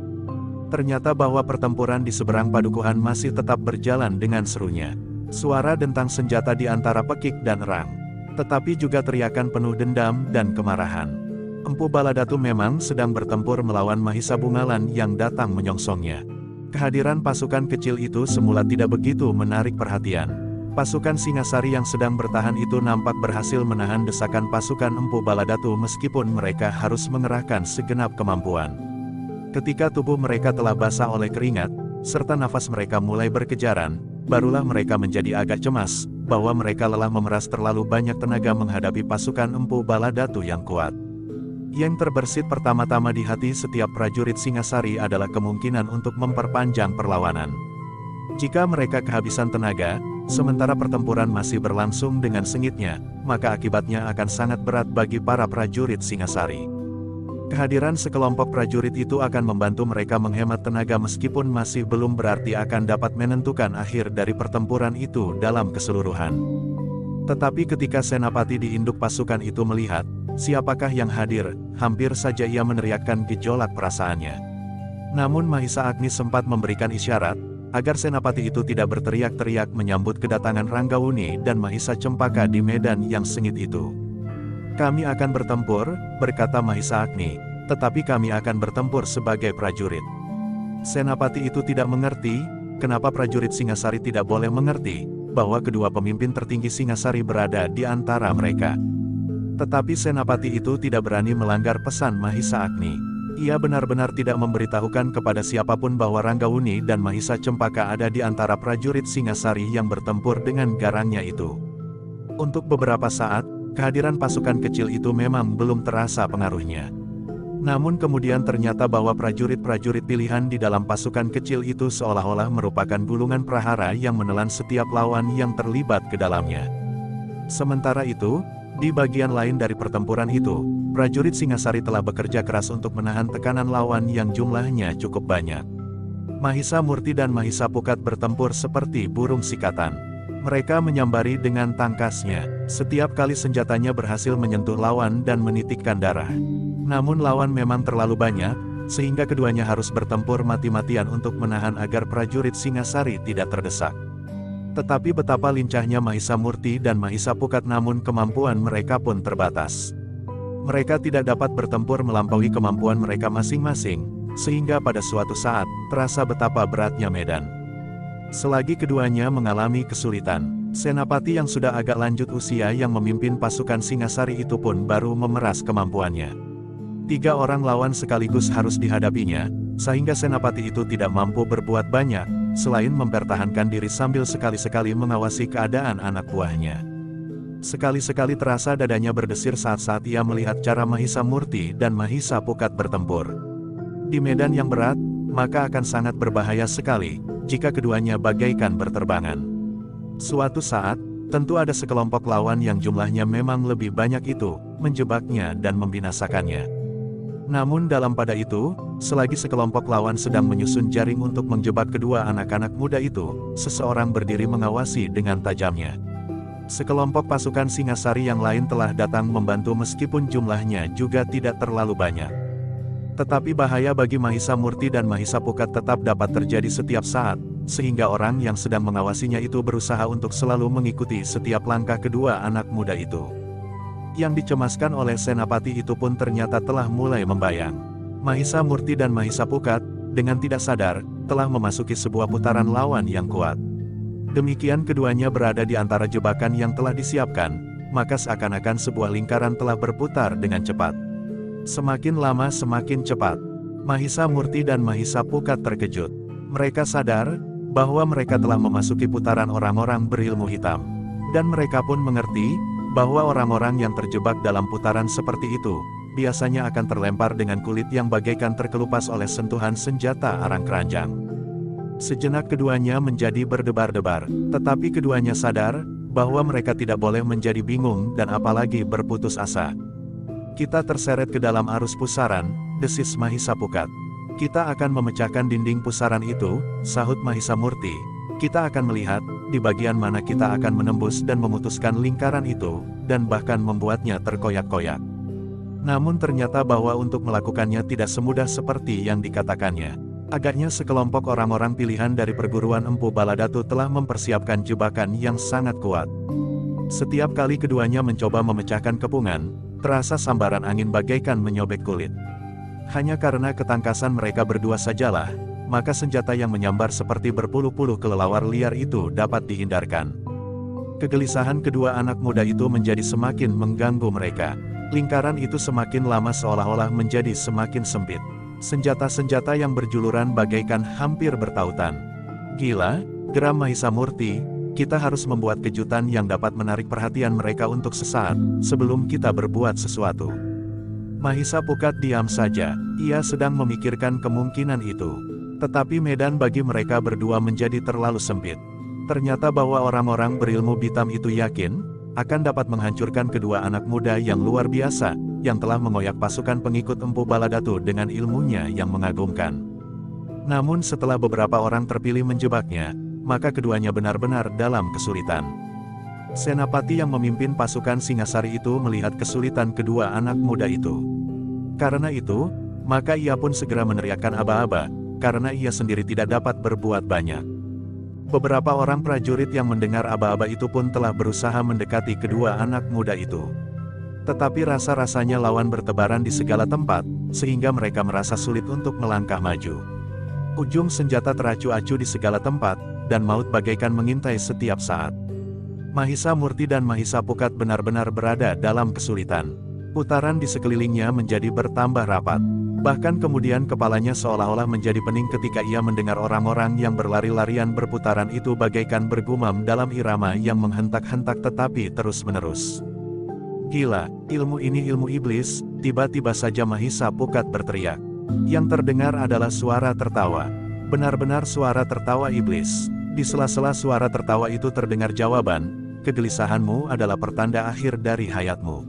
Ternyata bahwa pertempuran di seberang padukuhan masih tetap berjalan dengan serunya. Suara dentang senjata di antara pekik dan rang. Tetapi juga teriakan penuh dendam dan kemarahan. Empu Baladatu memang sedang bertempur melawan Mahisa Bungalan yang datang menyongsongnya. Kehadiran pasukan kecil itu semula tidak begitu menarik perhatian. Pasukan Singasari yang sedang bertahan itu nampak berhasil menahan desakan pasukan Empu Baladatu meskipun mereka harus mengerahkan segenap kemampuan. Ketika tubuh mereka telah basah oleh keringat, serta nafas mereka mulai berkejaran, barulah mereka menjadi agak cemas, bahwa mereka lelah memeras terlalu banyak tenaga menghadapi pasukan empu baladatu yang kuat. Yang terbersit pertama-tama di hati setiap prajurit Singasari adalah kemungkinan untuk memperpanjang perlawanan. Jika mereka kehabisan tenaga, sementara pertempuran masih berlangsung dengan sengitnya, maka akibatnya akan sangat berat bagi para prajurit Singasari. Kehadiran sekelompok prajurit itu akan membantu mereka menghemat tenaga meskipun masih belum berarti akan dapat menentukan akhir dari pertempuran itu dalam keseluruhan. Tetapi ketika Senapati di induk pasukan itu melihat, siapakah yang hadir, hampir saja ia meneriakkan gejolak perasaannya. Namun Mahisa Agni sempat memberikan isyarat, agar Senapati itu tidak berteriak-teriak menyambut kedatangan Ranggawuni dan Mahisa Cempaka di medan yang sengit itu. Kami akan bertempur, berkata Mahisa Agni, tetapi kami akan bertempur sebagai prajurit. Senapati itu tidak mengerti, kenapa prajurit Singasari tidak boleh mengerti, bahwa kedua pemimpin tertinggi Singasari berada di antara mereka. Tetapi Senapati itu tidak berani melanggar pesan Mahisa Agni. Ia benar-benar tidak memberitahukan kepada siapa pun bahwa Ranggawuni dan Mahisa Cempaka ada di antara prajurit Singasari yang bertempur dengan garangnya itu. Untuk beberapa saat, kehadiran pasukan kecil itu memang belum terasa pengaruhnya. Namun kemudian ternyata bahwa prajurit-prajurit pilihan di dalam pasukan kecil itu seolah-olah merupakan gulungan prahara yang menelan setiap lawan yang terlibat ke dalamnya. Sementara itu, di bagian lain dari pertempuran itu, prajurit Singasari telah bekerja keras untuk menahan tekanan lawan yang jumlahnya cukup banyak. Mahisa Murti dan Mahisa Pukat bertempur seperti burung sikatan. Mereka menyambari dengan tangkasnya. Setiap kali senjatanya berhasil menyentuh lawan dan menitikkan darah. Namun lawan memang terlalu banyak, sehingga keduanya harus bertempur mati-matian untuk menahan agar prajurit Singasari tidak terdesak. Tetapi betapa lincahnya Mahisa Murti dan Mahisa Pukat namun kemampuan mereka pun terbatas. Mereka tidak dapat bertempur melampaui kemampuan mereka masing-masing, sehingga pada suatu saat, terasa betapa beratnya medan. Selagi keduanya mengalami kesulitan, Senapati yang sudah agak lanjut usia yang memimpin pasukan Singasari itu pun baru memeras kemampuannya. Tiga orang lawan sekaligus harus dihadapinya, sehingga Senapati itu tidak mampu berbuat banyak, selain mempertahankan diri sambil sekali-sekali mengawasi keadaan anak buahnya. Sekali-sekali terasa dadanya berdesir saat-saat ia melihat cara Mahisa Murti dan Mahisa Pukat bertempur. Di medan yang berat, maka akan sangat berbahaya sekali, jika keduanya bagaikan berterbangan. Suatu saat, tentu ada sekelompok lawan yang jumlahnya memang lebih banyak itu, menjebaknya dan membinasakannya. Namun dalam pada itu, selagi sekelompok lawan sedang menyusun jaring untuk menjebak kedua anak-anak muda itu, seseorang berdiri mengawasi dengan tajamnya. Sekelompok pasukan Singasari yang lain telah datang membantu meskipun jumlahnya juga tidak terlalu banyak. Tetapi bahaya bagi Mahisa Murti dan Mahisa Pukat tetap dapat terjadi setiap saat, sehingga orang yang sedang mengawasinya itu berusaha untuk selalu mengikuti setiap langkah kedua anak muda itu. Yang dicemaskan oleh Senapati itu pun ternyata telah mulai membayang. Mahisa Murti dan Mahisa Pukat, dengan tidak sadar, telah memasuki sebuah putaran lawan yang kuat. Demikian keduanya berada di antara jebakan yang telah disiapkan, maka seakan-akan sebuah lingkaran telah berputar dengan cepat. Semakin lama semakin cepat. Mahisa Murti dan Mahisa Pukat terkejut. Mereka sadar, bahwa mereka telah memasuki putaran orang-orang berilmu hitam. Dan mereka pun mengerti, bahwa orang-orang yang terjebak dalam putaran seperti itu, biasanya akan terlempar dengan kulit yang bagaikan terkelupas oleh sentuhan senjata arang keranjang. Sejenak keduanya menjadi berdebar-debar, tetapi keduanya sadar, bahwa mereka tidak boleh menjadi bingung dan apalagi berputus asa. Kita terseret ke dalam arus pusaran, desis Mahisa Pukat. Kita akan memecahkan dinding pusaran itu, sahut Mahisa Murti. Kita akan melihat, di bagian mana kita akan menembus dan memutuskan lingkaran itu, dan bahkan membuatnya terkoyak-koyak. Namun ternyata bahwa untuk melakukannya tidak semudah seperti yang dikatakannya. Agaknya sekelompok orang-orang pilihan dari perguruan Empu Baladatu telah mempersiapkan jebakan yang sangat kuat. Setiap kali keduanya mencoba memecahkan kepungan, Terasa sambaran angin bagaikan menyobek kulit. Hanya karena ketangkasan mereka berdua sajalah, maka senjata yang menyambar seperti berpuluh-puluh kelelawar liar itu dapat dihindarkan. Kegelisahan kedua anak muda itu menjadi semakin mengganggu mereka. Lingkaran itu semakin lama seolah-olah menjadi semakin sempit. Senjata-senjata yang berjuluran bagaikan hampir bertautan. Gila, geram Mahisa Murti, kita harus membuat kejutan yang dapat menarik perhatian mereka untuk sesaat, sebelum kita berbuat sesuatu. Mahisa Pukat diam saja, ia sedang memikirkan kemungkinan itu. Tetapi medan bagi mereka berdua menjadi terlalu sempit. Ternyata bahwa orang-orang berilmu hitam itu yakin, akan dapat menghancurkan kedua anak muda yang luar biasa, yang telah mengoyak pasukan pengikut Empu Baladatu dengan ilmunya yang mengagumkan. Namun setelah beberapa orang terpilih menjebaknya, maka keduanya benar-benar dalam kesulitan. Senapati yang memimpin pasukan Singasari itu melihat kesulitan kedua anak muda itu. Karena itu, maka ia pun segera meneriakkan aba-aba, karena ia sendiri tidak dapat berbuat banyak. Beberapa orang prajurit yang mendengar aba-aba itu pun telah berusaha mendekati kedua anak muda itu. Tetapi rasa-rasanya lawan bertebaran di segala tempat, sehingga mereka merasa sulit untuk melangkah maju. Ujung senjata teracu-acu di segala tempat, dan maut bagaikan mengintai setiap saat. Mahisa Murti dan Mahisa Pukat benar-benar berada dalam kesulitan. Putaran di sekelilingnya menjadi bertambah rapat. Bahkan kemudian kepalanya seolah-olah menjadi pening ketika ia mendengar orang-orang yang berlari-larian berputaran itu bagaikan bergumam dalam irama yang menghentak-hentak tetapi terus-menerus. Gila, ilmu ini ilmu iblis, tiba-tiba saja Mahisa Pukat berteriak. Yang terdengar adalah suara tertawa. Benar-benar suara tertawa iblis. Di sela-sela suara tertawa itu terdengar jawaban, kegelisahanmu adalah pertanda akhir dari hayatmu.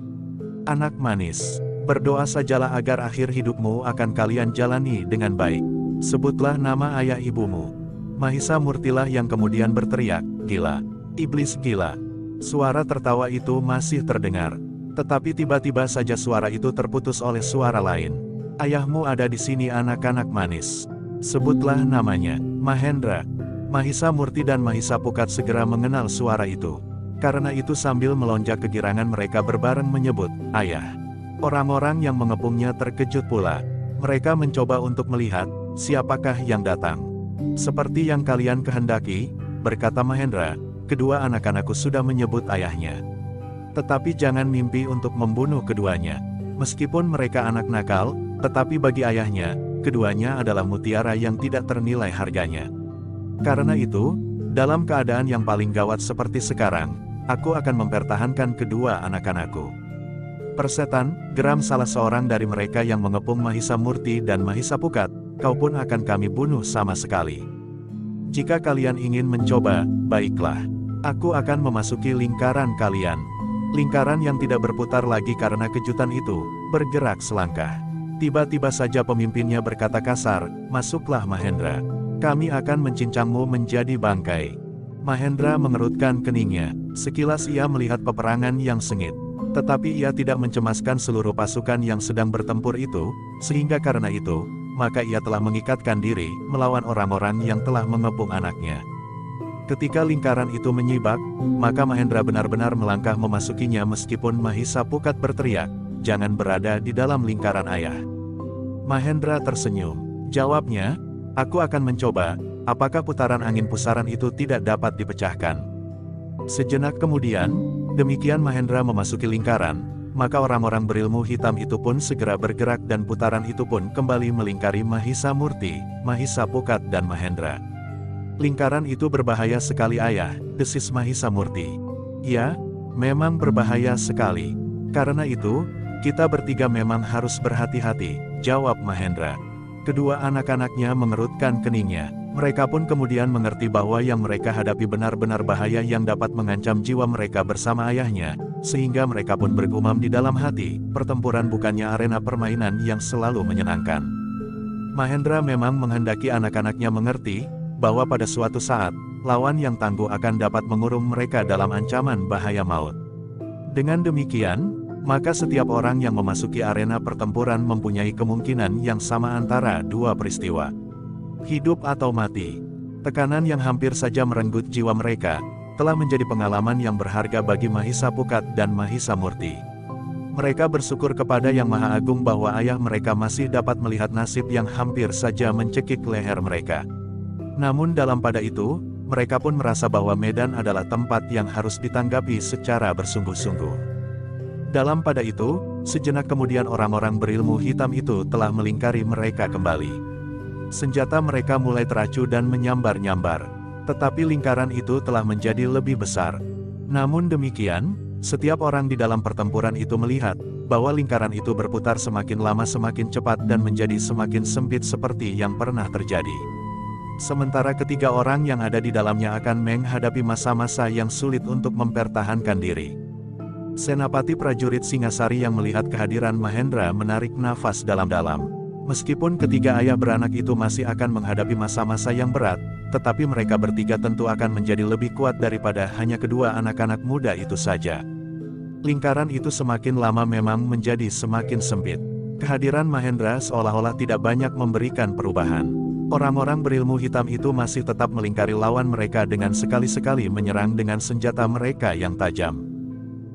Anak manis, berdoa sajalah agar akhir hidupmu akan kalian jalani dengan baik. Sebutlah nama ayah ibumu. Mahisa Murtilah yang kemudian berteriak, gila. Iblis gila. Suara tertawa itu masih terdengar. Tetapi tiba-tiba saja suara itu terputus oleh suara lain. Ayahmu ada di sini anak-anak manis. Sebutlah namanya, Mahendra, Mahisa Murti dan Mahisa Pukat segera mengenal suara itu. Karena itu sambil melonjak kegirangan mereka berbareng menyebut, Ayah. Orang-orang yang mengepungnya terkejut pula. Mereka mencoba untuk melihat, siapakah yang datang. Seperti yang kalian kehendaki, berkata Mahendra, kedua anak-anakku sudah menyebut ayahnya. Tetapi jangan mimpi untuk membunuh keduanya. Meskipun mereka anak nakal, tetapi bagi ayahnya, keduanya adalah mutiara yang tidak ternilai harganya. Karena itu, dalam keadaan yang paling gawat seperti sekarang, aku akan mempertahankan kedua anak-anakku. Persetan, geram salah seorang dari mereka yang mengepung Mahisa Murti dan Mahisa Pukat, kau pun akan kami bunuh sama sekali. Jika kalian ingin mencoba, baiklah. Aku akan memasuki lingkaran kalian. Lingkaran yang tidak berputar lagi karena kejutan itu, bergerak selangkah. Tiba-tiba saja pemimpinnya berkata kasar, masuklah Mahendra. Kami akan mencincangmu menjadi bangkai. Mahendra mengerutkan keningnya, sekilas ia melihat peperangan yang sengit. Tetapi ia tidak mencemaskan seluruh pasukan yang sedang bertempur itu, sehingga karena itu, maka ia telah mengikatkan diri, melawan orang-orang yang telah mengepung anaknya. Ketika lingkaran itu menyibak, maka Mahendra benar-benar melangkah memasukinya meskipun Mahisa Pukat berteriak, jangan berada di dalam lingkaran ayah. Mahendra tersenyum. Jawabnya, aku akan mencoba, apakah putaran angin pusaran itu tidak dapat dipecahkan. Sejenak kemudian, demikian Mahendra memasuki lingkaran, maka orang-orang berilmu hitam itu pun segera bergerak dan putaran itu pun kembali melingkari Mahisa Murti, Mahisa Pukat dan Mahendra. Lingkaran itu berbahaya sekali ayah, desis Mahisa Murti. Ya, memang berbahaya sekali. Karena itu, kita bertiga memang harus berhati-hati, jawab Mahendra. Kedua anak-anaknya mengerutkan keningnya. Mereka pun kemudian mengerti bahwa yang mereka hadapi benar-benar bahaya yang dapat mengancam jiwa mereka bersama ayahnya, sehingga mereka pun bergumam di dalam hati, pertempuran bukannya arena permainan yang selalu menyenangkan. Mahendra memang menghendaki anak-anaknya mengerti, bahwa pada suatu saat, lawan yang tangguh akan dapat mengurung mereka dalam ancaman bahaya maut. Dengan demikian, maka setiap orang yang memasuki arena pertempuran mempunyai kemungkinan yang sama antara dua peristiwa. Hidup atau mati. Tekanan yang hampir saja merenggut jiwa mereka, telah menjadi pengalaman yang berharga bagi Mahisa Pukat dan Mahisa Murti. Mereka bersyukur kepada Yang Maha Agung bahwa ayah mereka masih dapat melihat nasib yang hampir saja mencekik leher mereka. Namun dalam pada itu, mereka pun merasa bahwa Medan adalah tempat yang harus ditanggapi secara bersungguh-sungguh. Dalam pada itu, sejenak kemudian orang-orang berilmu hitam itu telah melingkari mereka kembali. Senjata mereka mulai teracu dan menyambar-nyambar. Tetapi lingkaran itu telah menjadi lebih besar. Namun demikian, setiap orang di dalam pertempuran itu melihat, bahwa lingkaran itu berputar semakin lama semakin cepat dan menjadi semakin sempit seperti yang pernah terjadi. Sementara ketiga orang yang ada di dalamnya akan menghadapi masa-masa yang sulit untuk mempertahankan diri. Senapati prajurit Singasari yang melihat kehadiran Mahendra menarik nafas dalam-dalam. Meskipun ketiga ayah beranak itu masih akan menghadapi masa-masa yang berat, tetapi mereka bertiga tentu akan menjadi lebih kuat daripada hanya kedua anak-anak muda itu saja. Lingkaran itu semakin lama memang menjadi semakin sempit. Kehadiran Mahendra seolah-olah tidak banyak memberikan perubahan. Orang-orang berilmu hitam itu masih tetap melingkari lawan mereka dengan sekali-sekali menyerang dengan senjata mereka yang tajam.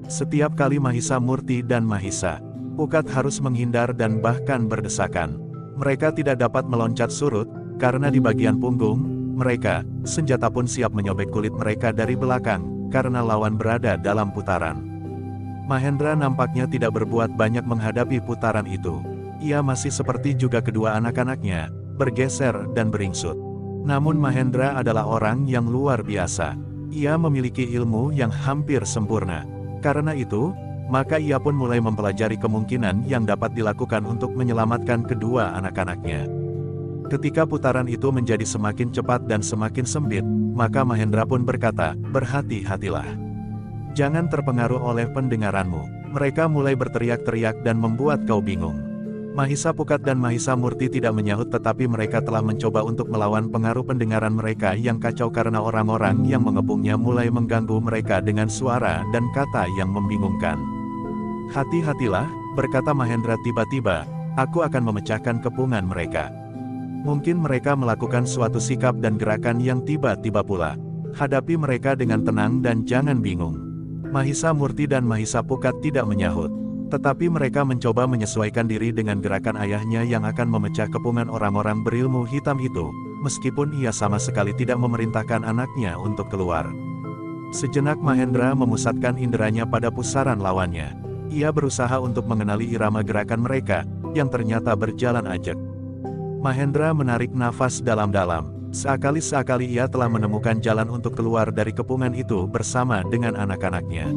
Setiap kali Mahisa Murti dan Mahisa, Pukat harus menghindar dan bahkan berdesakan. Mereka tidak dapat meloncat surut, karena di bagian punggung, mereka, senjata pun siap menyobek kulit mereka dari belakang, karena lawan berada dalam putaran. Mahendra nampaknya tidak berbuat banyak menghadapi putaran itu. Ia masih seperti juga kedua anak-anaknya, bergeser dan beringsut. Namun Mahendra adalah orang yang luar biasa. Ia memiliki ilmu yang hampir sempurna. Karena itu, maka ia pun mulai mempelajari kemungkinan yang dapat dilakukan untuk menyelamatkan kedua anak-anaknya. Ketika putaran itu menjadi semakin cepat dan semakin sempit, maka Mahendra pun berkata, berhati-hatilah. Jangan terpengaruh oleh pendengaranmu. Mereka mulai berteriak-teriak dan membuat kau bingung. Mahisa Pukat dan Mahisa Murti tidak menyahut tetapi mereka telah mencoba untuk melawan pengaruh pendengaran mereka yang kacau karena orang-orang yang mengepungnya mulai mengganggu mereka dengan suara dan kata yang membingungkan. Hati-hatilah, berkata Mahendra tiba-tiba, aku akan memecahkan kepungan mereka. Mungkin mereka melakukan suatu sikap dan gerakan yang tiba-tiba pula. Hadapi mereka dengan tenang dan jangan bingung. Mahisa Murti dan Mahisa Pukat tidak menyahut. Tetapi mereka mencoba menyesuaikan diri dengan gerakan ayahnya yang akan memecah kepungan orang-orang berilmu hitam itu, meskipun ia sama sekali tidak memerintahkan anaknya untuk keluar. Sejenak Mahendra memusatkan inderanya pada pusaran lawannya. Ia berusaha untuk mengenali irama gerakan mereka, yang ternyata berjalan ajak. Mahendra menarik nafas dalam-dalam. Seakali-sekali ia telah menemukan jalan untuk keluar dari kepungan itu bersama dengan anak-anaknya.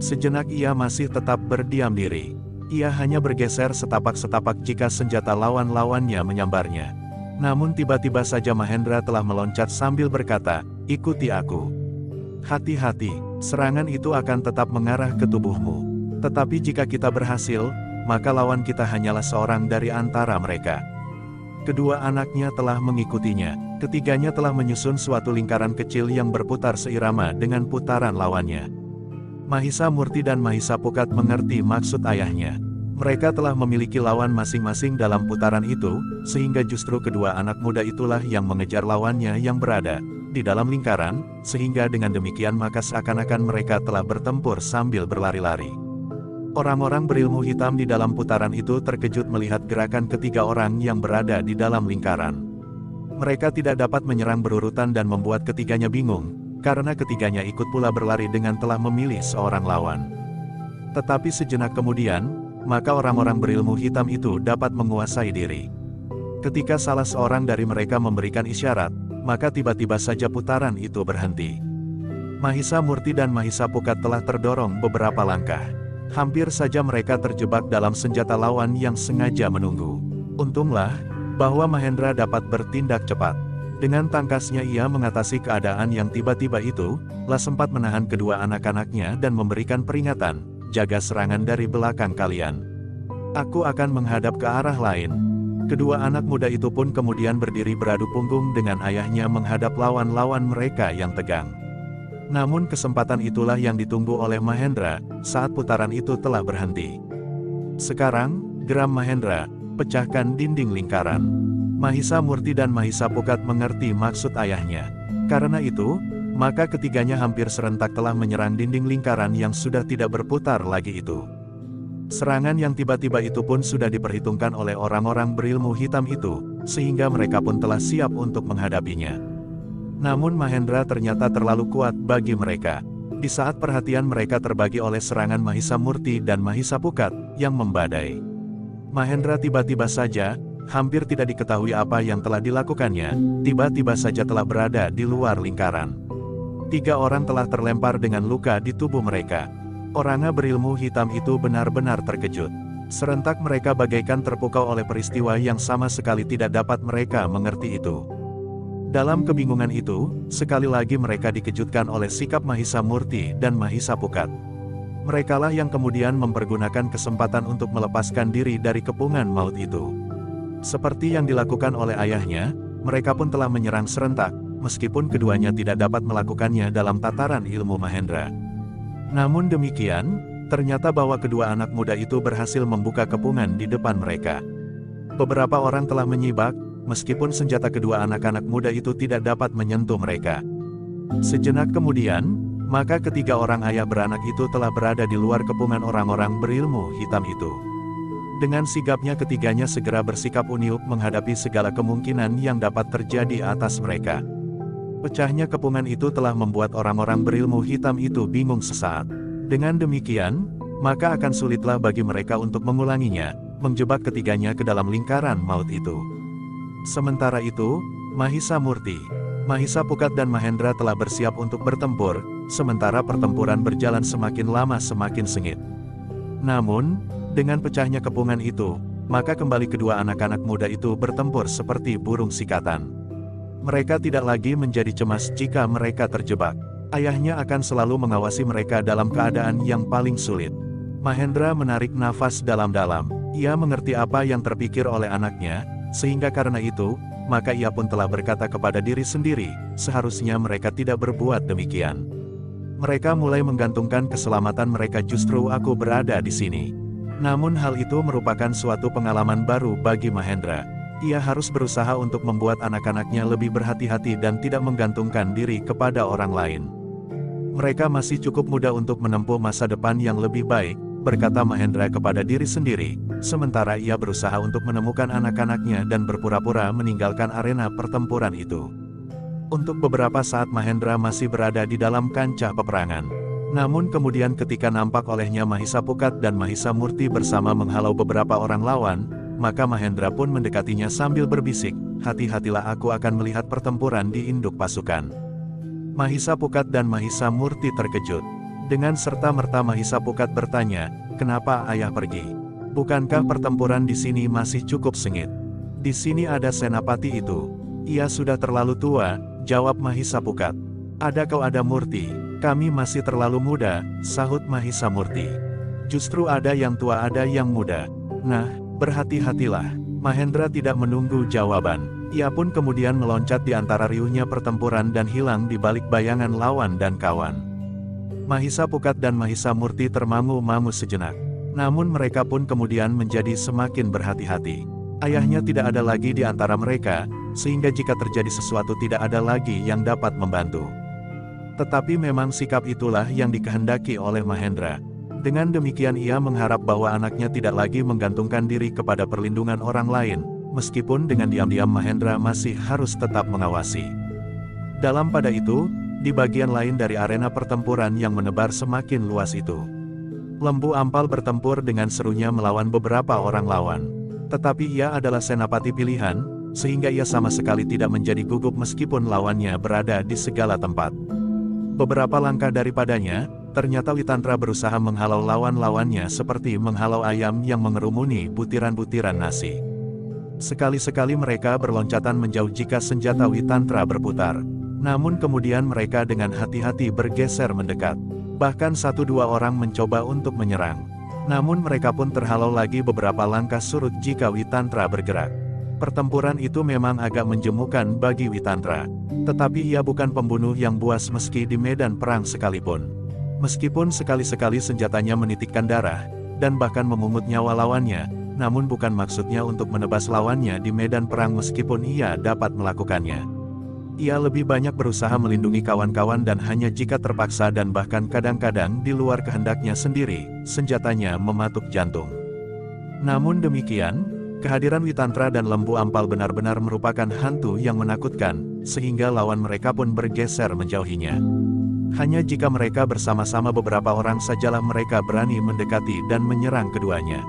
Sejenak ia masih tetap berdiam diri. Ia hanya bergeser setapak-setapak jika senjata lawan-lawannya menyambarnya. Namun tiba-tiba saja Mahendra telah meloncat sambil berkata, ikuti aku. Hati-hati, serangan itu akan tetap mengarah ke tubuhmu. Tetapi jika kita berhasil, maka lawan kita hanyalah seorang dari antara mereka. Kedua anaknya telah mengikutinya, ketiganya telah menyusun suatu lingkaran kecil yang berputar seirama dengan putaran lawannya. Mahisa Murti dan Mahisa Pukat mengerti maksud ayahnya. Mereka telah memiliki lawan masing-masing dalam putaran itu, sehingga justru kedua anak muda itulah yang mengejar lawannya yang berada di dalam lingkaran, sehingga dengan demikian maka seakan-akan mereka telah bertempur sambil berlari-lari. Orang-orang berilmu hitam di dalam putaran itu terkejut melihat gerakan ketiga orang yang berada di dalam lingkaran. Mereka tidak dapat menyerang berurutan dan membuat ketiganya bingung, karena ketiganya ikut pula berlari dengan telah memilih seorang lawan. Tetapi sejenak kemudian, maka orang-orang berilmu hitam itu dapat menguasai diri. Ketika salah seorang dari mereka memberikan isyarat, maka tiba-tiba saja putaran itu berhenti. Mahisa Murti dan Mahisa Pukat telah terdorong beberapa langkah. Hampir saja mereka terjebak dalam senjata lawan yang sengaja menunggu. Untunglah, bahwa Mahendra dapat bertindak cepat. Dengan tangkasnya ia mengatasi keadaan yang tiba-tiba itu, lah sempat menahan kedua anak-anaknya dan memberikan peringatan, jaga serangan dari belakang kalian. Aku akan menghadap ke arah lain. Kedua anak muda itu pun kemudian berdiri beradu punggung dengan ayahnya menghadap lawan-lawan mereka yang tegang. Namun kesempatan itulah yang ditunggu oleh Mahendra, saat putaran itu telah berhenti. Sekarang, geram Mahendra, pecahkan dinding lingkaran. Mahisa Murti dan Mahisa Pukat mengerti maksud ayahnya. Karena itu, maka ketiganya hampir serentak telah menyerang dinding lingkaran yang sudah tidak berputar lagi itu. Serangan yang tiba-tiba itu pun sudah diperhitungkan oleh orang-orang berilmu hitam itu, sehingga mereka pun telah siap untuk menghadapinya. Namun Mahendra ternyata terlalu kuat bagi mereka. Di saat perhatian mereka terbagi oleh serangan Mahisa Murti dan Mahisa Pukat, yang membadai. Mahendra tiba-tiba saja, hampir tidak diketahui apa yang telah dilakukannya, tiba-tiba saja telah berada di luar lingkaran. Tiga orang telah terlempar dengan luka di tubuh mereka. Orangnya berilmu hitam itu benar-benar terkejut. Serentak mereka bagaikan terpukau oleh peristiwa yang sama sekali tidak dapat mereka mengerti itu. Dalam kebingungan itu, sekali lagi mereka dikejutkan oleh sikap Mahisa Murti dan Mahisa Pukat. Merekalah yang kemudian mempergunakan kesempatan untuk melepaskan diri dari kepungan maut itu. Seperti yang dilakukan oleh ayahnya, mereka pun telah menyerang serentak, meskipun keduanya tidak dapat melakukannya dalam tataran ilmu Mahendra. Namun demikian, ternyata bahwa kedua anak muda itu berhasil membuka kepungan di depan mereka. Beberapa orang telah menyibak, meskipun senjata kedua anak-anak muda itu tidak dapat menyentuh mereka. Sejenak kemudian, maka ketiga orang ayah beranak itu telah berada di luar kepungan orang-orang berilmu hitam itu. Dengan sigapnya ketiganya segera bersikap uniuk menghadapi segala kemungkinan yang dapat terjadi atas mereka. Pecahnya kepungan itu telah membuat orang-orang berilmu hitam itu bingung sesaat. Dengan demikian, maka akan sulitlah bagi mereka untuk mengulanginya, menjebak ketiganya ke dalam lingkaran maut itu. Sementara itu, Mahisa Murti, Mahisa Pukat dan Mahendra telah bersiap untuk bertempur, sementara pertempuran berjalan semakin lama semakin sengit. Namun, dengan pecahnya kepungan itu, maka kembali kedua anak-anak muda itu bertempur seperti burung sikatan. Mereka tidak lagi menjadi cemas jika mereka terjebak. Ayahnya akan selalu mengawasi mereka dalam keadaan yang paling sulit. Mahendra menarik nafas dalam-dalam. Ia mengerti apa yang terpikir oleh anaknya, sehingga karena itu, maka ia pun telah berkata kepada diri sendiri, seharusnya mereka tidak berbuat demikian. Mereka mulai menggantungkan keselamatan mereka justru aku berada di sini. Namun hal itu merupakan suatu pengalaman baru bagi Mahendra. Ia harus berusaha untuk membuat anak-anaknya lebih berhati-hati dan tidak menggantungkan diri kepada orang lain. Mereka masih cukup muda untuk menempuh masa depan yang lebih baik, berkata Mahendra kepada diri sendiri, sementara ia berusaha untuk menemukan anak-anaknya dan berpura-pura meninggalkan arena pertempuran itu. Untuk beberapa saat Mahendra masih berada di dalam kancah peperangan. Namun kemudian ketika nampak olehnya Mahisa Pukat dan Mahisa Murti bersama menghalau beberapa orang lawan, maka Mahendra pun mendekatinya sambil berbisik, hati-hatilah aku akan melihat pertempuran di induk pasukan. Mahisa Pukat dan Mahisa Murti terkejut. Dengan serta-merta Mahisa Pukat bertanya, kenapa ayah pergi? Bukankah pertempuran di sini masih cukup sengit? Di sini ada senapati itu. Ia sudah terlalu tua, jawab Mahisa Pukat. Ada kau ada Murti, kami masih terlalu muda, sahut Mahisa Murti. Justru ada yang tua ada yang muda. Nah, berhati-hatilah. Mahendra tidak menunggu jawaban. Ia pun kemudian meloncat di antara riuhnya pertempuran dan hilang di balik bayangan lawan dan kawan. Mahisa Pukat dan Mahisa Murti termangu-mangu sejenak. Namun mereka pun kemudian menjadi semakin berhati-hati. Ayahnya tidak ada lagi di antara mereka, sehingga jika terjadi sesuatu tidak ada lagi yang dapat membantu. Tetapi memang sikap itulah yang dikehendaki oleh Mahendra. Dengan demikian ia mengharap bahwa anaknya tidak lagi menggantungkan diri kepada perlindungan orang lain, meskipun dengan diam-diam Mahendra masih harus tetap mengawasi. Dalam pada itu, di bagian lain dari arena pertempuran yang menebar semakin luas itu. Lembu Ampal bertempur dengan serunya melawan beberapa orang lawan. Tetapi ia adalah senapati pilihan, sehingga ia sama sekali tidak menjadi gugup meskipun lawannya berada di segala tempat. Beberapa langkah daripadanya, Ternyata Witantra berusaha menghalau lawan-lawannya seperti menghalau ayam yang mengerumuni butiran-butiran nasi. Sekali-sekali mereka berloncatan menjauh jika senjata Witantra berputar. Namun kemudian mereka dengan hati-hati bergeser mendekat. Bahkan satu dua orang mencoba untuk menyerang. Namun mereka pun terhalau lagi beberapa langkah surut jika Witantra bergerak. Pertempuran itu memang agak menjemukan bagi Witantra. Tetapi ia bukan pembunuh yang buas meski di medan perang sekalipun. Meskipun sekali-sekali senjatanya menitikkan darah, dan bahkan memungut nyawa lawannya, namun bukan maksudnya untuk menebas lawannya di medan perang meskipun ia dapat melakukannya. Ia lebih banyak berusaha melindungi kawan-kawan dan hanya jika terpaksa dan bahkan kadang-kadang di luar kehendaknya sendiri, senjatanya mematuk jantung. Namun demikian, kehadiran Witantra dan Lembu Ampal benar-benar merupakan hantu yang menakutkan, sehingga lawan mereka pun bergeser menjauhinya. Hanya jika mereka bersama-sama beberapa orang sajalah mereka berani mendekati dan menyerang keduanya.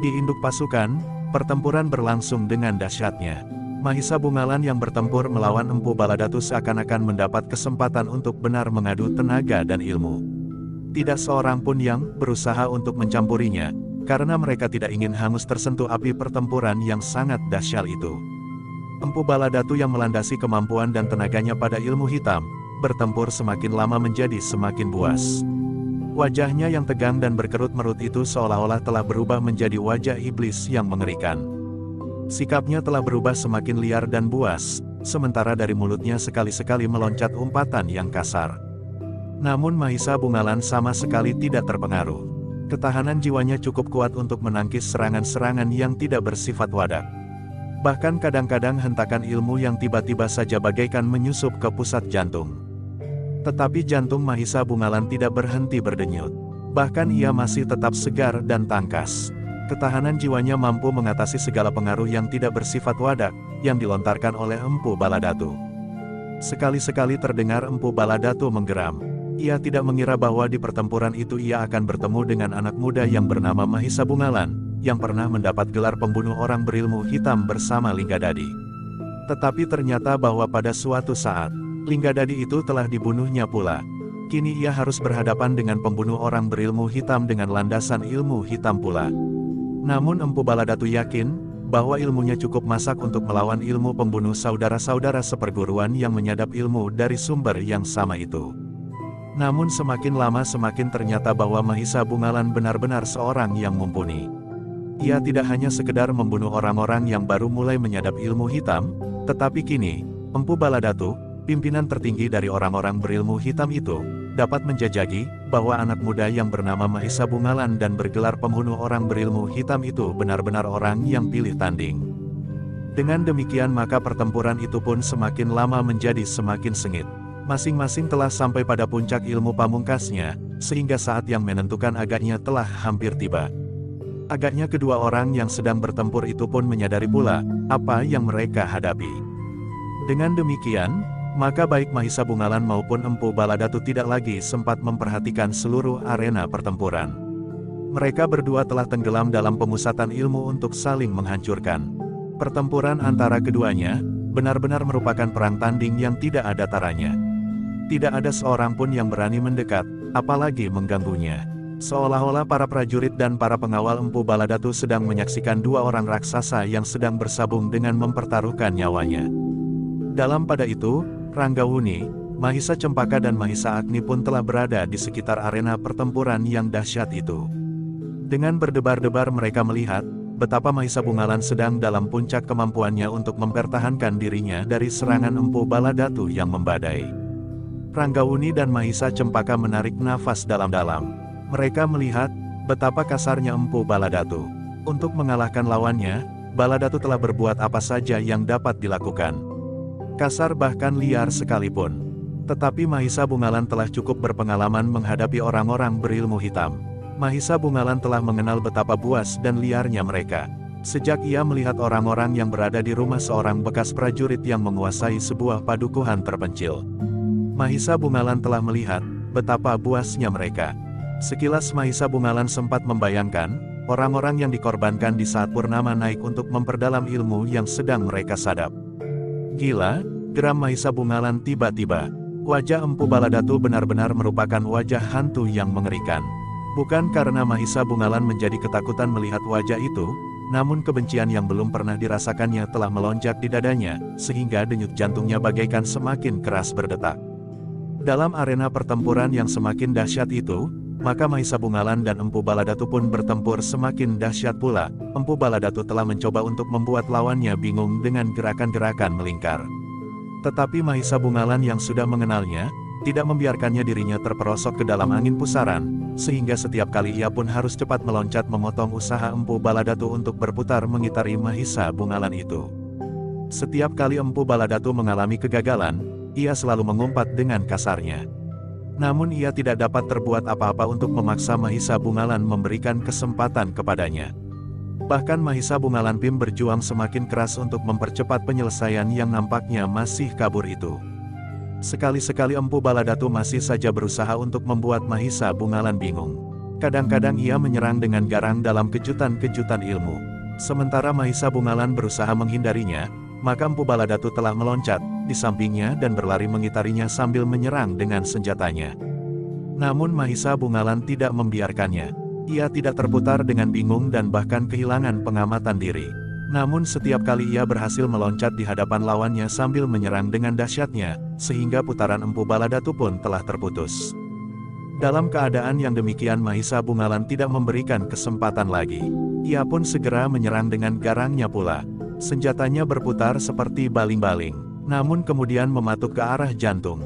Di induk pasukan, pertempuran berlangsung dengan dahsyatnya. Mahisa Bungalan yang bertempur melawan Empu Baladatu seakan-akan mendapat kesempatan untuk benar mengadu tenaga dan ilmu. Tidak seorang pun yang berusaha untuk mencampurinya, karena mereka tidak ingin hangus tersentuh api pertempuran yang sangat dahsyat itu. Empu Baladatu yang melandasi kemampuan dan tenaganya pada ilmu hitam, bertempur semakin lama menjadi semakin buas. Wajahnya yang tegang dan berkerut-merut itu seolah-olah telah berubah menjadi wajah iblis yang mengerikan. Sikapnya telah berubah semakin liar dan buas, sementara dari mulutnya sekali-sekali meloncat umpatan yang kasar. Namun Mahisa Bungalan sama sekali tidak terpengaruh. Ketahanan jiwanya cukup kuat untuk menangkis serangan-serangan yang tidak bersifat wadak. Bahkan kadang-kadang hentakan ilmu yang tiba-tiba saja bagaikan menyusup ke pusat jantung. Tetapi jantung Mahisa Bungalan tidak berhenti berdenyut. Bahkan ia masih tetap segar dan tangkas. Ketahanan jiwanya mampu mengatasi segala pengaruh yang tidak bersifat wadak, yang dilontarkan oleh Empu Baladatu. Sekali-sekali terdengar Empu Baladatu menggeram. Ia tidak mengira bahwa di pertempuran itu ia akan bertemu dengan anak muda yang bernama Mahisa Bungalan, yang pernah mendapat gelar pembunuh orang berilmu hitam bersama Linggadadi. Tetapi ternyata bahwa pada suatu saat, Linggadadi itu telah dibunuhnya pula. Kini ia harus berhadapan dengan pembunuh orang berilmu hitam dengan landasan ilmu hitam pula. Namun Empu Baladatu yakin, bahwa ilmunya cukup masak untuk melawan ilmu pembunuh saudara-saudara seperguruan yang menyadap ilmu dari sumber yang sama itu. Namun semakin lama semakin ternyata bahwa Mahisa Bungalan benar-benar seorang yang mumpuni. Ia tidak hanya sekedar membunuh orang-orang yang baru mulai menyadap ilmu hitam, tetapi kini, Empu Baladatu, pimpinan tertinggi dari orang-orang berilmu hitam itu, dapat menjajaki, bahwa anak muda yang bernama Mahisa Bungalan dan bergelar pembunuh orang berilmu hitam itu benar-benar orang yang pilih tanding. Dengan demikian maka pertempuran itu pun semakin lama menjadi semakin sengit. Masing-masing telah sampai pada puncak ilmu pamungkasnya, sehingga saat yang menentukan agaknya telah hampir tiba. Agaknya kedua orang yang sedang bertempur itu pun menyadari pula, apa yang mereka hadapi. Dengan demikian, maka baik Mahisa Bungalan maupun Empu Baladatu tidak lagi sempat memperhatikan seluruh arena pertempuran. Mereka berdua telah tenggelam dalam pemusatan ilmu untuk saling menghancurkan. Pertempuran antara keduanya, benar-benar merupakan perang tanding yang tidak ada taranya. Tidak ada seorang pun yang berani mendekat, apalagi mengganggunya. Seolah-olah para prajurit dan para pengawal Empu Baladatu sedang menyaksikan dua orang raksasa yang sedang bersabung dengan mempertaruhkan nyawanya. Dalam pada itu, Ranggawuni, Mahisa Cempaka dan Mahisa Agni pun telah berada di sekitar arena pertempuran yang dahsyat itu. Dengan berdebar-debar mereka melihat, betapa Mahisa Bungalan sedang dalam puncak kemampuannya untuk mempertahankan dirinya dari serangan Empu Baladatu yang membadai. Ranggawuni dan Mahisa Cempaka menarik nafas dalam-dalam. Mereka melihat, betapa kasarnya Empu Baladatu. Untuk mengalahkan lawannya, Baladatu telah berbuat apa saja yang dapat dilakukan. Kasar bahkan liar sekalipun. Tetapi Mahisa Bungalan telah cukup berpengalaman menghadapi orang-orang berilmu hitam. Mahisa Bungalan telah mengenal betapa buas dan liarnya mereka. Sejak ia melihat orang-orang yang berada di rumah seorang bekas prajurit yang menguasai sebuah padukuhan terpencil. Mahisa Bungalan telah melihat betapa buasnya mereka. Sekilas Mahisa Bungalan sempat membayangkan, orang-orang yang dikorbankan di saat Purnama naik untuk memperdalam ilmu yang sedang mereka sadap. Gila, geram Mahisa Bungalan tiba-tiba. Wajah Empu Baladatu benar-benar merupakan wajah hantu yang mengerikan. Bukan karena Mahisa Bungalan menjadi ketakutan melihat wajah itu, namun kebencian yang belum pernah dirasakannya telah melonjak di dadanya, sehingga denyut jantungnya bagaikan semakin keras berdetak. Dalam arena pertempuran yang semakin dahsyat itu, maka Mahisa Bungalan dan Empu Baladatu pun bertempur semakin dahsyat pula. Empu Baladatu telah mencoba untuk membuat lawannya bingung dengan gerakan-gerakan melingkar. Tetapi Mahisa Bungalan yang sudah mengenalnya, tidak membiarkannya dirinya terperosok ke dalam angin pusaran, sehingga setiap kali ia pun harus cepat meloncat memotong usaha Empu Baladatu untuk berputar mengitari Mahisa Bungalan itu. Setiap kali Empu Baladatu mengalami kegagalan, ia selalu mengumpat dengan kasarnya. Namun ia tidak dapat terbuat apa-apa untuk memaksa Mahisa Bungalan memberikan kesempatan kepadanya. Bahkan Mahisa Bungalanpim berjuang semakin keras untuk mempercepat penyelesaian yang nampaknya masih kabur itu. Sekali-sekali Empu Baladatu masih saja berusaha untuk membuat Mahisa Bungalan bingung. Kadang-kadang ia menyerang dengan garang dalam kejutan-kejutan ilmu. Sementara Mahisa Bungalan berusaha menghindarinya, maka Empu Baladatu telah meloncat di sampingnya dan berlari mengitarinya sambil menyerang dengan senjatanya. Namun Mahisa Bungalan tidak membiarkannya. Ia tidak terputar dengan bingung dan bahkan kehilangan pengamatan diri. Namun setiap kali ia berhasil meloncat di hadapan lawannya sambil menyerang dengan dahsyatnya, sehingga putaran empu baladatu pun telah terputus. Dalam keadaan yang demikian Mahisa Bungalan tidak memberikan kesempatan lagi. Ia pun segera menyerang dengan garangnya pula. Senjatanya berputar seperti baling-baling, namun kemudian mematuk ke arah jantung.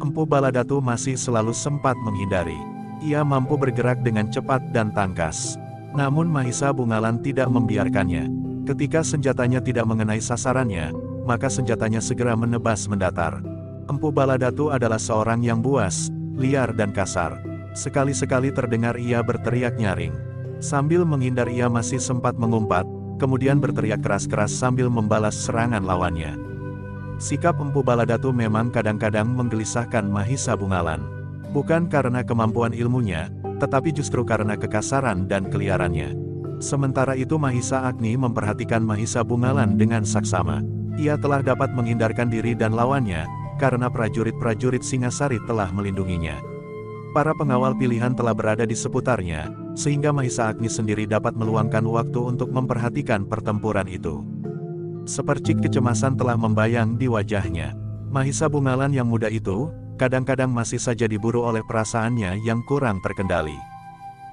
Empu Baladatu masih selalu sempat menghindari. Ia mampu bergerak dengan cepat dan tangkas. Namun Mahisa Bungalan tidak membiarkannya. Ketika senjatanya tidak mengenai sasarannya, maka senjatanya segera menebas mendatar. Empu Baladatu adalah seorang yang buas, liar dan kasar. Sekali-sekali terdengar ia berteriak nyaring. Sambil menghindar ia masih sempat mengumpat, kemudian berteriak keras-keras sambil membalas serangan lawannya. Sikap Empu Baladatu memang kadang-kadang menggelisahkan Mahisa Bungalan bukan karena kemampuan ilmunya, tetapi justru karena kekasaran dan keliarannya. Sementara itu Mahisa Agni memperhatikan Mahisa Bungalan dengan saksama. Ia telah dapat menghindarkan diri dan lawannya, karena prajurit-prajurit Singasari telah melindunginya. Para pengawal pilihan telah berada di seputarnya, sehingga Mahisa Agni sendiri dapat meluangkan waktu untuk memperhatikan pertempuran itu. Sepercik kecemasan telah membayang di wajahnya. Mahisa Bungalan yang muda itu, kadang-kadang masih saja diburu oleh perasaannya yang kurang terkendali.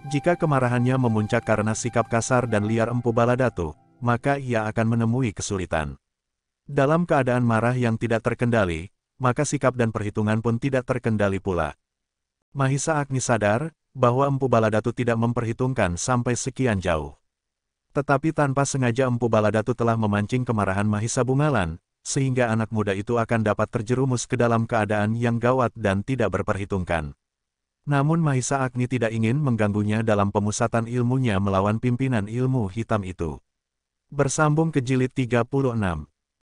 Jika kemarahannya memuncak karena sikap kasar dan liar Empu Baladatu, maka ia akan menemui kesulitan. Dalam keadaan marah yang tidak terkendali, maka sikap dan perhitungan pun tidak terkendali pula. Mahisa Agni sadar, bahwa Empu Baladatu tidak memperhitungkan sampai sekian jauh. Tetapi tanpa sengaja Empu Baladatu telah memancing kemarahan Mahisa Bungalan, sehingga anak muda itu akan dapat terjerumus ke dalam keadaan yang gawat dan tidak berperhitungkan. Namun Mahisa Agni tidak ingin mengganggunya dalam pemusatan ilmunya melawan pimpinan ilmu hitam itu. Bersambung ke jilid 36.